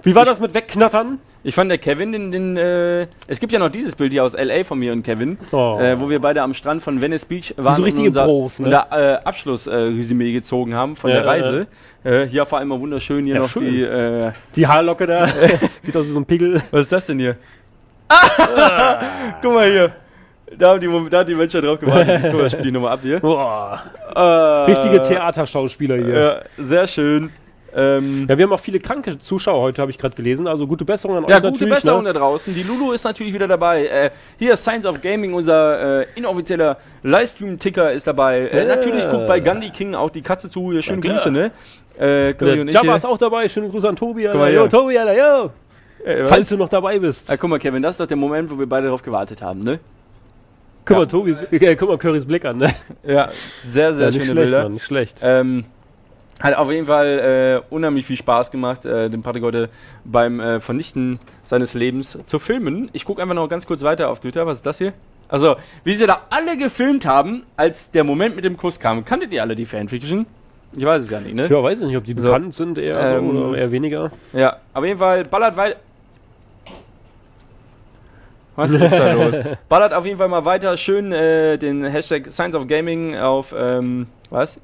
Wie war das mit Wegknattern? Ich fand der Kevin, den, den äh, es gibt ja noch dieses Bild hier aus L.A. von mir und Kevin, Oh. äh, wo wir beide am Strand von Venice Beach waren so richtige und unser, Bros, ne? unser äh, Abschlussresümee gezogen haben von Ja, der Reise. Äh, hier vor allem wunderschön hier Ja, noch schön. die, äh, Die Haarlocke da. Sieht aus wie so ein Pickel. was ist das denn hier? Ah! Guck mal hier. Da haben die, da hat die Menschen drauf gewartet. Guck mal, das spiele ich nochmal ab hier. Boah. Äh, Richtige Theaterschauspieler hier. Sehr schön. Ähm, Ja, wir haben auch viele kranke Zuschauer heute, habe ich gerade gelesen. Also gute Besserung an ja, euch gute natürlich. Besserung ne? da draußen. Die Lulu ist natürlich wieder dabei. Äh, hier Science of Gaming, unser äh, inoffizieller Livestream-Ticker ist dabei. Äh, Ja. natürlich guckt bei Gandhi King auch die Katze zu. Schöne klar. Grüße, ne? Äh, Curry Der und ich Jabba ist auch dabei. Schöne Grüße an Tobi. Alter. mal Yo. Tobi, Alter, yo. Äh, was? Falls du noch dabei bist. Ah, guck mal, Kevin, das ist doch der Moment, wo wir beide darauf gewartet haben, ne? Guck ja. mal, Tobis, äh, guck mal, Currys Blick an, ne? Ja, sehr, sehr Ja, nicht schöne schlecht, Bilder. Mann, nicht schlecht. Ähm, hat auf jeden Fall äh, unheimlich viel Spaß gemacht, äh, den Patrick heute beim äh, Vernichten seines Lebens zu filmen. Ich gucke einfach noch ganz kurz weiter auf Twitter. Was ist das hier? Also, wie sie da alle gefilmt haben, als der Moment mit dem Kuss kam. Kanntet ihr alle die Fanfiction? Ich weiß es ja nicht, ne? Ich weiß nicht, ob die So. bekannt sind eher Ähm, so oder eher weniger. Ja, auf jeden Fall ballert weiter. Was ist da los? Ballert auf jeden Fall mal weiter schön äh, den Hashtag Science of Gaming auf, ähm, was?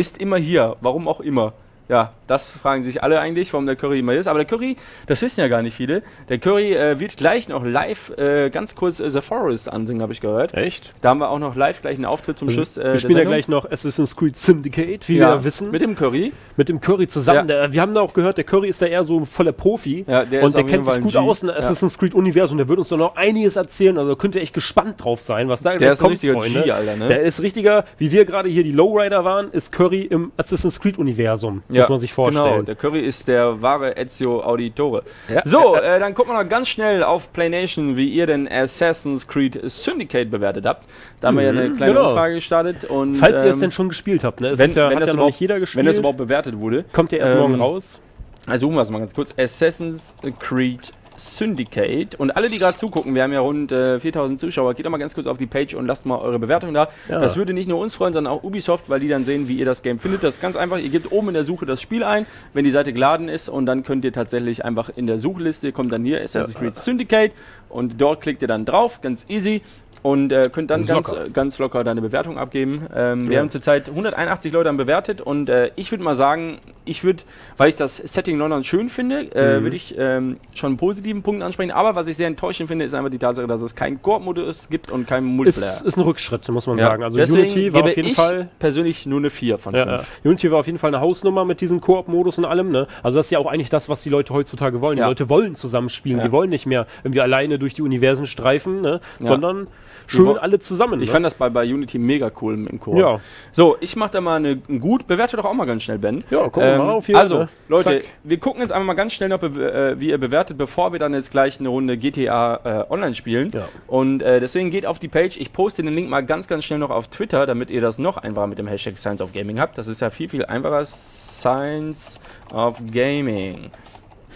Ist immer hier, warum auch immer. Ja, das fragen sich alle eigentlich, warum der Curry immer ist. Aber der Curry, das wissen ja gar nicht viele. Der Curry äh, wird gleich noch live äh, ganz kurz äh, The Forest ansingen, habe ich gehört. Echt? Da haben wir auch noch live gleich einen Auftritt zum Schluss. Äh, wir spielen ja gleich noch Assassin's Creed Syndicate, wie ja, wir wissen. Mit dem Curry. mit dem Curry zusammen. Ja. Der, wir haben da auch gehört, der Curry ist da eher so voller Profi. Ja, der ist und der kennt sich gut G. aus in Ja. Assassin's Creed Universum. Der wird uns doch noch einiges erzählen. Also könnt ihr echt gespannt drauf sein, was da Der ist ein richtiger Freunde. G, Alter, ne? Der ist richtiger, wie wir gerade hier die Lowrider waren, ist Curry im Assassin's Creed Universum. Muss man sich vorstellen. Genau, der Curry ist der wahre Ezio Auditore. Ja. So, äh, dann gucken wir noch ganz schnell auf PlayNation, wie ihr denn Assassin's Creed Syndicate bewertet habt. Da haben wir ja eine kleine genau. Umfrage gestartet. Und, Falls ihr es ähm, denn schon gespielt habt, ne? Es wenn, ja, wenn, das ja nicht jeder gespielt. wenn das überhaupt bewertet wurde. Kommt ja erst ähm, morgen raus. Also suchen wir es mal ganz kurz. Assassin's Creed Syndicate. Und alle, die gerade zugucken, wir haben ja rund äh, 4000 Zuschauer, geht doch mal ganz kurz auf die Page und lasst mal eure Bewertung da. Ja. Das würde nicht nur uns freuen, sondern auch Ubisoft, weil die dann sehen, wie ihr das Game findet. Das ist ganz einfach. Ihr gebt oben in der Suche das Spiel ein, wenn die Seite geladen ist und dann könnt ihr tatsächlich einfach in der Suchliste, kommt dann hier Assassin's Creed Syndicate und dort klickt ihr dann drauf, ganz easy. Und äh, könnt dann Ganz ganz, locker. äh, ganz locker deine Bewertung abgeben. Ähm, Wir Ja. haben zurzeit 181 Leute bewertet und äh, ich würde mal sagen, ich würde, weil ich das Setting London schön finde, äh, Mhm. würde ich ähm, schon einen positiven Punkt ansprechen. Aber was ich sehr enttäuschend finde, ist einfach die Tatsache, dass es keinen Koop-Modus gibt und keinen Ist, Multiplayer. ist ein Rückschritt, muss man Ja. sagen. Also Deswegen Unity war auf jeden ich Fall. persönlich nur eine 4 von 5. Ja. Unity war auf jeden Fall eine Hausnummer mit diesem Koop-Modus und allem. Ne? Also das ist ja auch eigentlich das, was die Leute heutzutage wollen. Die Leute wollen zusammenspielen. Die wollen nicht mehr irgendwie alleine durch die Universen streifen, ne? Sondern schön alle zusammen. Ich ne? fand das bei, bei Unity mega cool im Koop. Ja. So, ich mache da mal eine, ein gut. Bewerte doch auch mal ganz schnell, Ben. Ja, gucken wir mal auf hier, Also, ne? Leute, Zack. wir gucken jetzt einmal mal ganz schnell noch, äh, wie ihr bewertet, bevor wir dann jetzt gleich eine Runde GTA äh, online spielen. Ja. Und äh, deswegen geht auf die Page. Ich poste den Link mal ganz, ganz schnell noch auf Twitter, damit ihr das noch einfacher mit dem Hashtag Science of Gaming habt. Das ist ja viel, viel einfacher. Science of Gaming.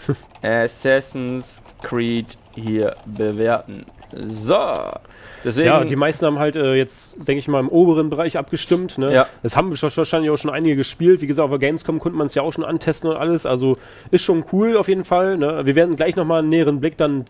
Assassin's Creed hier bewerten. So. Deswegen. Ja, die meisten haben halt äh, jetzt, denke ich mal, im oberen Bereich abgestimmt. Ne? Ja. Das haben wahrscheinlich auch schon einige gespielt. Wie gesagt, auf der Gamescom konnte man es ja auch schon antesten und alles. Also ist schon cool auf jeden Fall. Ne? Wir werden gleich nochmal einen näheren Blick dann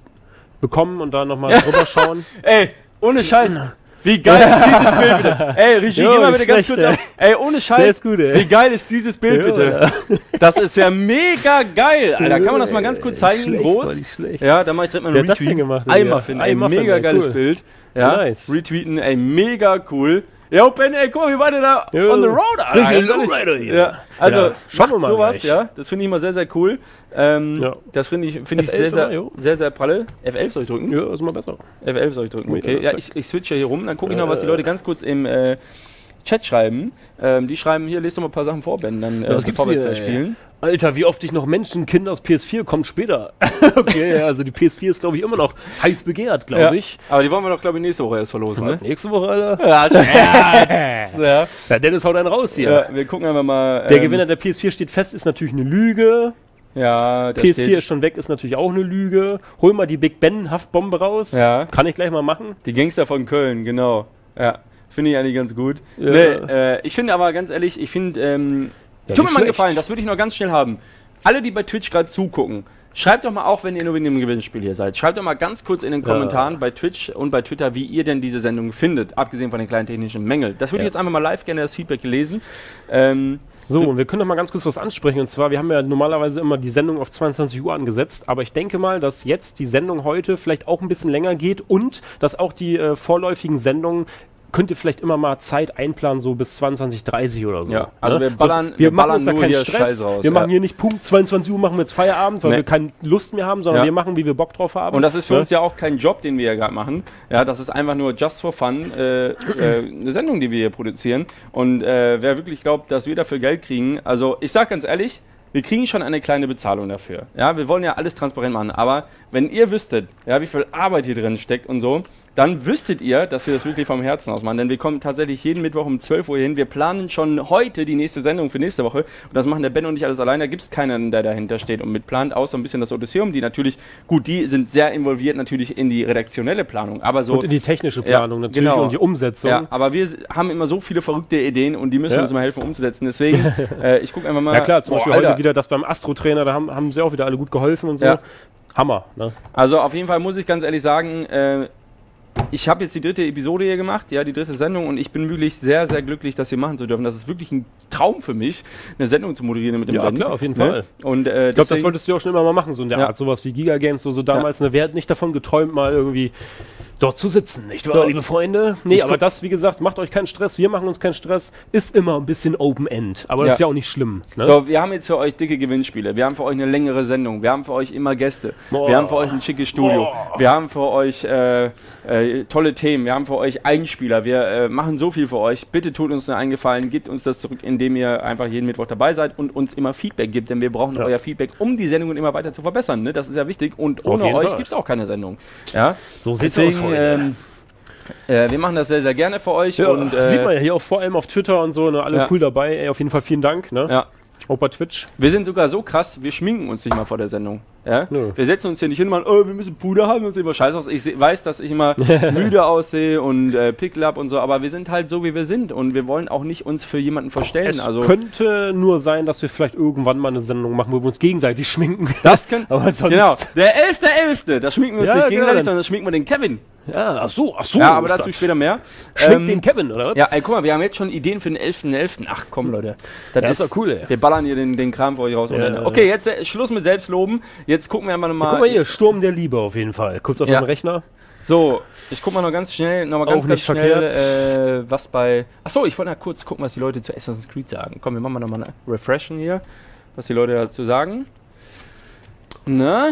bekommen und da nochmal drüber schauen. Ey, ohne Scheiß. Wie geil ist dieses Bild bitte? Ey, Regie, Jo, geh mal bitte ganz kurz auf. Ey, ohne Scheiß. Gut, ey. Wie geil ist dieses Bild Jo, bitte? Das ist ja mega geil, Alter. Kann man das mal ganz kurz zeigen, Schlecht, groß? Ja, dann mach ich direkt mal einen hat das Retweet. denn gemacht? Eimuffin, ey, mega geiles cool. Bild. Ja, Nice. retweeten, ey, mega cool. Ja, Ben, ey, guck mal, wir beide da Ja. on the road. Alter. Richtig Lowrider hier. Ja, also, Ja, macht mal sowas, gleich. ja. Das finde ich immer sehr, sehr cool. Ähm, Ja. Das finde ich, find ich F11 sehr, sehr, oder? Sehr, sehr pralle. F11 soll ich drücken? Ja, ist mal besser. F11 soll ich drücken, okay. äh, Ja, ich, ich switche hier rum, dann gucke ich noch, was die Leute ganz kurz im äh, Chat schreiben. Ähm, die schreiben, hier, lest doch mal ein paar Sachen vor, Ben, dann, äh, was gibt's hier, spielen. Alter, wie oft ich noch Menschenkind aus PS4 kommt später. okay, ja, also die PS4 ist, glaube ich, immer noch heiß begehrt, glaube Ja. ich. Aber die wollen wir doch, glaube ich, nächste Woche erst verlosen, ne? Nächste Woche, Alter. Ja, Scherz. ja. Ja, Dennis haut einen raus hier. ja, wir gucken einfach mal. Der ähm, Gewinner der PS4 steht fest, ist natürlich eine Lüge. Ja, der PS4 steht, ist schon weg, ist natürlich auch eine Lüge. Hol mal die Big Ben Haftbombe raus. Ja. Kann ich gleich mal machen. Die Gangster von Köln, genau. Ja, finde ich eigentlich ganz gut. Ja. Nee, äh, ich finde aber ganz ehrlich, ich finde, ähm, Ja, tut mir mal einen. Gefallen, das würde ich noch ganz schnell haben. Alle, die bei Twitch gerade zugucken, schreibt doch mal auch, wenn ihr nur wegen dem Gewinnspiel hier seid. Schreibt doch mal ganz kurz in den Kommentaren bei Twitch und bei Twitter, wie ihr denn diese Sendung findet, abgesehen von den kleinen technischen Mängeln. Das würde ich Ja. jetzt einfach mal live gerne das Feedback lesen. Ähm, So, und wir können noch mal ganz kurz was ansprechen. Und zwar, wir haben ja normalerweise immer die Sendung auf 22 Uhr angesetzt. Aber ich denke mal, dass jetzt die Sendung heute vielleicht auch ein bisschen länger geht und dass auch die äh, vorläufigen Sendungen könnt ihr vielleicht immer mal Zeit einplanen, so bis 22, 30 oder so. Ja, also wir So, ballern- wir, wir machen ballern uns da keinen hier Stress. Scheiß raus, wir ja. machen hier nicht Punkt 22 Uhr, machen wir jetzt Feierabend, weil Nee. wir keine Lust mehr haben, sondern Ja. wir machen, wie wir Bock drauf haben. Und das ist für Ne? uns ja auch kein Job, den wir ja gerade machen. Ja, das ist einfach nur just for fun äh, äh, eine Sendung, die wir hier produzieren. Und äh, wer wirklich glaubt, dass wir dafür Geld kriegen, also ich sag ganz ehrlich, wir kriegen schon eine kleine Bezahlung dafür. Ja, wir wollen ja alles transparent machen. Aber wenn ihr wüsstet, ja, wie viel Arbeit hier drin steckt und so, dann wüsstet ihr, dass wir das wirklich vom Herzen aus machen. Denn wir kommen tatsächlich jeden Mittwoch um 12 Uhr hin. Wir planen schon heute die nächste Sendung für nächste Woche. Und das machen der Ben und ich alles allein. Da gibt es keinen, der dahinter steht und mitplant, außer ein bisschen das Odysseum, die natürlich, gut, die sind sehr involviert natürlich in die redaktionelle Planung. Aber so. und in die technische Planung Ja, natürlich genau. und die Umsetzung. ja, aber wir haben immer so viele verrückte Ideen und die müssen Ja. uns mal helfen umzusetzen. Deswegen, äh, ich gucke einfach mal. Ja klar, zum Beispiel Alter. heute wieder das beim Astro-Trainer, da haben, haben sie auch wieder alle gut geholfen und so. Ja. Hammer, ne? Also auf jeden Fall muss ich ganz ehrlich sagen, äh, ich habe jetzt die dritte Episode hier gemacht, ja, die dritte Sendung und ich bin wirklich sehr, sehr glücklich, das hier machen zu dürfen. Das ist wirklich ein Traum für mich, eine Sendung zu moderieren mit dem Ja, Ben. klar, auf jeden Ne? Fall. Und äh, Ich glaube, das wolltest du ja auch schon immer mal machen, so in der Ja. Art, sowas wie Giga Games, so, so damals. Ne? Wer hat nicht davon geträumt, mal irgendwie dort zu sitzen, nicht wahr, So. liebe Freunde? Nee, aber das, wie gesagt, macht euch keinen Stress, wir machen uns keinen Stress, ist immer ein bisschen Open-End, aber das Ja. ist ja auch nicht schlimm. Ne? So, wir haben jetzt für euch dicke Gewinnspiele. Wir haben für euch eine längere Sendung. Wir haben für euch immer Gäste. Boah. Wir haben für euch ein schickes Studio. Wir haben für euch äh, äh, tolle Themen. Wir haben für euch Einspieler. Wir äh, machen so viel für euch. Bitte tut uns einen Eingefallen, gebt uns das zurück, indem ihr einfach jeden Mittwoch dabei seid und uns immer Feedback gibt. Denn wir brauchen Ja. euer Feedback, um die Sendungen immer weiter zu verbessern. Ne? Das ist ja wichtig. Und ohne euch gibt es auch keine Sendung. Ja? So sieht's Deswegen, aus, ähm, äh, wir machen das sehr, sehr gerne für euch. Ja, und, äh, sieht man ja hier auch vor allem auf Twitter und so, ne, alle Ja. cool dabei. Ey, auf jeden Fall vielen Dank. Ne? ja. Auch bei Twitch. Wir sind sogar so krass, wir schminken uns nicht mal vor der Sendung. Ja? Nö. Wir setzen uns hier nicht hin und machen, oh, wir müssen Puder haben und sehen immer scheiße aus. Ich weiß, dass ich immer müde aussehe und äh, Pickel hab und so, aber wir sind halt so, wie wir sind und wir wollen auch nicht uns für jemanden verstellen. Es also, könnte nur sein, dass wir vielleicht irgendwann mal eine Sendung machen, wo wir uns gegenseitig schminken. das können. aber sonst. Genau, der 11.11., da schminken wir uns Ja, nicht genau, gegenseitig, dann- sondern da schminken wir den Kevin. Ja, ach so, ach so. ja, aber dazu später mehr. Schminkt Ähm, den Kevin, oder was? Ja, ey, guck mal, wir haben jetzt schon Ideen für den 11.11. Ach komm, Leute. Das Ja, ist doch cool, ey. Wir ballern hier den, den Kram für euch raus. Ja, ja. okay, jetzt äh, Schluss mit Selbstloben. Jetzt gucken wir einfach nochmal. Guck mal hier, Sturm der Liebe auf jeden Fall. Kurz auf Ja. dem Rechner. So, ich guck mal noch ganz schnell, noch mal ganz, ganz schnell, äh, was bei. Achso, ich wollte mal kurz gucken, was die Leute zu Assassin's Creed sagen. Komm, wir machen mal nochmal eine Refreshen hier, was die Leute dazu sagen. Na,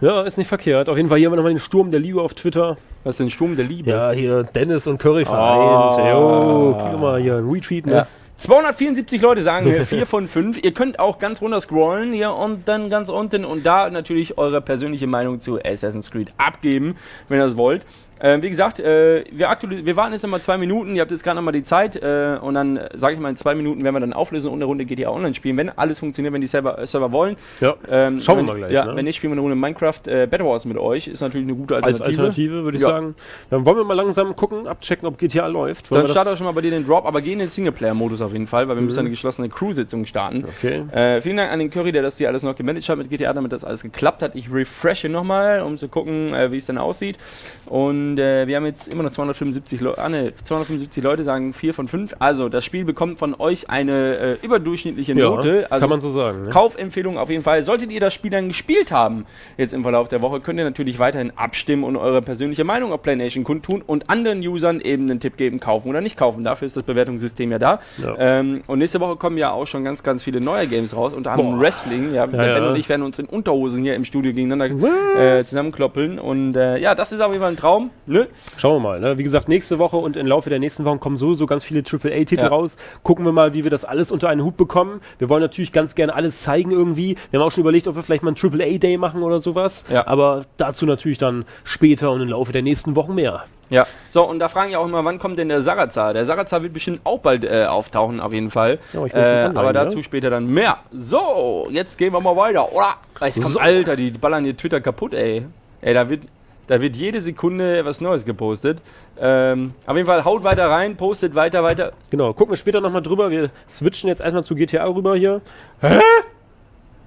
Ja, ist nicht verkehrt. Auf jeden Fall hier haben wir nochmal den Sturm der Liebe auf Twitter. was ist denn Sturm der Liebe? Ja, hier Dennis und Curry Oh. vereint. Jo, guck mal hier, Retweet, ne? Ja. 274 Leute sagen hier 4 von 5. Ihr könnt auch ganz runter scrollen hier und dann ganz unten und da natürlich eure persönliche Meinung zu Assassin's Creed abgeben, wenn ihr das wollt. Ähm, wie gesagt, äh, wir, aktualis- wir warten jetzt nochmal zwei Minuten, ihr habt jetzt gerade nochmal die Zeit äh, und dann, äh, sage ich mal, in zwei Minuten werden wir dann auflösen und eine Runde GTA Online spielen, wenn alles funktioniert, wenn die Server, äh, Server wollen. Ja. Ähm, Schauen wir wenn, mal gleich, Ja, ne? wenn nicht, spielen wir eine Runde Minecraft äh, Battle Wars mit euch, ist natürlich eine gute Als Alternative. Alternative würde ich Ja. sagen. Dann wollen wir mal langsam gucken, abchecken, ob GTA läuft. Wollen Dann wir start das- auch schon mal bei dir den Drop, aber geh in den Singleplayer-Modus auf jeden Fall, weil wir müssen eine geschlossene Crew-Sitzung starten. Okay. Äh, vielen Dank an den Curry, der das hier alles noch gemanagt hat mit GTA, damit das alles geklappt hat. Ich refreshe nochmal, um zu gucken, äh, wie es dann aussieht. Und Und äh, wir haben jetzt immer noch 275 Leute. Ah, ne, 275 Leute sagen 4 von 5. Also, das Spiel bekommt von euch eine äh, überdurchschnittliche Ja, Note. Also, kann man so sagen. Ne? Kaufempfehlung auf jeden Fall. Solltet ihr das Spiel dann gespielt haben, jetzt im Verlauf der Woche, könnt ihr natürlich weiterhin abstimmen und eure persönliche Meinung auf PlayNation kundtun und anderen Usern eben einen Tipp geben, kaufen oder nicht kaufen. Dafür ist das Bewertungssystem ja da. Ja. Ähm, und nächste Woche kommen ja auch schon ganz, ganz viele neue Games raus, unter anderem Boah. Wrestling. Ja, ja. Ben und ich werden uns in Unterhosen hier im Studio gegeneinander äh, zusammenkloppeln. Und äh, ja, das ist auf jeden Fall ein Traum. Ne? Schauen wir mal. Ne? Wie gesagt, nächste Woche und im Laufe der nächsten Wochen kommen sowieso ganz viele AAA-Titel Ja. raus. Gucken wir mal, wie wir das alles unter einen Hut bekommen. Wir wollen natürlich ganz gerne alles zeigen irgendwie. Wir haben auch schon überlegt, ob wir vielleicht mal einen AAA-Day machen oder sowas. Ja. Aber dazu natürlich dann später und im Laufe der nächsten Wochen mehr. Ja, so und da fragen ja auch immer, wann kommt denn der Sarazar? Der Sarazar wird bestimmt auch bald äh, auftauchen, auf jeden Fall. Ja, äh, aber ne? dazu später dann mehr. So, jetzt gehen wir mal weiter, oder? Es kommt, So. Alter, die ballern hier Twitter kaputt, ey. Ey, da wird, da wird jede Sekunde was Neues gepostet. Ähm, auf jeden Fall haut weiter rein, postet weiter, weiter. Genau, gucken wir später nochmal drüber. Wir switchen jetzt erstmal zu GTA rüber hier. Hä?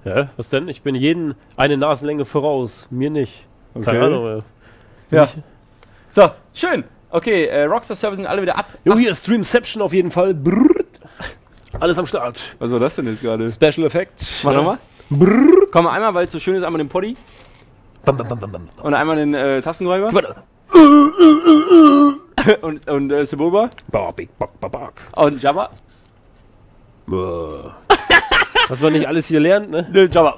Hä? Was denn? Ich bin jeden eine Nasenlänge voraus. Mir nicht. Keine Okay. Ahnung. ey. Ja. So, schön. Okay, äh, Rockstar Server sind alle wieder ab. Jo, hier Streamception auf jeden Fall. Brrrt. Alles am Start. Was war das denn jetzt gerade? Special Effect. Mach Ja. nochmal. Komm mal einmal, weil es so schön ist, einmal den Poddy Bam, bam, bam, und einmal den äh, Tastenräuber Warte. und, und äh, Sububa Ba, big, bak, ba, bak. und Jabba. Was man nicht alles hier lernt, ne? Ne, Jabba.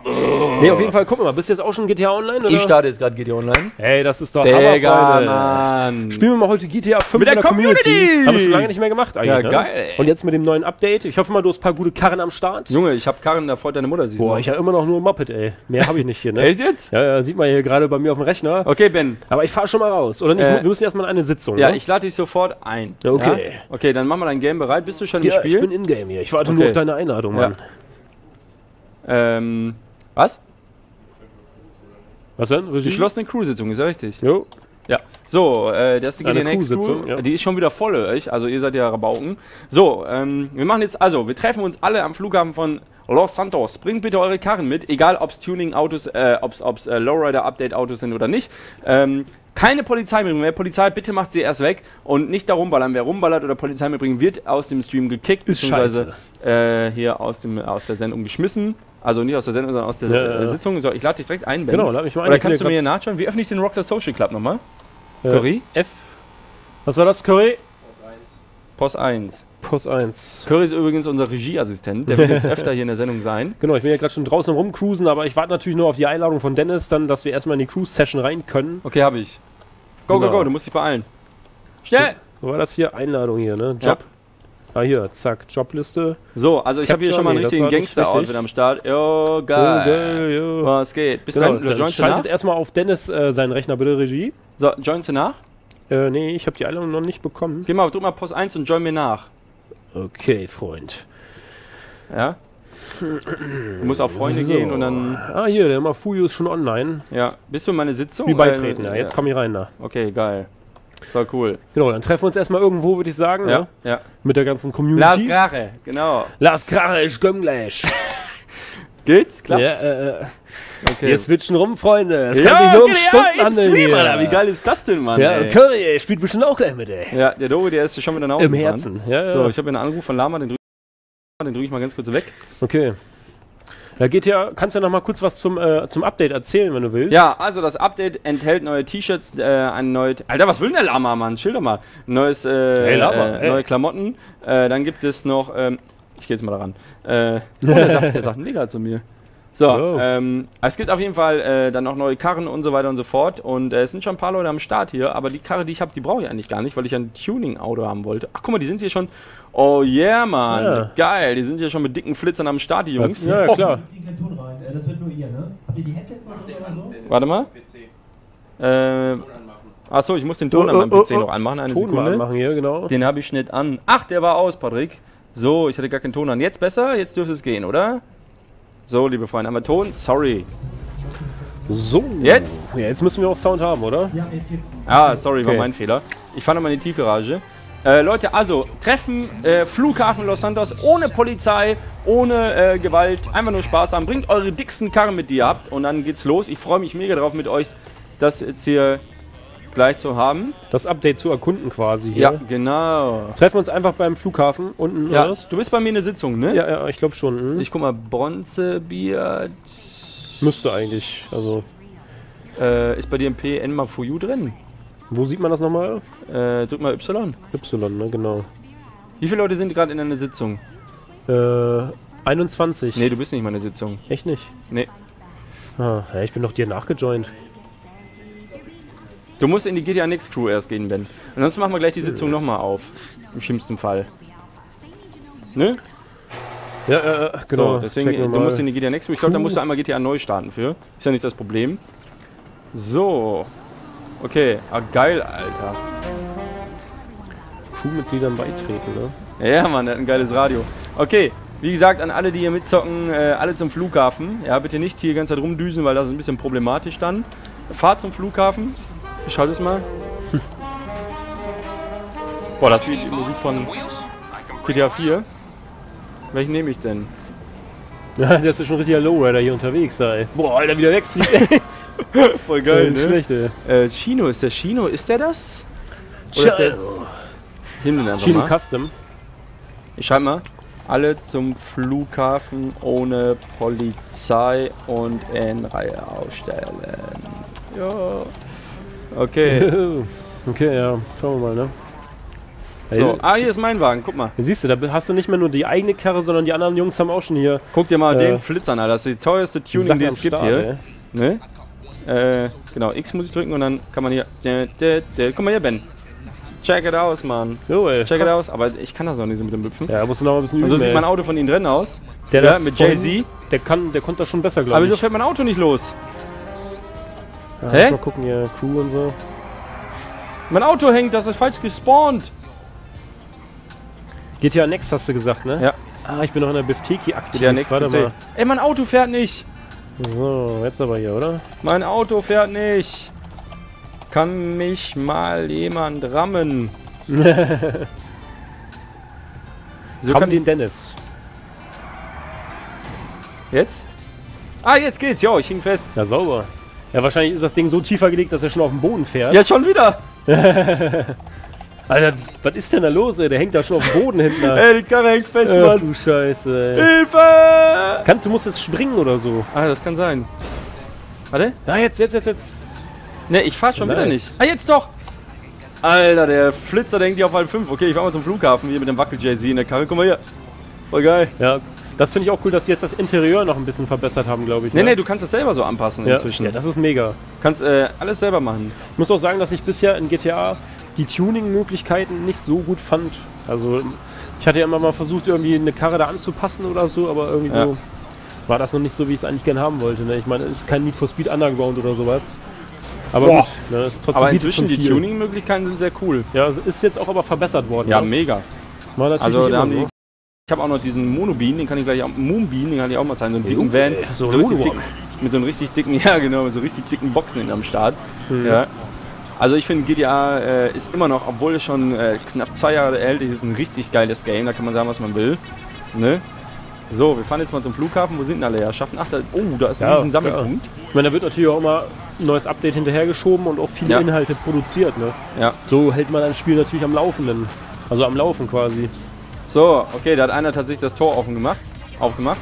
Ne, auf jeden Fall, guck mal, bist du jetzt auch schon GTA Online? Oder? Ich starte jetzt gerade GTA Online. Hey, das ist doch Digga, Hammer, Freunde. Mann. Spielen wir mal heute GTA 5 Mit der in Community. Community. Haben wir schon lange nicht mehr gemacht eigentlich. Ja, ne? geil, ey. Und jetzt mit dem neuen Update. Ich hoffe mal, du hast ein paar gute Karren am Start. Junge, ich hab Karren, da freut deine Mutter sich. Boah, noch. ich habe immer noch nur ein Moped, ey. Mehr habe ich nicht hier, ne? Echt jetzt? Ja, ja, sieht man hier gerade bei mir auf dem Rechner. Okay, Ben. Aber ich fahre schon mal raus. Oder nicht? Äh, wir müssen erstmal eine Sitzung. Ja, ne? ich lade dich sofort ein. Ja, okay. Ja? Okay, dann mach mal dein Game bereit. Bist du schon im ja, ich Spiel? bin in-game hier. Ich warte Okay. nur auf deine Einladung, Ja. Ähm, was? Was denn? Regie? Geschlossene Crew-Sitzung, ist ja richtig. Jo. Ja. So, äh, das ist die Eine GTNX Crew. Crew-Sitzung, ja. Die ist schon wieder voll, euch. Also ihr seid ja Rabauken. So, ähm, wir machen jetzt, also, wir treffen uns alle am Flughafen von Los Santos. Bringt bitte eure Karren mit, egal ob es Tuning-Autos, äh, ob es äh, Lowrider-Update-Autos sind oder nicht. Ähm, keine Polizei mitbringen. Wer Polizei hat, bitte macht sie erst weg und nicht da rumballern. Wer rumballert oder Polizei mitbringen, wird aus dem Stream gekickt, Ist beziehungsweise äh, hier aus, dem, aus der Sendung geschmissen. Also nicht aus der Sendung, sondern aus der Ja. Sitzung. So, ich lade dich direkt ein, Ben. Genau, lad mich mal ein. Oder kannst du mir hier nachschauen? Wie öffne ich den Rockstar Social Club nochmal? Äh, Curry? F. Was war das, Curry? POS 1. Pos 1. Curry ist übrigens unser Regieassistent. Der wird jetzt öfter hier in der Sendung sein. Genau, ich bin ja gerade schon draußen rumcruisen, aber ich warte natürlich nur auf die Einladung von Dennis, dann, dass wir erstmal in die Cruise-Session rein können. Okay, habe ich. Go, Genau. go, go. Du musst dich beeilen. Schnell! Wo war das hier? Einladung hier, ne? Job. Ah, hier, zack, Jobliste. So, also ich habe hier schon mal einen Nee, richtigen Gangster-Outfit am Start. Jo, geil. Geil, jo. Was geht? Bist Genau, dran? dann Joinst schaltet erstmal auf Dennis äh, seinen Rechner, bitte, Regie. So, joinst du nach? Äh, nee, ich habe die Einladung noch nicht bekommen. Geh mal, drück mal POS 1 und join mir nach. Okay, Freund. Ja? Du musst auf Freunde So. gehen und dann. Ah, hier, der Mafuyo ist schon online. Ja. Bist du in meine Sitzung? Wie beitreten, ja. Jetzt komme ich rein da. Okay, geil. So, cool. Genau, dann treffen wir uns erstmal irgendwo, würde ich sagen, Ja, ne? ja. mit der ganzen Community. Lars Grache, genau. Lars Krare, ich komm gleich. Geht's? ja, Klappt's? äh, äh, okay. wir switchen rum, Freunde. Es ja, kann sich nur um Stunden ja, handeln Stream, hier. Alter. Wie geil ist das denn, Mann? Ja, ey? Curry, ey, spielt bestimmt auch gleich mit, ey. Ja, der Dogo, der ist schon wieder nach Hause Im. Herzen. Ja, ja. So, ich habe einen Anruf von Lama, den den drück ich mal ganz kurz weg. okay. Ja, geht ja, kannst ja noch mal kurz was zum, äh, zum Update erzählen, wenn du willst. Ja, also das Update enthält neue T-Shirts, äh, ein neues. Alter, was will denn der Lama, Mann? Schilder mal. Neues, äh, Hey, Lama, äh, neue Klamotten. Äh, dann gibt es noch. Ähm, ich gehe jetzt mal daran. Äh, oh, der, sagt, der sagt Nigger zu mir. So, Oh. ähm, es gibt auf jeden Fall äh, dann noch neue Karren und so weiter und so fort. Und äh, es sind schon ein paar Leute am Start hier, aber die Karre, die ich habe, die brauche ich eigentlich gar nicht, weil ich ein Tuning-Auto haben wollte. Ach, guck mal, die sind hier schon. Oh yeah, Mann. Ja. Geil, die sind hier schon mit dicken Flitzern am Start, die Jungs. Ja, ja, klar. kriegen keinen Ton rein. Äh, Das hört nur ihr, ne? Habt ihr die Headsets noch oder so? Warte mal. Äh, achso, ich muss den Ton Oh, an meinem oh, PC oh, noch anmachen. Eine Ton Sekunde. anmachen hier, genau. Den habe ich nicht an. Ach, der war aus, Patrick. So, ich hatte gar keinen Ton an. Jetzt besser? Jetzt dürfte es gehen, oder? So, liebe Freunde, haben wir Ton? Sorry. So. Jetzt? Ja, jetzt müssen wir auch Sound haben, oder? Ja, jetzt geht's. Ah, sorry, war Okay. mein Fehler. Ich fahre nochmal in die Tiefgarage. Äh, Leute, also, Treffen, äh, Flughafen Los Santos, ohne Polizei, ohne äh, Gewalt, einfach nur Spaß haben. Bringt eure dicksten Karren mit, die ihr habt und dann geht's los. Ich freue mich mega drauf mit euch, das jetzt hier gleich zu haben. Das Update zu erkunden quasi hier. Ja, genau. Treffen wir uns einfach beim Flughafen unten Ja, oder was? du bist bei mir in der Sitzung, ne? Ja, ja, ich glaube schon. Hm. Ich guck mal, Bronzebier Müsste eigentlich. Also, äh, ist bei dir im PN mal for you drin. wo sieht man das nochmal? Äh, drück mal Y. Y, ne, genau. Wie viele Leute sind gerade in einer Sitzung? Äh, 21. Nee, du bist nicht mal in der Sitzung. Echt nicht? Nee. Ah, ja, ich bin doch dir nachgejoint. Du musst in die GTA Next Crew erst gehen, Ben. Ansonsten machen wir gleich die Sitzung nochmal auf. Im schlimmsten Fall. Ne? Ja, äh, genau. So, deswegen, du musst in die GTA Next Crew. Ich glaube, da musst du einmal GTA neu starten für. Ist ja nicht das Problem. So. Okay. Ah, geil, Alter. Crewmitgliedern beitreten, ne? Ja, Mann, der hat ein geiles Radio. Okay, wie gesagt, an alle, die hier mitzocken, äh, alle zum Flughafen. Ja, bitte nicht hier die ganze Zeit rumdüsen, weil das ist ein bisschen problematisch dann. Fahrt zum Flughafen. Ich schalte es mal. Boah, das ist die, Musik von GTA 4. Welchen nehme ich denn? Ja, der ist ja schon richtiger Lowrider hier unterwegs, ey. Boah, Alter, wieder wegfliegt. Voll Nicht schlecht, ey. Äh, Chino, ist der Chino, ist der das? Oder ist der... Den einfach Chino mal. Custom. Ich schreibe mal. Alle zum Flughafen ohne Polizei und in Reihe aufstellen. Ja. Okay. okay, ja. Schauen wir mal, ne? So. Ah, hier ist mein Wagen. Guck mal. Siehst du, da hast du nicht mehr nur die eigene Karre, sondern die anderen Jungs haben auch schon hier Guck dir mal Äh, den Flitz an, Alter. Das ist die teuerste Tuning, Sachen die es gibt Start, hier. ey. Ne? Äh, genau. X muss ich drücken und dann kann man hier. Guck mal hier, Ben. Check it aus, Mann. Jo, ey. Check it krass. aus. Aber ich kann das noch nicht so mit dem Hüpfen. Ja, musst du noch ein bisschen Und so üben, sieht ey. mein Auto von innen drin aus. Der ja, mit Jay-Z. Der kann, der konnte das schon besser, Aber glaube wieso ich. fährt mein Auto nicht los? Ja, Hä? Mal gucken hier, Crew und so. Mein Auto hängt, das ist falsch gespawnt. GTA Next hast du gesagt, ne? Ja. Ah, ich bin noch in der Bifteki aktiv. Der nächste Warte PC. Ey, mein Auto fährt nicht. mal. So, jetzt aber hier, oder? Mein Auto fährt nicht. Kann mich mal jemand rammen? So Komm kann den Dennis. jetzt? Ah, jetzt geht's. Jo, ich hing fest. Ja, sauber. Ja, wahrscheinlich ist das Ding so tiefer gelegt, dass er schon auf dem Boden fährt. Ja, schon wieder. Alter, was ist denn da los, ey? Der hängt da schon auf dem Boden hinten. Ey, die Karre hängt fest, Ach Mann. du Scheiße, ey. Hilfe! Kannst, du musst jetzt springen oder so. Ah, das kann sein. Warte. Ja, jetzt, jetzt, jetzt, jetzt. Ne, ich fahr schon wieder Nice. nicht. Ah, jetzt doch. Alter, der Flitzer denkt hier auf Halb 5. Okay, ich fahr mal zum Flughafen hier mit dem Wackel-JZ in der Karre. Guck mal hier. Voll geil. Ja, das finde ich auch cool, dass sie jetzt das Interieur noch ein bisschen verbessert haben, glaube ich. Nee, ne? nee, du kannst das selber so anpassen ja. inzwischen. Ja, das ist mega. Du kannst äh, alles selber machen. Ich muss auch sagen, dass ich bisher in GTA die Tuning-Möglichkeiten nicht so gut fand. Also, ich hatte ja immer mal versucht, irgendwie eine Karre da anzupassen oder so, aber irgendwie Ja. so war das noch nicht so, wie ich es eigentlich gerne haben wollte. Ne? Ich meine, es ist kein Need for Speed Underground oder sowas. Aber Boah. gut, ne, ist trotzdem Aber inzwischen, die. Tuning-Möglichkeiten sind sehr cool. Ja, es ist jetzt auch aber verbessert worden. Ja, ne? mega. War natürlich Also, nicht da haben die. Ich habe auch noch diesen Monobean, den kann ich gleich auch. Moonbean, den kann ich auch mal zeigen. So einen dicken Van. so So richtig dick, mit so einem richtig dicken, ja genau, mit so richtig dicken Boxen am Start. Mhm. Ja. Also ich finde GTA äh, ist immer noch, obwohl es schon äh, knapp zwei Jahre alt ist, ein richtig geiles Game. Da kann man sagen, was man will. Ne? So, wir fahren jetzt mal zum Flughafen. Wo sind denn alle Herrschaften? Ach, da, oh, da ist ein Ja, riesen Sammelpunkt. Ich meine, da wird natürlich auch immer ein neues Update hinterhergeschoben und auch viele Ja. Inhalte produziert. Ne? Ja. So hält man ein Spiel natürlich am Laufenden. Also am Laufen quasi. So, okay, da hat einer tatsächlich das Tor offen gemacht, aufgemacht.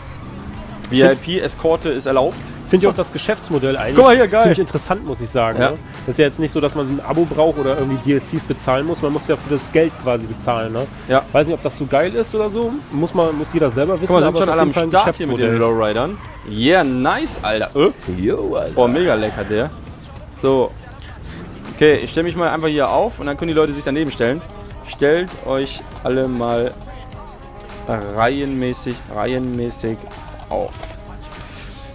VIP-Eskorte ist erlaubt. Finde ich auch das Geschäftsmodell eigentlich mal hier, geil. ziemlich interessant, muss ich sagen. Ja. Ne? Das ist ja jetzt nicht so, dass man ein Abo braucht oder irgendwie DLCs bezahlen muss. Man muss ja für das Geld quasi bezahlen. Ne? Ja. Weiß nicht, ob das so geil ist oder so. Muss, man, muss jeder selber wissen. Guck mal, sind aber schon alle am Fall Start hier mit den. Lowridern. Yeah, nice, Alter. Äh? Jo, Alter. Boah, mega lecker der. So. Okay, ich stelle mich mal einfach hier auf und dann können die Leute sich daneben stellen. Stellt euch alle mal reihenmäßig, reihenmäßig auf.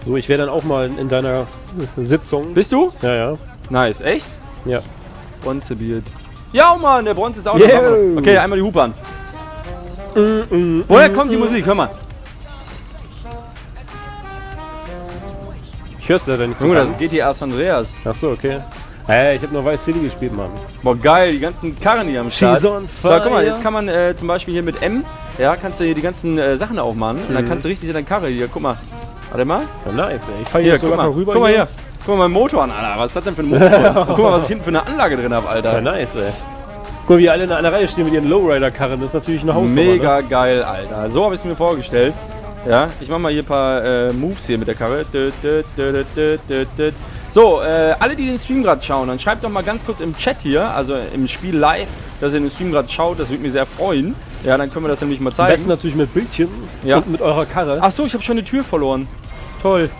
So, ich wäre dann auch mal in deiner Sitzung. Bist du? Ja, ja. Nice, echt? Ja. Bronzebild. Ja, Mann, der Bronze ist auch Yo. noch. Okay, einmal die Hupe an. Woher kommt die Musik? Hör mal. Ich hör's leider nicht so Junge, das ist GTA San Andreas. Achso, okay. Äh, ich habe nur Vice City gespielt, Mann. Boah, geil, die ganzen Karren, die am Start. So, guck mal, jetzt kann man äh, zum Beispiel hier mit M, ja, kannst du hier die ganzen äh, Sachen aufmachen und dann Mhm. kannst du richtig in deine Karre hier, guck mal. Warte mal. Ja, nice, ey. Ich fahr Hier, hier sogar mal. noch rüber. Guck mal hier. Guck mal meinen Motor an, Alter. Was ist das denn für ein Motor? Guck mal, was ich hinten für eine Anlage drin habe, Ja, Alter. nice, ey. Guck mal, wie alle in einer Reihe stehen mit ihren Lowrider-Karren. Das ist natürlich eine Hausnummer. Mega Ne? geil, Alter. So habe ich es mir vorgestellt. Ja, ich mach mal hier ein paar äh, Moves hier mit der Karre. Dö, dö, dö. So, äh, alle, die den Stream gerade schauen, dann schreibt doch mal ganz kurz im Chat hier, also im Spiel live, dass ihr den Stream gerade schaut. Das würde mich sehr freuen. Ja, dann können wir das nämlich mal Am besten zeigen. natürlich mit Bildchen Ja. und mit eurer Karre. Ach so, ich habe schon eine Tür verloren. Toll.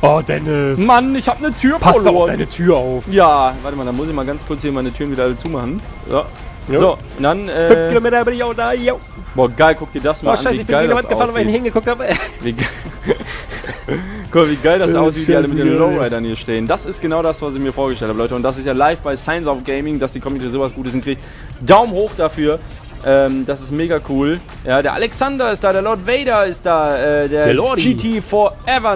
Oh, Dennis. Mann, ich habe eine Tür Pass doch auf verloren. deine Tür auf. Ja, warte mal, dann muss ich mal ganz kurz hier meine Türen wieder alle zumachen. Ja. Ja. So, und dann, Fünf äh, Kilometer bin ich auch da, yo. boah, geil, guck dir das mal Oh, an, scheiße, wie ich bin geil gegen die Wand gefallen, weil ich hingeguckt habe. Wie ge- Guck mal, wie geil das Ja, aussieht, wie alle mit den. Lowridern hier stehen. Das ist genau das, was ich mir vorgestellt habe, Leute. Und das ist ja live bei Science of Gaming, dass die Community sowas Gutes hinkriegt. Daumen hoch dafür. Ähm, das ist mega cool. Ja, der Alexander ist da, der Lord Vader ist da, äh, der, Der Lordi. GT Forever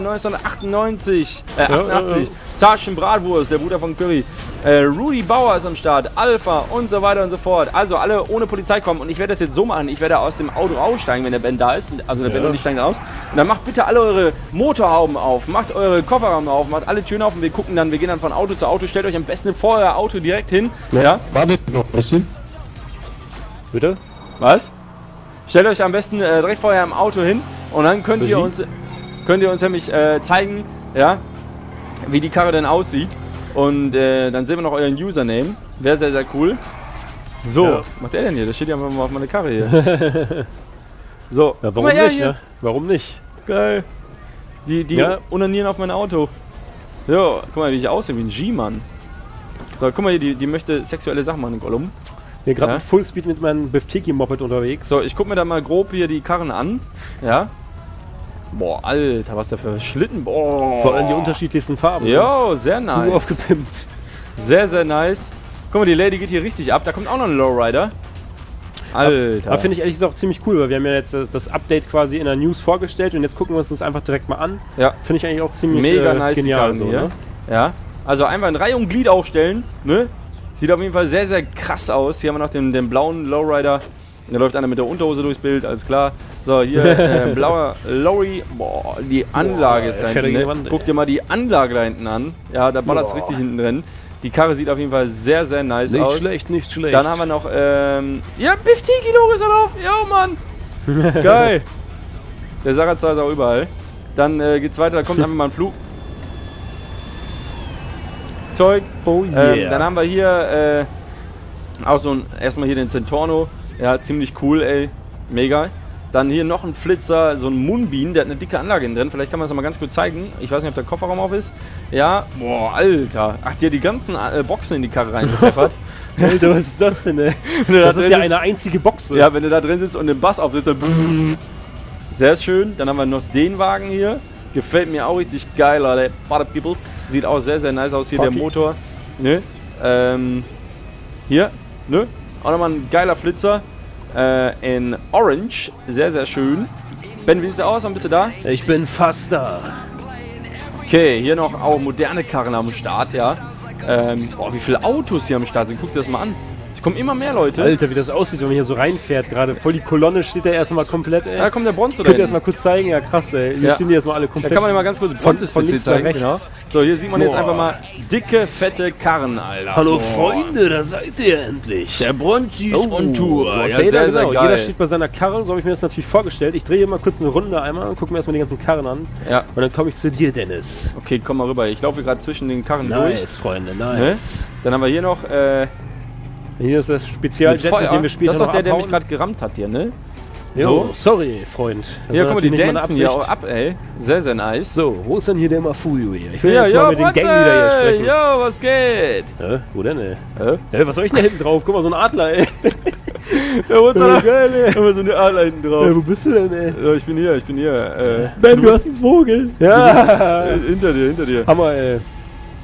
1998, äh, Ja, 88, ja, ja. Sergeant Bratwurst, der Bruder von Curry, äh, Rudy Bauer ist am Start, Alpha und so weiter und so fort. Also alle ohne Polizei kommen und ich werde das jetzt so machen, ich werde aus dem Auto aussteigen, wenn der Ben da ist, also der Ben und ich steigen da aus. Und dann macht bitte alle eure Motorhauben auf, macht eure Kofferraum auf, macht alle Türen auf und wir gucken dann, wir gehen dann von Auto zu Auto, stellt euch am besten vor euer Auto direkt hin. Ja? Wartet noch ein bisschen. Bitte? Was? Stellt euch am besten äh, direkt vor eurem Auto hin und dann könnt ihr Regie? uns könnt ihr uns nämlich äh, zeigen, ja, wie die Karre denn aussieht. Und äh, dann sehen wir noch euren Username. Wäre sehr, sehr cool. So, Ja. was macht der denn hier? Der steht ja einfach mal auf meine Karre hier. so, Ja, warum nicht, hier. ne? Warum nicht? Geil. Die, die Ja. unanieren auf mein Auto. So, guck mal, wie ich aussehe, wie ein G-Mann. So, guck mal hier, die, die möchte sexuelle Sachen machen, Gollum. Hier gerade Ja. mit Fullspeed mit meinem Biftiki-Moped unterwegs. So, ich guck mir da mal grob hier die Karren an. Ja. Boah, Alter, was der für Schlitten. Boah. Vor allem die unterschiedlichsten Farben. Jo, sehr Nur nice. aufgepimpt. Sehr, sehr nice. Guck mal, die Lady geht hier richtig ab. Da kommt auch noch ein Lowrider. Alter. Aber finde ich ehrlich gesagt auch ziemlich cool, weil wir haben ja jetzt das- das Update quasi in der News vorgestellt und jetzt gucken wir uns das einfach direkt mal an. Ja. Finde ich eigentlich auch ziemlich Mega äh, nice genial. So, ne? Ja. Also einfach in Reihe und Glied aufstellen. Ne? Sieht auf jeden Fall sehr, sehr krass aus. Hier haben wir noch den, den blauen Lowrider. Da läuft einer mit der Unterhose durchs Bild, alles klar. So, hier äh, blauer Lorry. Boah, die Anlage Boah, ist da hinten. Ne? Wand. Guck dir mal die Anlage da hinten an. Ja, da ballert es richtig hinten drin. Die Karre sieht auf jeden Fall sehr, sehr nice Nicht aus. schlecht, nicht schlecht. Dann haben wir noch, ähm, ja, Biff Tiki Logo ist da drauf. Ja, Mann. Geil. Der Sarazar ist auch überall. Dann äh, geht's weiter, da kommt einfach mal ein Flug. Zeug. oh Ähm, dann haben wir hier äh, auch so ein, erstmal hier den Centorno. Ja, ziemlich cool, ey. Mega. Dann hier noch ein Flitzer, so ein Moonbeam, der hat eine dicke Anlage drin. Vielleicht kann man das mal ganz kurz zeigen. Ich weiß nicht, ob der Kofferraum auf ist. Ja, boah, Alter. Ach, die hat die ganzen äh, Boxen in die Karre reingepfeffert. Alter, was ist das denn, ey? Du da Das ist ja sitzt- eine einzige Box. Ja, wenn du da drin sitzt und den Bass aufsitzt, dann Sehr schön. Dann haben wir noch den Wagen hier. Gefällt mir auch richtig geil, Alter. Sieht auch sehr, sehr nice aus hier, der Pocky. Motor. Ne? Ähm, hier, ne? Auch nochmal ein geiler Flitzer. Äh, in Orange. Sehr, sehr schön. Ben, wie sieht's aus? Wann bist du da? Ich bin fast da. Okay, hier noch auch moderne Karren am Start, ja. Ähm, boah, wie viele Autos hier am Start sind. Guck dir das mal an. Es kommen immer mehr Leute. Alter, wie das aussieht, wenn man hier so reinfährt gerade. Voll die Kolonne steht da erstmal komplett, ey. Da kommt der Bronzo da Könnt ihr das hinten. mal kurz zeigen? Ja, krass, ey. Hier Ja. stehen die erstmal alle Da komplett. kann man ja mal ganz kurz Von- Bronzes von PC links zeigen. rechts. Genau. So, hier sieht man jetzt Boah. einfach mal dicke, fette Karren, Alter. Hallo Boah. Freunde, da seid ihr endlich. Der Bronzi ist on Tour. Boah, Ja, jeder, sehr, sehr genau. Jeder geil. steht bei seiner Karre, so habe ich mir das natürlich vorgestellt. Ich drehe hier mal kurz eine Runde einmal und gucke mir erstmal die ganzen Karren an. Ja. Und dann komme ich zu dir, Dennis. Okay, komm mal rüber. Ich laufe gerade zwischen den Karren Nice, Freunde, durch. Ne? nice. Dann haben wir hier noch äh, Hier ist das mit Spezialjet, mit, Feuer. dem wir später das ist doch der, der mich abhauen. gerade gerammt hat hier, ne? Jo, sorry, Freund. Das Hier, war guck mal, die dancen hier auch ab, ey. Sehr, sehr nice. So, wo ist denn hier der Mafuyu hier? Ich will Ja, jetzt ja, mal mit den Bronze! Gangleader hier sprechen. Yo, was geht? Hä? Wo denn, ey? Hä? Hä, was soll ich denn da hinten drauf? Guck mal, so ein Adler, ey. Ja, wo ist Ja, geil, ey. Haben wir so eine Adler hinten Ja, drauf. wo bist du denn, ey? Ja, ich bin hier, ich bin hier. Äh, Ben, du hast einen Vogel. Ja. äh, hinter dir, hinter dir. Hammer, ey.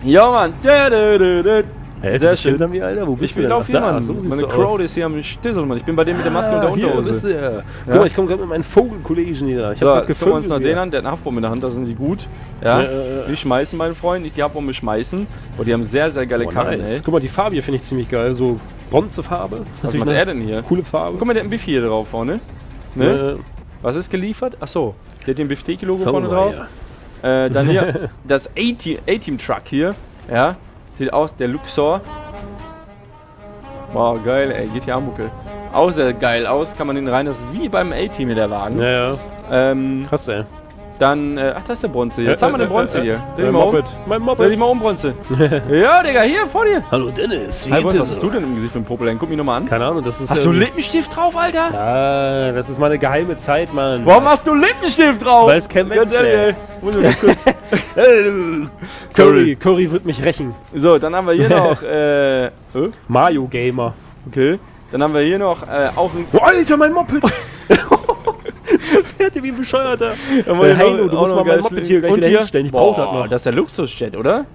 Ja, Mann. Ja, da, da, da. Hä, Sehr schön. Hinter mir, Alter. Wo bist Ich bin da, Mann. so Meine Crowd ist hier am Stissel, Mann. Ich bin bei dem mit der Maske und der Ah, Unterhose. bist du ja. Guck mal, ich komme gerade mit meinen Vogelkollegen hier. Ich So, hab jetzt wir uns noch gevögelt den an. Der hat eine Haftbombe in der Hand, da sind die gut. Ja, Ja, ja, ja. die schmeißen, mein Freund, nicht die Haftbombe schmeißen. Und die haben sehr, sehr geile. Oh, Karren, nice. ey. Guck mal, die Farbe hier finde ich ziemlich geil. So Bronzefarbe. Was macht er denn hier? Coole Farbe. Guck mal, der hat ein Biff hier drauf vorne. Ne? Äh, Was ist geliefert? Achso, der hat den Bifteki-Logo schauen vorne drauf. hier. Äh, dann hier das A-Team A-Team Truck hier. Ja, sieht aus, der Luxor. Wow, geil, ey, GTA-Mucke. Auch sehr geil aus, kann man den rein, das ist wie beim A-Team hier der Wagen. Ja, ja. Ähm, Krass, ey. Dann, äh, ach, das ist der Bronze hier. Jetzt haben wir den Bronze hier. Dreh Mein dich mal um. Moped. Mein Dreh Moped. dich mal um, Bronze. ja, Digga, hier, vor dir. Hallo Dennis, wie Hi, geht's was, dir was hast du denn im Gesicht für ein Popel? Guck mich nochmal an. Keine Ahnung, das ist. Hast du ähm, Lippenstift drauf, Alter? Ja, das ist meine geheime Zeit, Mann. Warum hast du Lippenstift drauf? Weil es kein Ganz Mensch, ehrlich, ey. ey. Muss ich ganz kurz. Curry, Curry wird mich rächen. So, dann haben wir hier noch, äh? Mario Gamer. okay. Dann haben wir hier noch, äh, auch ein, Oh, Alter, mein Moped! Fährt ihr wie ein Bescheuerter. Dann Äh, Heino, du musst mal mein Moped hier gleich wieder hinstellen. Ich brauch das noch. das ist der Luxusjet, oder?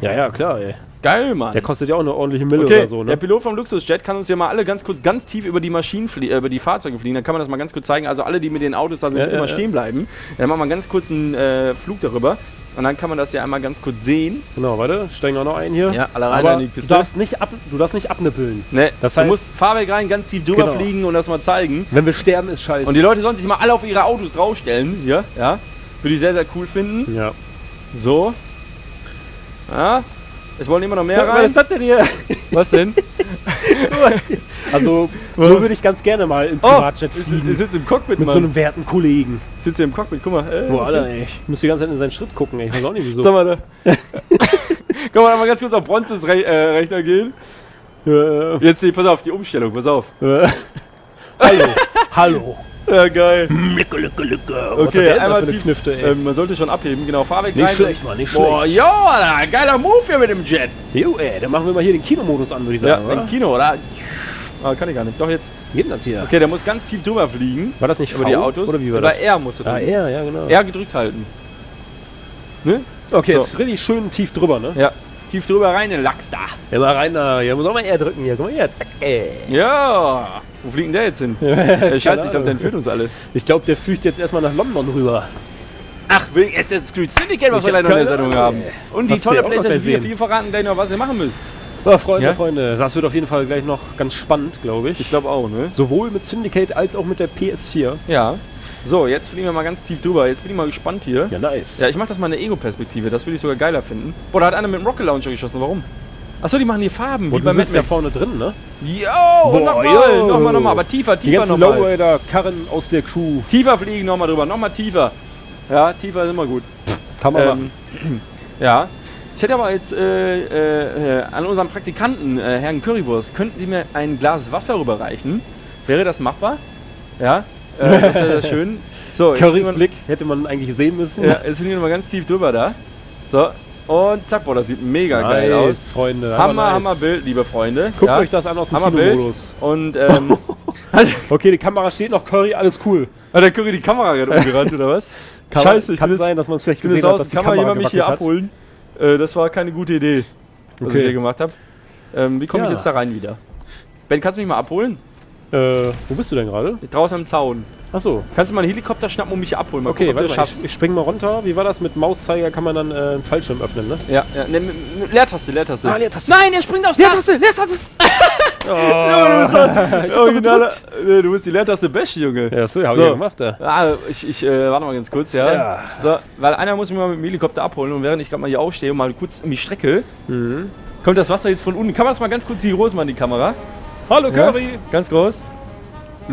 Ja, ja, klar, ey. Geil, Mann. Der kostet ja auch eine ordentliche Mille okay, oder so, der ne? Pilot vom Luxusjet kann uns ja mal alle ganz kurz, ganz tief über die Maschinen äh, über die Fahrzeuge fliegen. Dann kann man das mal ganz kurz zeigen. Also alle, die mit den Autos da sind, Ja, bitte ja, mal ja. stehen bleiben. Dann machen wir ganz kurz einen äh, Flug darüber. Und dann kann man das ja einmal ganz kurz sehen. Genau, warte, steigen wir noch ein hier. Ja, alle rein Aber in die du Kiste. darfst, nicht ab, du darfst nicht abnippeln. Ne, Das du heißt- musst Fahrwerk rein, ganz tief drüber Genau. fliegen und das mal zeigen. Wenn wir sterben, ist scheiße. Und die Leute sollen sich mal alle auf ihre Autos draufstellen. Hier, ja. Würde ich sehr, sehr cool finden. ja. So. Ja. Es wollen immer noch mehr Was rein. ist das denn hier? Was denn? Also, so würde ich ganz gerne mal im Privatjet ich, fliegen. ich sitze im Cockpit, mit Mann. so einem werten Kollegen. Ich sitze im Cockpit, guck mal. Äh, Boah, Alter, ey. Ich muss die ganze Zeit in seinen Schritt gucken, ey. Ich weiß auch nicht wieso. Sag mal da. Können wir mal ganz kurz auf Bronzes Re äh, Rechner gehen? Äh, Jetzt, pass auf, die Umstellung, pass auf. Hallo. Hallo. Ja, geil. Licke. Was hat Okay, einmal tief. Knifte, ey. Ähm, man sollte schon abheben, genau, Fahrwerk Nicht rein. schlecht, Mann, nicht Boah, schlecht. jo, Alter, geiler Move hier mit dem Jet. Jo, ey, dann machen wir mal hier den Kinomodus an, würde ich Ja, sagen, im oder? Kino, oder? Ah, kann ich gar nicht. Doch jetzt. Geht das hier? Okay, der muss ganz tief drüber fliegen. War das nicht Über V? die Autos. Oder wie war Über das? R musst du Ah, drücken. R, ja, genau. R gedrückt halten. Ne? Okay, So. jetzt richtig schön tief drüber, ne? Ja. Tief drüber rein, den Lachs da. Immer rein da. Hier muss auch mal R drücken hier. Guck mal hier. Zack, ey. Ja. Wo fliegt denn der jetzt hin? Scheiße, ich glaube, der entführt uns alle. Ich glaube, der fügt jetzt erstmal nach London rüber. Ach, wegen Assassin's Creed Syndicate, was wir noch in der Sendung haben. Und die Was tolle auch noch PlayStation gleich 4, sehen. viel verraten gleich noch, was ihr machen müsst. So, Freunde, Ja? Freunde, das wird auf jeden Fall gleich noch ganz spannend, glaube ich. Ich glaube auch, ne? Sowohl mit Syndicate als auch mit der PS4. Ja. So, jetzt fliegen wir mal ganz tief drüber. Jetzt bin ich mal gespannt hier. Ja, nice. Ja, ich mache das mal in der Ego-Perspektive. Das würde ich sogar geiler finden. Boah, da hat einer mit dem Rocket Launcher geschossen. Warum? Achso, die machen hier Farben, Wo wie bei Mad ja vorne drin, ne? Yo, Boah, nochmal, nochmal, nochmal. Aber tiefer, tiefer nochmal. Lowrider-Karren aus der Crew. Tiefer fliegen nochmal drüber, nochmal tiefer. Ja, tiefer ist immer gut. Kann man Ähm, ja. Ich hätte aber jetzt äh, äh, äh, an unseren Praktikanten, äh, Herrn Currywurst, könnten Sie mir ein Glas Wasser rüberreichen? Wäre das machbar? Ja, äh, das wäre sehr schön. So, Currys Blick hätte man eigentlich sehen müssen. Ja, jetzt fliegen wir mal ganz tief drüber da. So, und zack, boah, das sieht mega geil aus. Nice, Freunde. Hammer, nice. Hammer Bild, liebe Freunde. Guckt ja. euch das an aus dem Hammerbild. Kinomodus. Und, ähm, Okay, die Kamera steht noch, Curry, alles cool. hat der Curry die Kamera gerade umgerannt, oder was? Kann, Scheiße, ich kann bin sein, dass man es vielleicht Ich bin gesehen hat, dass die kann mal Kamera jemand mich hier hat. abholen? Äh, das war keine gute Idee, was Okay. ich hier gemacht habe. Ähm, wie komme ich Ja. jetzt da rein wieder? Ben, kannst du mich mal abholen? Äh, wo bist du denn gerade? Draußen am Zaun. Achso. Kannst du mal einen Helikopter schnappen und mich abholen? Mal Okay, gucken, warte mal, schaffst. ich, ich spring mal runter. Wie war das? Mit Mauszeiger kann man dann äh, einen Fallschirm öffnen, ne? Ja, ja ne, Leertaste, Leertaste. Ah, Leertaste. Nein, er springt aufs Leertaste, Leertaste. ja, du bist doch originaler. Nee, du bist die Leertaste Bash, Junge. Ja, so, hab So. ich ja gemacht, ja. Ah, ich, ich äh, warte mal ganz kurz, ja. Ja. So, weil einer muss mich mal mit dem Helikopter abholen und während ich gerade mal hier aufstehe und mal kurz in die Strecke, Mhm. kommt das Wasser jetzt von unten. Kann man das mal ganz kurz hier groß machen, die Kamera? Hallo, Ja? Curry. Ganz groß.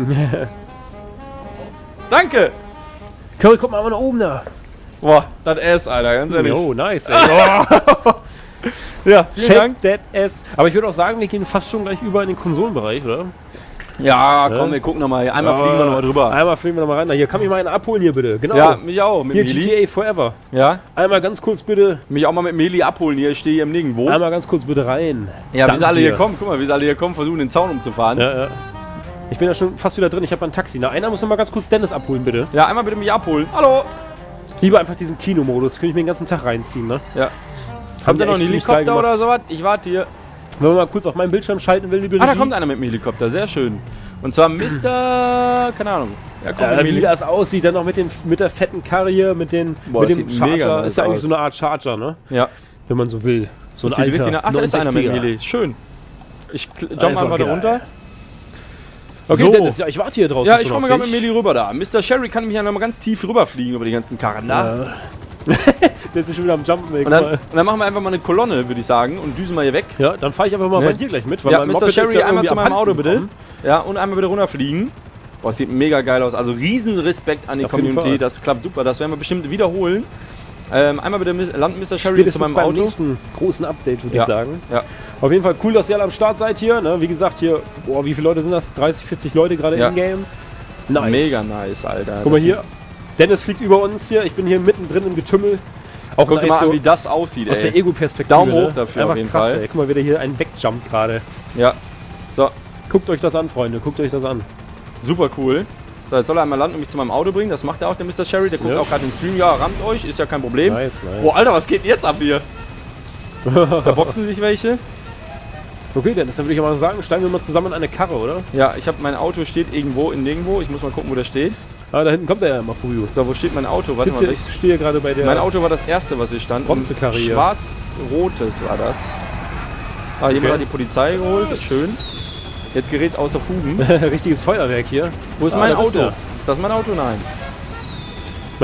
Danke! Curry, guck mal mal nach oben da. Boah, das S, Alter, ganz ehrlich. Jo, nice, ey. Ja, vielen Check Dank. that ass. Aber ich würde auch sagen, wir gehen fast schon gleich über in den Konsolenbereich, oder? Ja, komm, Ja. wir gucken nochmal. Einmal fliegen wir nochmal drüber. Einmal fliegen wir nochmal rein. Na, Hier, kann mich mal einen abholen hier bitte. Genau. Ja, mich auch mit hier, Meli. GTA Forever. Ja, Einmal ganz kurz bitte. mich auch mal mit Meli abholen. Hier ich stehe hier im Nirgendwo. Einmal ganz kurz bitte rein. Ja, wie Dank sie alle hier dir. kommen. Guck mal, wie sie alle hier kommen, versuchen den Zaun umzufahren. Ja, Ja, ja. Ich bin ja schon fast wieder drin. Ich habe ein Taxi. Na, einer muss noch mal ganz kurz Dennis abholen, bitte. einmal bitte mich abholen. Hallo! Ich liebe einfach diesen Kinomodus. Könnte ich mir den ganzen Tag reinziehen, ne? Ja. Haben Kommt da noch ein Helikopter oder sowas? Ich warte hier. Wenn man mal kurz auf meinen Bildschirm schalten will, liebe Ah, da kommt einer mit dem Helikopter. Sehr schön. Und zwar Mr. Keine Ahnung. Ja, Äh, dem wie das aussieht, dann noch mit, den, mit der fetten Karre hier, mit, den, Boah, mit dem Charger. nice ist ja eigentlich aus. so eine Art Charger, ne? Ja. Wenn man so will. So Das ein sieht alter richtig nach. Ach, da ist einer mit dem 69er. Heli. Schön. Ich jump Einfach da runter. Okay, So. Dennis, ja, ich warte hier draußen Ja, ich komme gerade mit dich. Meli rüber da. Mr. Sherry kann mich ja noch mal ganz tief rüberfliegen über die ganzen Karren da. Der ist ja schon wieder am Jumpen. Und dann, und dann machen wir einfach mal eine Kolonne, würde ich sagen, und düsen mal hier weg. Ja, dann fahre ich einfach mal Ne? bei dir gleich mit. Ja, mein Mr. Moped Sherry, ja einmal zu meinem Auto bitte. gekommen. Ja, und einmal bitte runterfliegen. Boah, es sieht mega geil aus. Also riesen Respekt an die jeden Community. Das klappt super. Das werden wir bestimmt wiederholen. Ähm, einmal bitte landen Mr. Sherry zu meinem beim Auto. nächsten großen Update, würde Ja. ich sagen. Ja. Auf jeden Fall cool, dass ihr alle am Start seid hier. Ne? Wie gesagt, hier, boah, wie viele Leute sind das? 30, 40 Leute gerade Ja. im Game. Nice. Mega nice, Alter. Guck mal Das hier. Dennis fliegt über uns hier. Ich bin hier mittendrin im Getümmel. Auch Guck dir nice mal an, so wie das aussieht, aus der ey. Ego-Perspektive. Daumen hoch ne? dafür Einfach auf jeden krass, Fall. Ey. Guck mal, wie der hier einen wegjumpt gerade. Ja. So, Guckt euch das an, Freunde. Guckt euch das an. super cool. So, jetzt soll er einmal landen und mich zu meinem Auto bringen. Das macht er auch, der Mr. Sherry. Der guckt Ja. auch gerade den Stream. Ja, rammt euch, ist ja kein Problem. Nice, nice. Boah, Alter, was geht jetzt ab hier? da boxen sich welche. Okay, Dennis, dann würde ich mal sagen, steigen wir mal zusammen in eine Karre, oder? Ja, ich habe mein Auto steht irgendwo in nirgendwo. Ich muss mal gucken, wo das steht. Ah, da hinten kommt er ja mal früh. So, wo steht mein Auto? Warte mal. ich stehe gerade bei der. Mein Auto war das erste, was hier stand. Schwarz-rotes war das. Ah, jemand Okay. hat die Polizei geholt, das ist schön. Jetzt gerät's außer Fugen. Richtiges Feuerwerk hier. Wo ist Ah, mein Auto? Ist das mein Auto? Nein.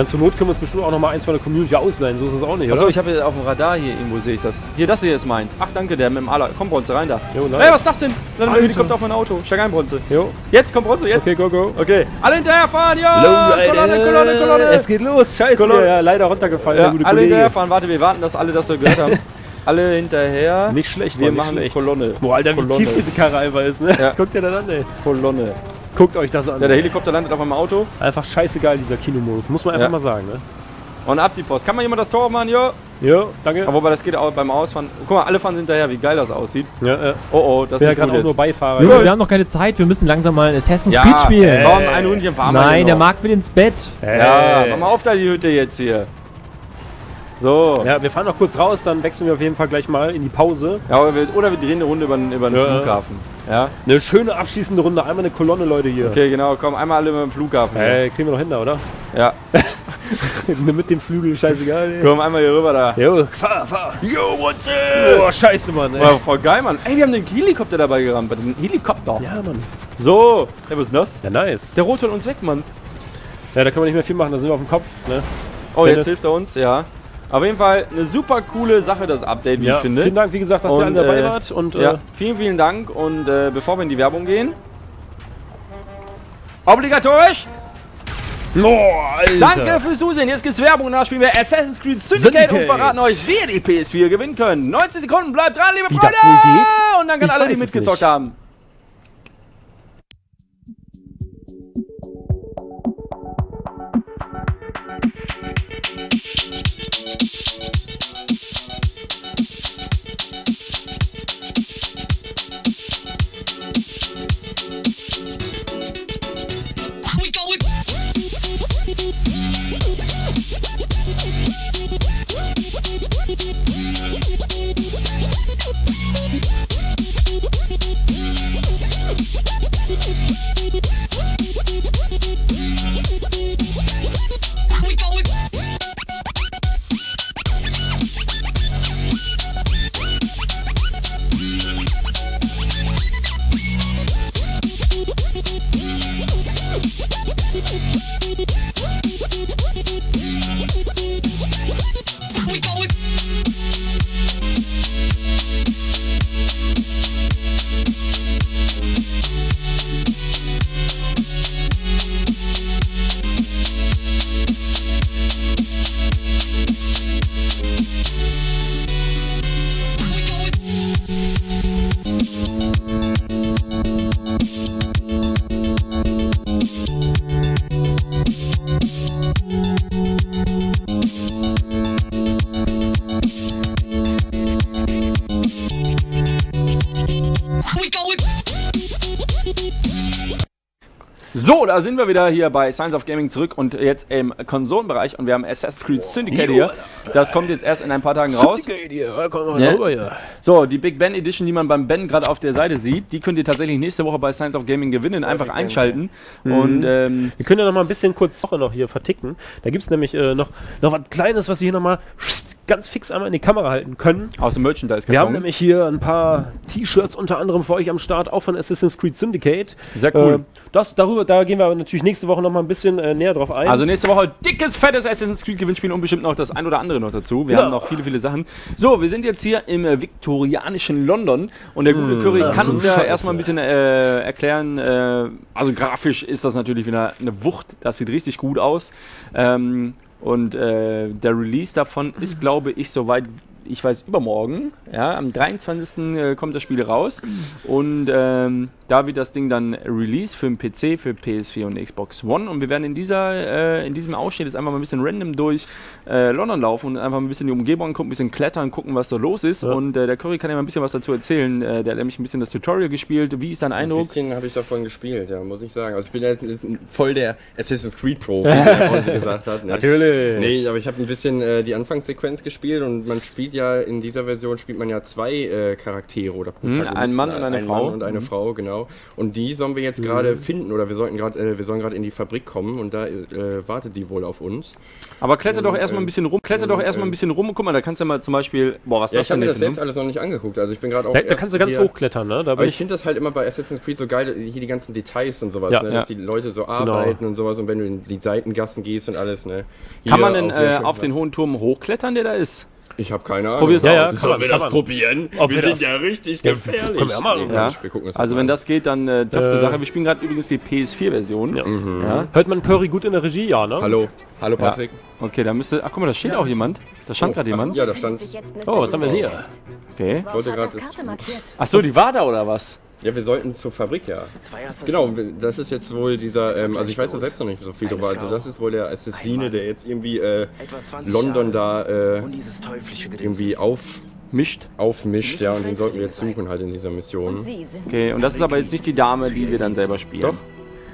Meine, zur Not können wir uns bestimmt auch noch mal eins von der Community ausleihen. So ist es auch nicht, Achso, ich habe hier auf dem Radar hier irgendwo sehe ich das. Hier, das hier ist meins. Ach, danke, der mit dem Ala. Komm, Bronze, rein da. Jo, nice. Hey, was ist das denn? Dann. Helikopter auf mein Auto. Steig ein, Bronze. Jo. Jetzt, komm, Bronze, jetzt. Okay, go, go. Okay. Alle hinterherfahren, ja! Kolonne, Kolonne, Kolonne. Es geht los. Scheiße. Kolonne. Ja, leider runtergefallen, Ja, alle hinterherfahren. Warte, wir warten, dass alle das so gehört haben. alle hinterher. Nicht schlecht, Wir machen schlecht. Kolonne. Boah, Alter, wie Kolonne. tief diese Karre einfach ist, ne? Ja. Guckt ihr das an, ey. Kolonne. Guckt euch das an. Ja, der Helikopter landet auf meinem Auto. einfach scheißegeil, dieser Kinomodus. Muss man einfach Ja. mal sagen, ne? Und ab die Post. Kann mal jemand das Tor aufmachen? Ja. Jo, danke. Aber wobei das geht auch beim Ausfahren. Guck mal, alle fahren hinterher, wie geil das aussieht. ja, ja. Oh oh, das bin ja ist gerade auch nur. Beifahrer. Jungs, wir haben noch keine Zeit. Wir müssen langsam mal ein Assassin's Ja, Creed spielen. Komm, ein Rundchen fahren wir Nein, der. Marc will ins Bett. Ja, mach mal auf da die Hütte jetzt hier. So. Ja. Ja, wir fahren noch kurz raus, dann wechseln wir auf jeden Fall gleich mal in die Pause. oder, wir, oder wir drehen eine Runde über, den- über den Ja. Flughafen. Ja. Eine schöne abschließende Runde, einmal eine Kolonne, Leute, hier. Okay, genau. Komm, einmal alle über den Flughafen. hier. Ey, kriegen wir noch hin da, oder? Ja. Mit dem Flügel, scheißegal. ey. Komm, einmal hier rüber da. Jo, fahr, fahr. Yo, what's up? Oh, scheiße, Mann, ey. Wow, voll geil, Mann. Ey, wir haben den Helikopter dabei gerammt. Den Helikopter. Ja, Mann. So. Hey, was ist denn das? Ja, nice. Der Rot holt uns weg, Mann. Ja, da können wir nicht mehr viel machen, da sind wir auf dem Kopf, ne? Oh, Dennis. jetzt hilft er uns, ja. Auf jeden Fall eine super coole Sache, das Update, wie ich finde. Vielen Dank, wie gesagt, dass ihr Und, alle dabei äh, wart. Und Ja, äh, vielen, vielen Dank. Und äh, bevor wir in die Werbung gehen, obligatorisch, oh, danke fürs Zusehen. Jetzt gibt's Werbung und danach spielen wir Assassin's Creed Syndicate, Syndicate. und verraten euch, wie ihr die PS4 gewinnen könnt. 90 Sekunden, bleibt dran, liebe Freunde! das wohl geht? Und dann können alle, die mitgezockt nicht. haben. Da sind wir wieder hier bei Science of Gaming zurück und jetzt im Konsolenbereich und wir haben Assassin's Creed Syndicate hier. Das kommt jetzt erst in ein paar Tagen raus. Ja. So, die Big Ben Edition, die man beim Ben gerade auf der Seite sieht, die könnt ihr tatsächlich nächste Woche bei Science of Gaming gewinnen. Einfach einschalten. Und ähm, Wir können ja noch mal ein bisschen kurz Woche noch hier verticken. Da gibt es nämlich äh, noch, noch was Kleines, was wir hier noch mal ganz fix einmal in die Kamera halten können. Aus dem merchandise Wir haben nämlich hier ein paar T-Shirts unter anderem für euch am Start, auch von Assassin's Creed Syndicate. Sehr cool. Äh, das, darüber, da gehen wir aber natürlich nächste Woche noch mal ein bisschen äh, näher drauf ein. Also nächste Woche dickes, fettes Assassin's Creed Gewinnspiel und bestimmt noch das ein oder andere noch dazu. Wir Ja. haben noch viele, viele Sachen. So, wir sind jetzt hier im äh, viktorianischen London und der gute Curry kann uns ja Scheiße. erstmal ein bisschen äh, erklären. Äh, also grafisch ist das natürlich wieder eine Wucht. Das sieht richtig gut aus. Ähm, und äh, der Release davon ist, glaube ich, soweit ich weiß, übermorgen. Ja, am 23. äh, kommt das Spiel raus. Und ähm, da wird das Ding dann release für den PC, für PS4 und Xbox One. Und wir werden in, dieser, äh, in diesem Ausschnitt jetzt einfach mal ein bisschen random durch äh, London laufen und einfach ein bisschen die Umgebung gucken, ein bisschen klettern, gucken, was da los ist. Und äh, der Curry kann ja mal ein bisschen was dazu erzählen. Äh, der hat nämlich ein bisschen das Tutorial gespielt. Wie ist dein Ein Eindruck? bisschen habe ich davon gespielt, ja, muss ich sagen. Also ich bin ja voll der Assassin's Creed Pro, wie der gesagt hat. Ne? Natürlich. Nee, aber ich habe ein bisschen äh, die Anfangssequenz gespielt und man spielt ja in dieser Version spielt man ja zwei äh, Charaktere oder Protagonisten. ein Mann und eine ein Frau. Mann und eine Mhm. Frau, genau. Und die sollen wir jetzt gerade finden oder wir sollten gerade äh, wir sollen gerade in die Fabrik kommen und da äh, wartet die wohl auf uns. Aber kletter doch erstmal ein ähm, bisschen rum. Kletter doch erstmal ein ähm, bisschen rum und guck mal, da kannst du ja mal zum Beispiel. Boah, was ist Ja, das ich habe denn mir das selbst alles noch nicht angeguckt. Also ich bin gerade auch da, da kannst du ganz hier- hochklettern, ne? Da Aber bin ich finde das halt immer bei Assassin's Creed so geil, hier die ganzen Details und sowas, Ja, ne? ja. dass die Leute so arbeiten und sowas und wenn du in die Seitengassen gehst und alles. Ne? Hier Kann man denn äh, auf den hohen Turm hochklettern, der da ist? Ich habe keine Ahnung. Probier's Ja, ja, aus. kann Sollen man, wir das man. probieren? Ob wir wir sind das- ja richtig Ja, gefährlich. können wir. Nee, Ja. Wir gucken Also wenn das geht, dann äh, dürfte Äh. Sache. Wir spielen gerade übrigens die PS4-Version. Ja. Ja. Hört man Curry gut in der Regie? Ja, ne? Hallo, hallo Patrick. Okay, da müsste. Ach guck mal, da steht auch jemand. Da stand gerade jemand. Ja, da stand. Oh, was haben wir hier? Okay. wollte gerade- Karte markiert. Ach so, die war da oder was? Ja, wir sollten zur Fabrik, ja. Genau, das ist jetzt wohl dieser, ähm, also ich weiß ja selbst noch nicht so viel darüber, also das ist wohl der Assassine, der jetzt irgendwie äh, London da äh, irgendwie auf, Mischt. aufmischt, ja, und den sollten wir jetzt suchen halt in dieser Mission. Okay, und das ist aber jetzt nicht die Dame, die wir dann selber spielen. Doch.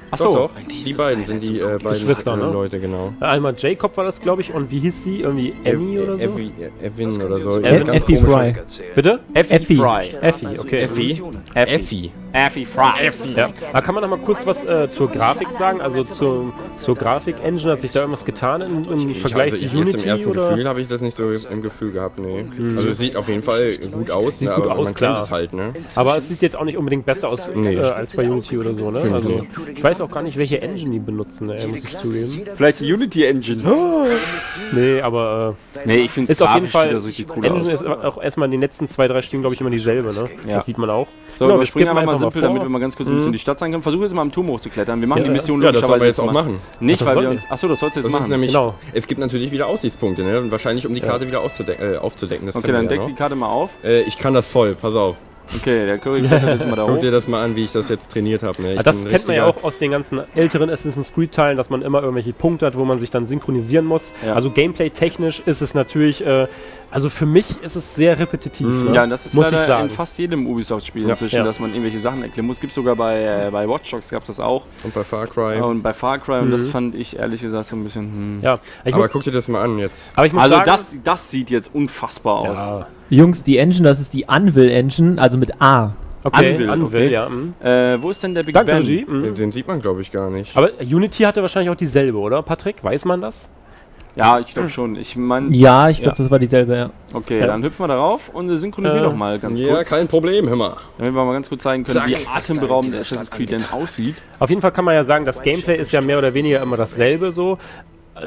Ach Doch, so. doch, die beiden sind die äh, beiden Geschwister, äh, ne? Leute, genau. Einmal Jacob war das, glaube ich, und wie hieß sie? Irgendwie Emmy oder so? Effi, Evin oder so. Effie. Fry. Bitte? Effie Effie. Fry. Effie, okay. Effi? Effie. Effi. Effie Fry. Ja. Da kann man noch mal kurz was äh, zur Grafik sagen, also zur, zur Grafik-Engine. Hat sich da irgendwas getan im, im Vergleich also ich zu jetzt Unity? im ersten oder? Gefühl habe ich das nicht so im Gefühl gehabt, nee. Also es sieht auf jeden Fall gut aus, Sieht ne, gut aber aus, man klar. es halt, ne? Aber es sieht jetzt auch nicht unbedingt besser aus Nee. äh, als bei Unity oder so, ne? Ich Also, ich weiß auch gar nicht, welche Engine die benutzen, ey, muss ich zugeben. Vielleicht die Unity Engine. Nee, aber Nee, ich finde äh, es ist auf jeden Fall. sieht cool Engine aus. ist auch erstmal in den letzten zwei, drei Spielen, glaube ich, immer dieselbe, ne? Ja. Das sieht man auch. So, Genau, wir wir springen skippen einfach mal mal simpel, vor. damit wir mal ganz kurz ein bisschen in die Stadt sein können. Versuche jetzt mal am Turm hochzuklettern. Wir machen Ja, die Mission Ja, das sollen wir jetzt auch logischerweise machen. Nicht, Ach, weil wir uns. Achso, das sollst du jetzt Das ist machen. nämlich, Genau. es gibt natürlich wieder Aussichtspunkte, ne? Und wahrscheinlich um die Karte wieder auszudecken, äh, aufzudecken. Das Okay, dann deck ja die. Karte mal auf. Äh, ich kann das voll, pass auf. Okay, der Curry klettert jetzt mal da Guck hoch. dir das mal an, wie ich das jetzt trainiert habe. Ne? Ah, das kennt man ja auch aus den ganzen älteren Assassin's Creed-Teilen, dass man immer irgendwelche Punkte hat, wo man sich dann synchronisieren muss. Ja. Also Gameplay-technisch ist es natürlich, äh, also für mich ist es sehr repetitiv. ne? Ja, und das ist muss ich leider sagen. in fast jedem Ubisoft-Spiel Ja. inzwischen, Ja. dass man irgendwelche Sachen erklären muss. Gibt es sogar bei, äh, bei Watch Dogs, gab es das auch. Und bei Far Cry. Und bei Far Cry. Und das Mhm. fand ich ehrlich gesagt so ein bisschen. Hm. Ja, ich aber guck dir das mal an jetzt. aber ich muss Also sagen, das, das sieht jetzt unfassbar aus. ja, Jungs, die Engine, das ist die Unreal Engine, also mit A. okay, Anvil, Anvil, okay. ja. mhm. Äh, wo ist denn der Big Danke, Ben? Mhm. Den sieht man, glaube ich, gar nicht. Aber Unity hatte wahrscheinlich auch dieselbe, oder, Patrick? Weiß man das? Ja, ich glaube schon. Ich meine, Ja, ich glaube, Ja. das war dieselbe, ja. okay, Ja. dann hüpfen wir darauf und synchronisieren Äh, doch mal ganz ja, kurz. kein Problem, hör mal. Damit wir mal ganz kurz zeigen können, Zack. wie atemberaubend Assassin's Creed denn aussieht. Auf jeden Fall kann man ja sagen, das Gameplay ist ja mehr oder weniger immer dasselbe so.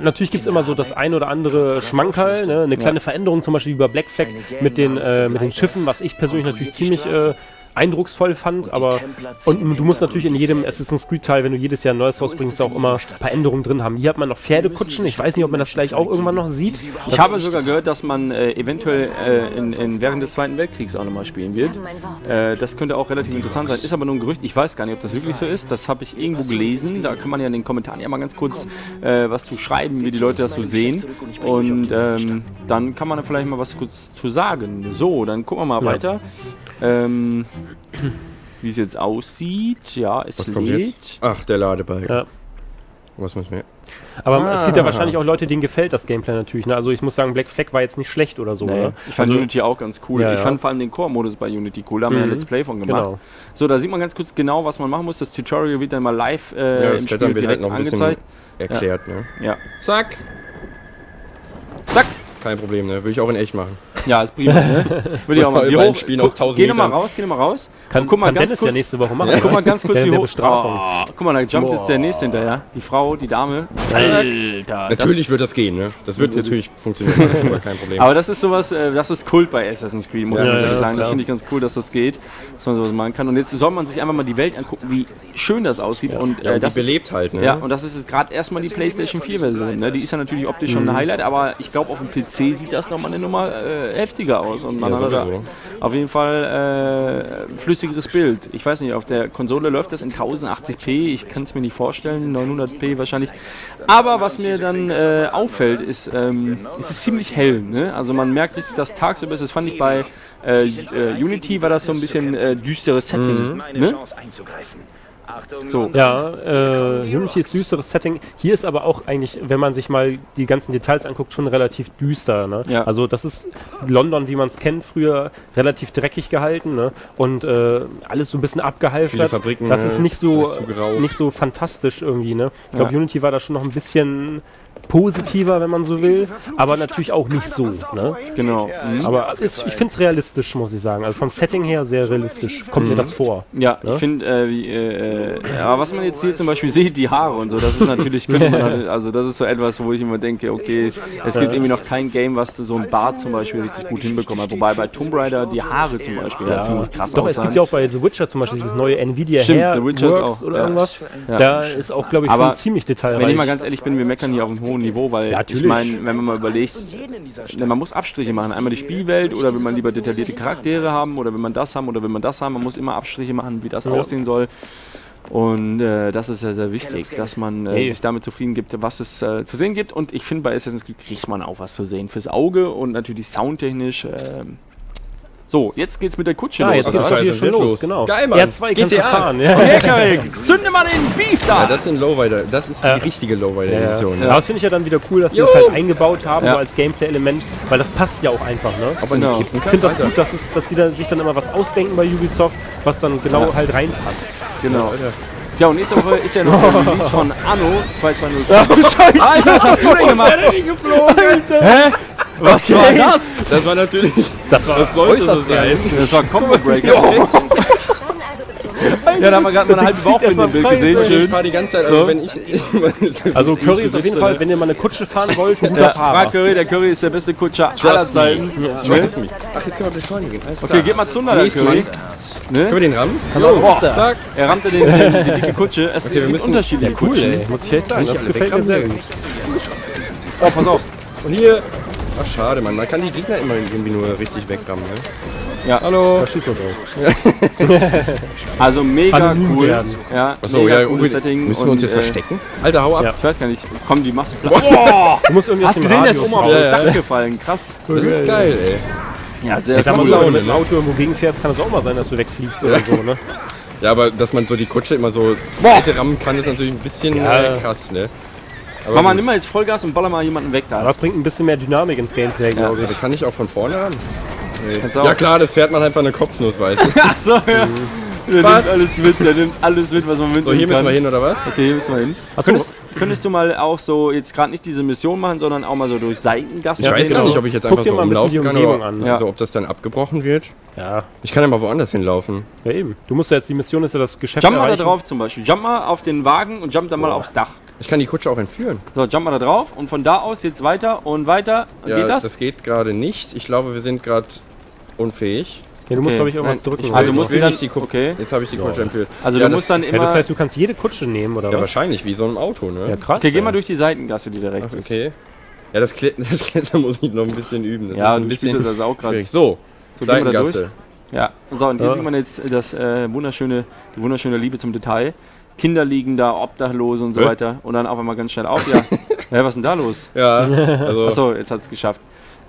Natürlich gibt es immer so das ein oder andere Schmankerl, ne? eine kleine Veränderung, zum Beispiel wie bei Black Flag mit den, äh, mit den Schiffen, was ich persönlich natürlich ziemlich äh, eindrucksvoll fand, aber und du musst natürlich in jedem Assassin's Creed Teil, wenn du jedes Jahr ein neues rausbringst, auch immer ein paar Änderungen drin haben. Hier hat man noch Pferdekutschen, ich weiß nicht, ob man das gleich auch irgendwann noch sieht. Ich habe sogar gehört, dass man äh, eventuell äh, in, in, während des Zweiten Weltkriegs auch nochmal spielen wird. Äh, das könnte auch relativ interessant sein. Ist aber nur ein Gerücht. Ich weiß gar nicht, ob das wirklich so ist. Das habe ich irgendwo gelesen. Da kann man ja in den Kommentaren ja mal ganz kurz äh, was zu schreiben, wie die Leute das so sehen. Und ähm, dann kann man da vielleicht mal was kurz zu sagen. So, dann gucken wir mal Ja. weiter. Ähm, wie es jetzt aussieht. Ja, es Was kommt lädt. jetzt? Ach, der Ladebalken. Ja. Was muss mir? Aber es gibt ja Ah. wahrscheinlich auch Leute, denen gefällt das Gameplay natürlich. Ne? Also ich muss sagen, Black Flag war jetzt nicht schlecht oder so. Nee, Ne? ich fand also, Unity auch ganz cool. Ja, Ich ja. fand vor allem den Core-Modus bei Unity cool. Da haben wir ja ein Mhm. Let's Play von gemacht. Genau. So, da sieht man ganz kurz genau, was man machen muss. Das Tutorial wird dann mal live äh, Ja, das im Spiel halt direkt noch ein angezeigt. erklärt, ne? Ja. Zack. Zack! Kein Problem, ne? Würde ich auch in echt machen. Ja, ist prima. Ne? Würde ich auch mal. Wie hoch? Spielen aus Guck, 1000 Geh nochmal raus, geh nochmal raus. Kann, Und guck mal kann ganz Dennis kurz. ja nächste Woche machen. Guck mal ganz kurz, wie hoch. Oh, guck mal, da jumpt jetzt der nächste hinterher. Die Frau, die Dame. Alter. Natürlich wird das gehen, ne? Das wird natürlich funktionieren, das ist aber kein Problem. Aber das ist sowas, äh, das ist Kult bei Assassin's Creed, muss Ja, man ja, sagen. Das finde ich ganz cool, dass das geht, dass man sowas machen kann. Und jetzt soll man sich einfach mal die Welt angucken, wie schön das aussieht. Und, ja, äh, und das ist, belebt halt, ne? ja, und das ist jetzt gerade erstmal die PlayStation 4 Version. Ne? Die ist ja natürlich optisch schon ein Highlight, aber ich glaube, auf dem PC sieht das nochmal eine Nummer äh, heftiger aus. Und man Ja, hat da auf jeden Fall äh, flüssigeres Bild. Ich weiß nicht, auf der Konsole läuft das in 1080p. Ich kann es mir nicht vorstellen, 900p wahrscheinlich. Aber was mir dann äh, auffällt, ist, ähm, es ist ziemlich hell. Ne? Also man merkt richtig, dass tagsüber ist. Das fand ich bei äh, äh, Unity war das so ein bisschen äh, düsteres Setting. Ne? So. Ja, äh, Unity ist düsteres Setting. Hier ist aber auch eigentlich, wenn man sich mal die ganzen Details anguckt, schon relativ düster. Ne? Ja. Also das ist London, wie man es kennt, früher relativ dreckig gehalten ne? und äh, alles so ein bisschen abgehalftert. Fabriken, das ist ne? nicht so, nicht so fantastisch irgendwie. Ne? Ich glaube, Ja. Unity war da schon noch ein bisschen positiver, wenn man so will, aber natürlich auch nicht so. Ne? Genau. Mhm. Aber ist, ich finde es realistisch, muss ich sagen. Also vom Setting her sehr realistisch. Kommt Mhm. mir das vor. Ja, Ne? ich finde, äh, äh, äh, aber was man jetzt hier zum Beispiel sieht, die Haare und so, das ist natürlich, halt- also das ist so etwas, wo ich immer denke, okay, es gibt irgendwie noch kein Game, was so ein Bart zum Beispiel richtig gut hinbekommen hat. Wobei bei Tomb Raider die Haare zum Beispiel ja. ziemlich krass Doch, es aussahen. gibt ja auch bei The Witcher zum Beispiel dieses neue Nvidia Stimmt, Hair The Witcher ist Works auch, oder ja. irgendwas. Ja. Da ist auch, glaube ich, Aber schon ziemlich detailreich. Wenn ich mal ganz ehrlich bin, wir meckern hier auf einem hohen Niveau, weil Ja, ich natürlich. meine, wenn man mal überlegt, ne, man muss Abstriche machen. Einmal die Spielwelt oder will man lieber detaillierte Charaktere haben oder will man das haben oder will man das haben. Man muss immer Abstriche machen, wie das Ja. aussehen soll. Und äh, das ist sehr, sehr wichtig, dass man äh, sich damit zufrieden gibt, was es äh, zu sehen gibt. Und ich finde, bei Assassin's Creed kriegt man auch was zu sehen. Fürs Auge und natürlich soundtechnisch. So, jetzt geht's mit der Kutsche ja, los. jetzt oder geht's was? hier Scheiße, schon los, los. genau. Geil, Mann. R2 kannst du GTA. fahren. Ja. Okay, Karik, zünde mal den Beef da! Ja, das sind Lowrider, das ist die richtige Lowrider Ja, ja. Aber das finde ich ja dann wieder cool, dass sie das halt eingebaut haben, Ja. so als Gameplay-Element, weil das passt ja auch einfach, ne? Man Genau. die Ich finde das Alter. gut, dass, es, dass sie da, sich dann immer was ausdenken bei Ubisoft, was dann genau halt reinpasst. Genau. Alter. Ja, und nächste Woche ist ja noch der Release von Anno 2205. Alter, was hast du denn gemacht? Hä? Was war das? Das war natürlich. Das war Das sollte so äußerst sein. Das war Combo Breaker. Ja, da haben wir gerade mal eine halbe mal Bauchbinde im Bild gesehen. so. Ich fahre die ganze Zeit, also So. wenn ich. Also Curry ist auf jeden Fall, wenn ihr mal eine Kutsche fahren wollt, ein guter Ja, Fahrer. frag Curry, der Curry ist der beste Kutscher aller. Zeiten. Trust me. Ach, jetzt können wir beschleunigen. Alles Okay, klar. gib mal Zunder, der Curry. Mann. Können wir Ne? den rammen? Boah, Zack. er rammte den, den, die dicke Kutsche. Es Okay, wir müssen- unterschiedliche Cool, Kutschen. ey. Muss ich jetzt sagen. Das gefällt mir sehr gut. Oh, pass auf. Und hier. Ach, schade, Mann. Man kann die Gegner immer irgendwie nur richtig wegrammen, ne? Ja. Hallo. Da schießt er drauf. Also mega cool. werden. Ja, Achso, mega ja, cooles. Setting. Müssen wir uns und, jetzt äh, verstecken? Alter, hau ab. Ja. Ich weiß gar nicht. Komm, die machst du platt. Du musst irgendwie Hast du gesehen, der ist oben auf das Dach gefallen. Krass. Das ist geil, ey. Ja, sehr, Ich sag mal, cool. wenn du Laune, mit dem ne? Auto irgendwo gegenfährst, kann es auch mal sein, dass du wegfliegst oder so, ne? Ja, aber dass man so die Kutsche immer so zweite rammen kann, ist natürlich ein bisschen Ja. äh, krass, ne? Aber Mach mal, gut. nimm mal jetzt Vollgas und baller mal jemanden weg Aber da. das bringt ein bisschen mehr Dynamik ins Gameplay, glaube ich. Also kann ich auch von vorne ran? Nee. Ja klar, das fährt man einfach eine Kopfnuss, weißt du. Ach so, ja. Der Was? nimmt alles mit, der nimmt alles mit, was man mitnehmen So, hier müssen kann. wir hin, oder was? Okay, hier müssen wir hin. Achso, Könntest, könntest du mal auch so, jetzt gerade nicht diese Mission machen, sondern auch mal so durch Seitengassen Ich weiß gar genau. nicht, ob ich jetzt Guck einfach dir so mal ein bisschen umlaufen die kann, Umgebung oder an. Ja. also, ob das dann abgebrochen wird. Ja, Ich kann ja mal woanders hinlaufen. ja eben. Du musst ja jetzt, die Mission ist ja das Geschäft Jump mal da erreichen. drauf zum Beispiel. Jump mal auf den Wagen und jump dann mal aufs Dach. Ich kann die Kutsche auch entführen. So, jump mal da drauf und von da aus jetzt weiter und weiter. Ja, Geht das? das geht gerade nicht. Ich glaube, wir sind gerade unfähig. Ja, du musst, Okay. glaube ich, irgendwann Nein, drücken. ich Also so. musst du dann- nicht die Kutsche. okay. Jetzt habe ich die Kutsche entführt. Also ja, du das- musst dann ja, immer... das heißt, du kannst jede Kutsche nehmen, oder Ja, was? wahrscheinlich, wie so ein Auto, ne? Ja, krass. okay, geh mal durch die Seitengasse, die da rechts Ach, ist. okay. Ja, das, Kle das Klettern muss ich noch ein bisschen üben. Das Ja, ist ein du bisschen das also auch gerade. schwierig. So, So, gehen wir da Seitengasse. Ja, so und hier Ja. sieht man jetzt das äh, wunderschöne, die wunderschöne Liebe zum Detail. Kinder liegen da, Obdachlose und so Hä? weiter. Und dann auf einmal ganz schnell auf. Ja, ja was ist denn da los? Ja, also Achso, jetzt hat es geschafft.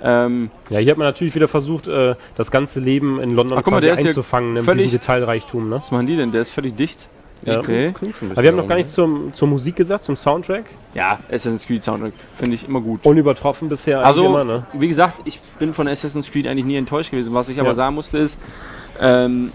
Ähm, Ja, hier hat man natürlich wieder versucht, äh, das ganze Leben in London Ach, guck mal, quasi der ist einzufangen, ne, mit diesem Detailreichtum, ne? was machen die denn? Der ist völlig dicht. Ja. Okay. Aber wir haben noch gar nichts zum, zur Musik gesagt, zum Soundtrack. Ja, Assassin's Creed Soundtrack finde ich immer gut. Unübertroffen bisher Also, immer, ne? wie gesagt, ich bin von Assassin's Creed eigentlich nie enttäuscht gewesen. Was ich aber Ja. sagen musste ist, ähm,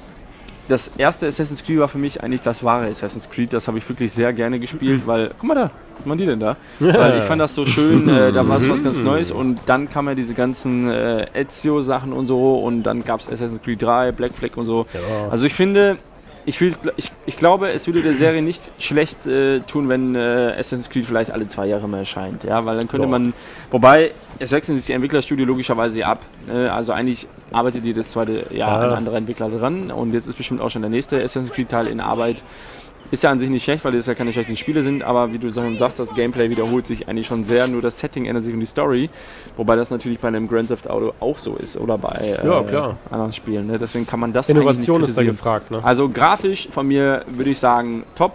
das erste Assassin's Creed war für mich eigentlich das wahre Assassin's Creed. Das habe ich wirklich sehr gerne gespielt, weil, guck mal da, was machen die denn da? Weil ich fand das so schön, äh, da war es was ganz Neues und dann kamen ja diese ganzen äh, Ezio-Sachen und so und dann gab es Assassin's Creed 3, Black Flag und so. Also ich finde, ich, will, ich, ich glaube, es würde der Serie nicht schlecht äh, tun, wenn äh, Assassin's Creed vielleicht alle zwei Jahre mal erscheint. Ja, weil dann könnte man, wobei es wechseln sich die Entwicklerstudio logischerweise ab. Ne? Also eigentlich arbeitet jedes zweite Jahr Ja. ein anderer Entwickler dran und jetzt ist bestimmt auch schon der nächste Assassin's Creed Teil in Arbeit. Ist ja an sich nicht schlecht, weil es ja keine schlechten Spiele sind, aber wie du sagst, das Gameplay wiederholt sich eigentlich schon sehr, nur das Setting ändert sich und die Story. Wobei das natürlich bei einem Grand Theft Auto auch so ist oder bei äh, Ja, klar. anderen Spielen. Ne? Deswegen kann man das Innovation ist da gefragt, ne? Also grafisch von mir würde ich sagen top.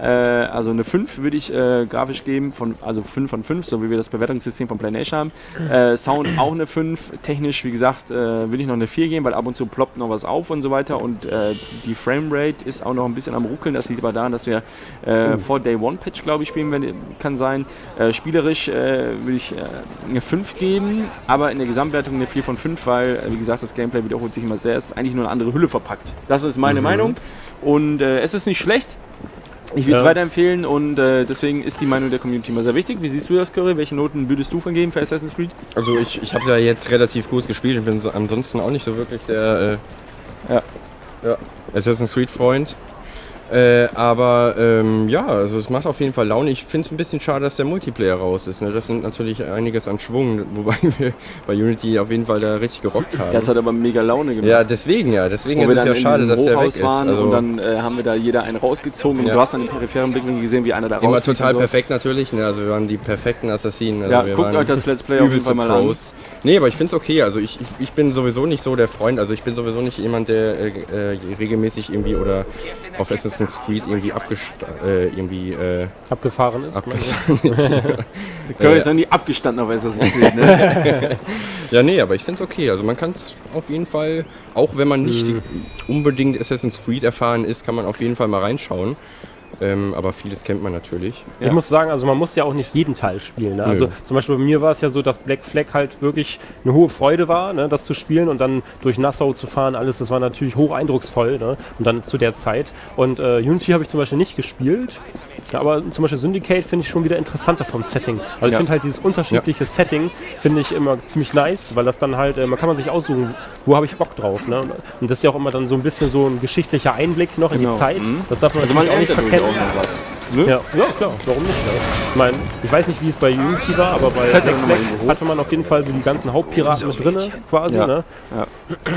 Äh, also eine 5 würde ich äh, grafisch geben, von, also 5 von 5, so wie wir das Bewertungssystem von PlayNation haben. Äh, Sound auch eine 5. Technisch, wie gesagt, äh, würde ich noch eine 4 geben, weil ab und zu ploppt noch was auf und so weiter. Und äh, die Framerate ist auch noch ein bisschen am Ruckeln. Das liegt aber daran, dass wir äh, vor Day One Patch, glaube ich, spielen, wenn, kann sein. Äh, spielerisch würde ich eine 5 geben, aber in der Gesamtwertung eine 4 von 5, weil, wie gesagt, das Gameplay wiederholt sich immer sehr. Es ist eigentlich nur eine andere Hülle verpackt. Das ist meine Meinung. Und äh, es ist nicht schlecht. Ich würde es Ja. weiterempfehlen und äh, deswegen ist die Meinung der Community immer sehr wichtig. Wie siehst du das, Curry? Welche Noten würdest du vergeben für Assassin's Creed? Also ich, ich habe ja jetzt relativ gut gespielt und bin so, ansonsten auch nicht so wirklich der äh, Ja. ja, Assassin's Creed Freund. Äh, aber ähm, ja, also es macht auf jeden Fall Laune. Ich finde es ein bisschen schade, dass der Multiplayer raus ist. Ne? Das sind natürlich einiges an Schwung, wobei wir bei Unity auf jeden Fall da richtig gerockt haben. Das hat aber mega Laune gemacht. ja, deswegen ja. Deswegen ist es ja schade, dass der weg Hochhaus ist. waren Also und dann äh, haben wir da jeder einen rausgezogen und Ja. du hast dann im peripheren Blickwinkel gesehen, wie einer da immer rausfliegt total und perfekt natürlich. Ne? Also wir waren die perfekten Assassinen. Also Ja, guckt waren euch das Let's Play auf jeden Fall mal an. Nee, aber ich finde es okay. Also ich, ich, ich bin sowieso nicht so der Freund. Also ich bin sowieso nicht jemand, der äh, äh, regelmäßig irgendwie oder auf Assassin's Creed irgendwie abgest äh, irgendwie äh, Abgefahren ist. Ne? abgefahren ist. Curry ist noch nie abgestanden auf Assassin's Creed, ne? ja, nee, aber ich finde es okay. Also man kann es auf jeden Fall, auch wenn man nicht Mhm. unbedingt Assassin's Creed erfahren ist, kann man auf jeden Fall mal reinschauen. Ähm, aber vieles kennt man natürlich. Ja. Ich muss sagen, also man muss ja auch nicht jeden Teil spielen. Ne? Also Nö. zum Beispiel bei mir war es ja so, dass Black Flag halt wirklich eine hohe Freude war, ne, das zu spielen und dann durch Nassau zu fahren, alles, das war natürlich hoch eindrucksvoll. Ne? Und dann zu der Zeit. Und äh, Unity habe ich zum Beispiel nicht gespielt. Ja, aber zum Beispiel Syndicate finde ich schon wieder interessanter vom Setting. Also ich Ja. finde halt dieses unterschiedliche Setting finde ich immer ziemlich nice, weil das dann halt, äh, man kann man sich aussuchen, wo habe ich Bock drauf. Ne? Und das ist ja auch immer dann so ein bisschen so ein geschichtlicher Einblick noch in Genau. die Zeit. Mhm. Das darf man Also man auch nicht verkennen. auch. Ne? Ja, ja, klar, warum nicht? Ne? Ich meine, ich weiß nicht, wie es bei Unity war, aber bei Black Flag hatte man auf jeden Fall so die ganzen Hauptpiraten mit drin, quasi. Ja. Ne? Ja.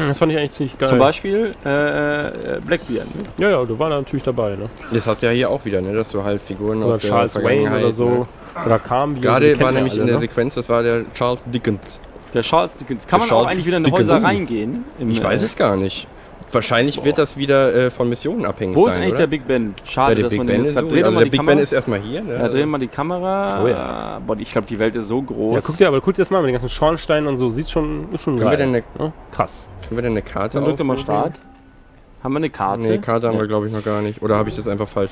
Das fand ich eigentlich ziemlich geil. Zum Beispiel äh, äh, Blackbeard. Ne? Ja, ja, du warst da natürlich dabei. Ne? Das hast du ja hier auch wieder, ne? dass du halt Figuren Oder aus der Charles Wayne Vergangenheit, oder so. Ne? Oder Carm. Gerade war nämlich in der Sequenz, das war der Charles Dickens. Der Charles Dickens. Kann Der man auch Charles eigentlich wieder in Dickens. Häuser reingehen? Im, Ich weiß äh, es gar nicht. Wahrscheinlich wird das wieder äh, von Missionen abhängig Wo sein. ist eigentlich oder? der Big Ben? Schade, der dass Big man Ben den ist jetzt gerade dreht. also mal der Big Kamera. Ben ist erstmal hier. Ne? Ja, drehen wir mal die Kamera. Oh ja. Boah, ich glaube, die Welt ist so groß. Ja, guck dir, aber guck dir das mal mit den ganzen Schornsteinen und so, sieht schon, ist schon Können wir geil. denn eine- ne? Krass. Können wir denn eine Karte Dann drück doch mal? Start. Haben wir eine Karte? Nee, Karte haben wir glaube ich noch gar nicht. Oder habe ich das einfach falsch?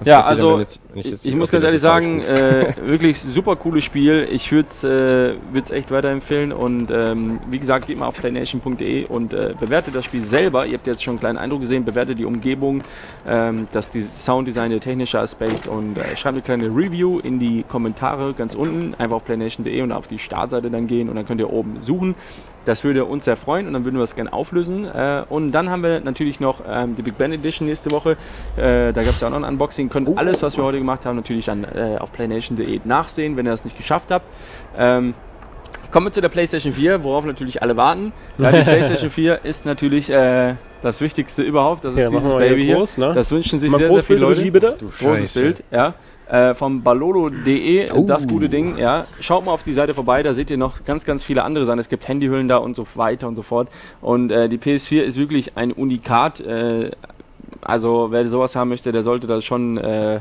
Was Ja, denn, also wenn jetzt- ich, jetzt- ich muss ganz ehrlich sagen, äh, wirklich super cooles Spiel. Ich würde es äh, echt weiterempfehlen und ähm, wie gesagt, geht mal auf playnation.de und äh, bewertet das Spiel selber. Ihr habt jetzt schon einen kleinen Eindruck gesehen, bewertet die Umgebung, ähm, das die Sounddesign, der technische Aspekt und äh, schreibt eine kleine Review in die Kommentare ganz unten, einfach auf playnation.de und auf die Startseite dann gehen und dann könnt ihr oben suchen. Das würde uns sehr freuen und dann würden wir es gerne auflösen. Äh, und dann haben wir natürlich noch ähm, die Big Ben Edition nächste Woche. Äh, da gab es ja auch noch ein Unboxing. Könnt Oh. alles, was wir heute gemacht haben, natürlich dann äh, auf playnation.de nachsehen, wenn ihr das nicht geschafft habt. Ähm, kommen wir zu der PlayStation 4, worauf natürlich alle warten. Weil die PlayStation 4 ist natürlich äh, das Wichtigste überhaupt. Das ist Ja, machen dieses Baby hier. groß, ne? Das wünschen sich Mal sehr, sehr viele Leute. bitte. Großes Bild, ja. Äh, vom balolo.de, das gute Ding, ja. Schaut mal auf die Seite vorbei, da seht ihr noch ganz, ganz viele andere Sachen. Es gibt Handyhüllen da und so weiter und so fort. Und äh, die PS4 ist wirklich ein Unikat. Äh, also wer sowas haben möchte, der sollte das schon äh,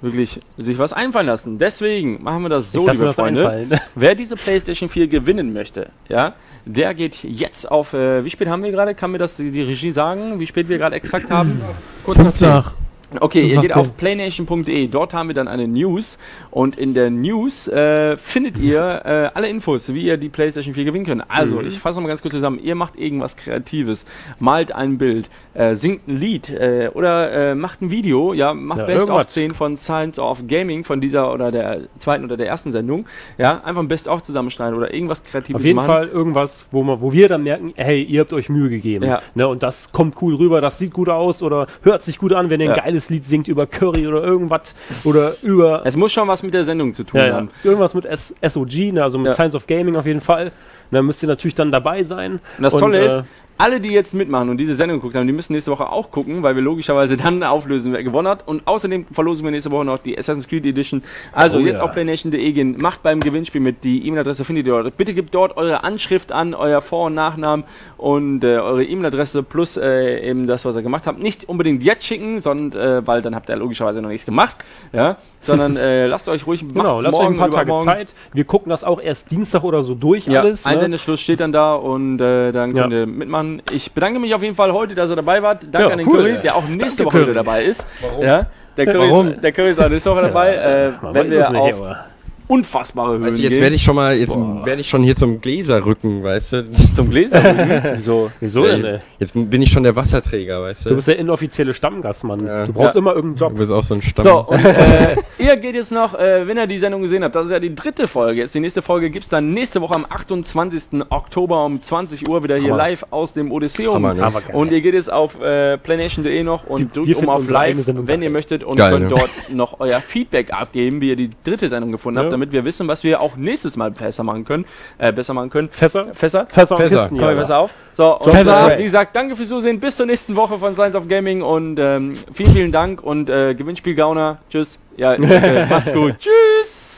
wirklich sich was einfallen lassen. Deswegen machen wir das so, liebe Freunde. einfallen. Wer diese PlayStation 4 gewinnen möchte, ja, der geht jetzt auf, äh, wie spät haben wir gerade? Kann mir das die Regie sagen, wie spät wir gerade exakt haben? Kurz nach Fünf 10. Okay, ihr geht Sinn. auf playnation.de. Dort haben wir dann eine News. Und in der News äh, findet ihr äh, alle Infos, wie ihr die PlayStation 4 gewinnen könnt. Also, Mhm. ich fasse nochmal ganz kurz zusammen. Ihr macht irgendwas Kreatives, malt ein Bild, äh, singt ein Lied äh, oder äh, macht ein Video. Ja, macht Ja, Best of irgendwas. 10 von Science of Gaming von dieser oder der zweiten oder der ersten Sendung. Ja, einfach ein Best of zusammenschneiden oder irgendwas Kreatives Auf jeden machen. Fall irgendwas, wo, man, wo wir dann merken, hey, ihr habt euch Mühe gegeben. Ja. Ne, und das kommt cool rüber, das sieht gut aus oder hört sich gut an, wenn ihr ein Ja. geiles Lied singt über Curry oder irgendwas oder über Es muss schon was mit der Sendung zu tun ja, ja, haben. irgendwas mit S SOG, ne, also mit Ja. Science of Gaming auf jeden Fall. Da müsst ihr natürlich dann dabei sein. Und das Tolle äh, ist, alle, die jetzt mitmachen und diese Sendung geguckt haben, die müssen nächste Woche auch gucken, weil wir logischerweise dann auflösen, wer gewonnen hat. Und außerdem verlosen wir nächste Woche noch die Assassin's Creed Edition. Also Oh jetzt ja. auf playnation.de gehen, macht beim Gewinnspiel mit. Die E-Mail-Adresse findet ihr dort. Bitte gebt dort eure Anschrift an, euer Vor- und Nachnamen und äh, eure E-Mail-Adresse plus äh, eben das, was ihr gemacht habt. Nicht unbedingt jetzt schicken, sondern, äh, weil dann habt ihr logischerweise noch nichts gemacht. Ja, sondern äh, lasst euch ruhig Genau, lasst euch ein morgen paar Tage. Zeit. Wir gucken das auch erst Dienstag oder so durch Ja, alles. Ne? Einsendeschluss steht dann da und äh, dann könnt Ja. ihr mitmachen. Ich bedanke mich auf jeden Fall heute, dass ihr dabei wart. Danke Ja, an den cool, Curry, ey. der auch nächste Danke, Woche wieder Curry. dabei ist. Warum? Ja, der Curry, Warum? Ist, der Curry ist auch nächste Woche dabei. äh, wenn wir auf aber- unfassbare Höhen Weißt du, jetzt gehen. werde ich schon mal, jetzt werde ich schon hier zum Gläserrücken, weißt du? zum Gläser. Wieso? Wieso denn, ey? Jetzt bin ich schon der Wasserträger, weißt du? Du bist der inoffizielle Stammgast, Mann. Ja. Du brauchst Ja. immer irgendeinen Du Job. bist auch so ein Stamm. So, und äh, ihr geht jetzt noch, äh, wenn ihr die Sendung gesehen habt, das ist ja die dritte Folge. Jetzt die nächste Folge gibt es dann nächste Woche am 28. Oktober um 20 Uhr wieder hier Hammer. live aus dem Odysseum. Hammer, ne? Und ihr geht jetzt auf äh, playnation.de noch und Die- drückt um auf live, wenn ihr möchtet und Geil, könnt ne? dort noch euer Feedback abgeben, wie ihr die dritte Sendung gefunden habt, Ja. Damit wir wissen, was wir auch nächstes Mal besser machen können. Äh, besser machen können. Fässer? Fässer? Fässer, Fässer. Kisten, ja. besser auf. So, und Fässer. äh, wie gesagt, danke fürs Zusehen. Bis zur nächsten Woche von Science of Gaming und ähm, vielen, vielen Dank und äh, Gewinnspiel Gauner. Tschüss. Ja, macht's gut. Tschüss.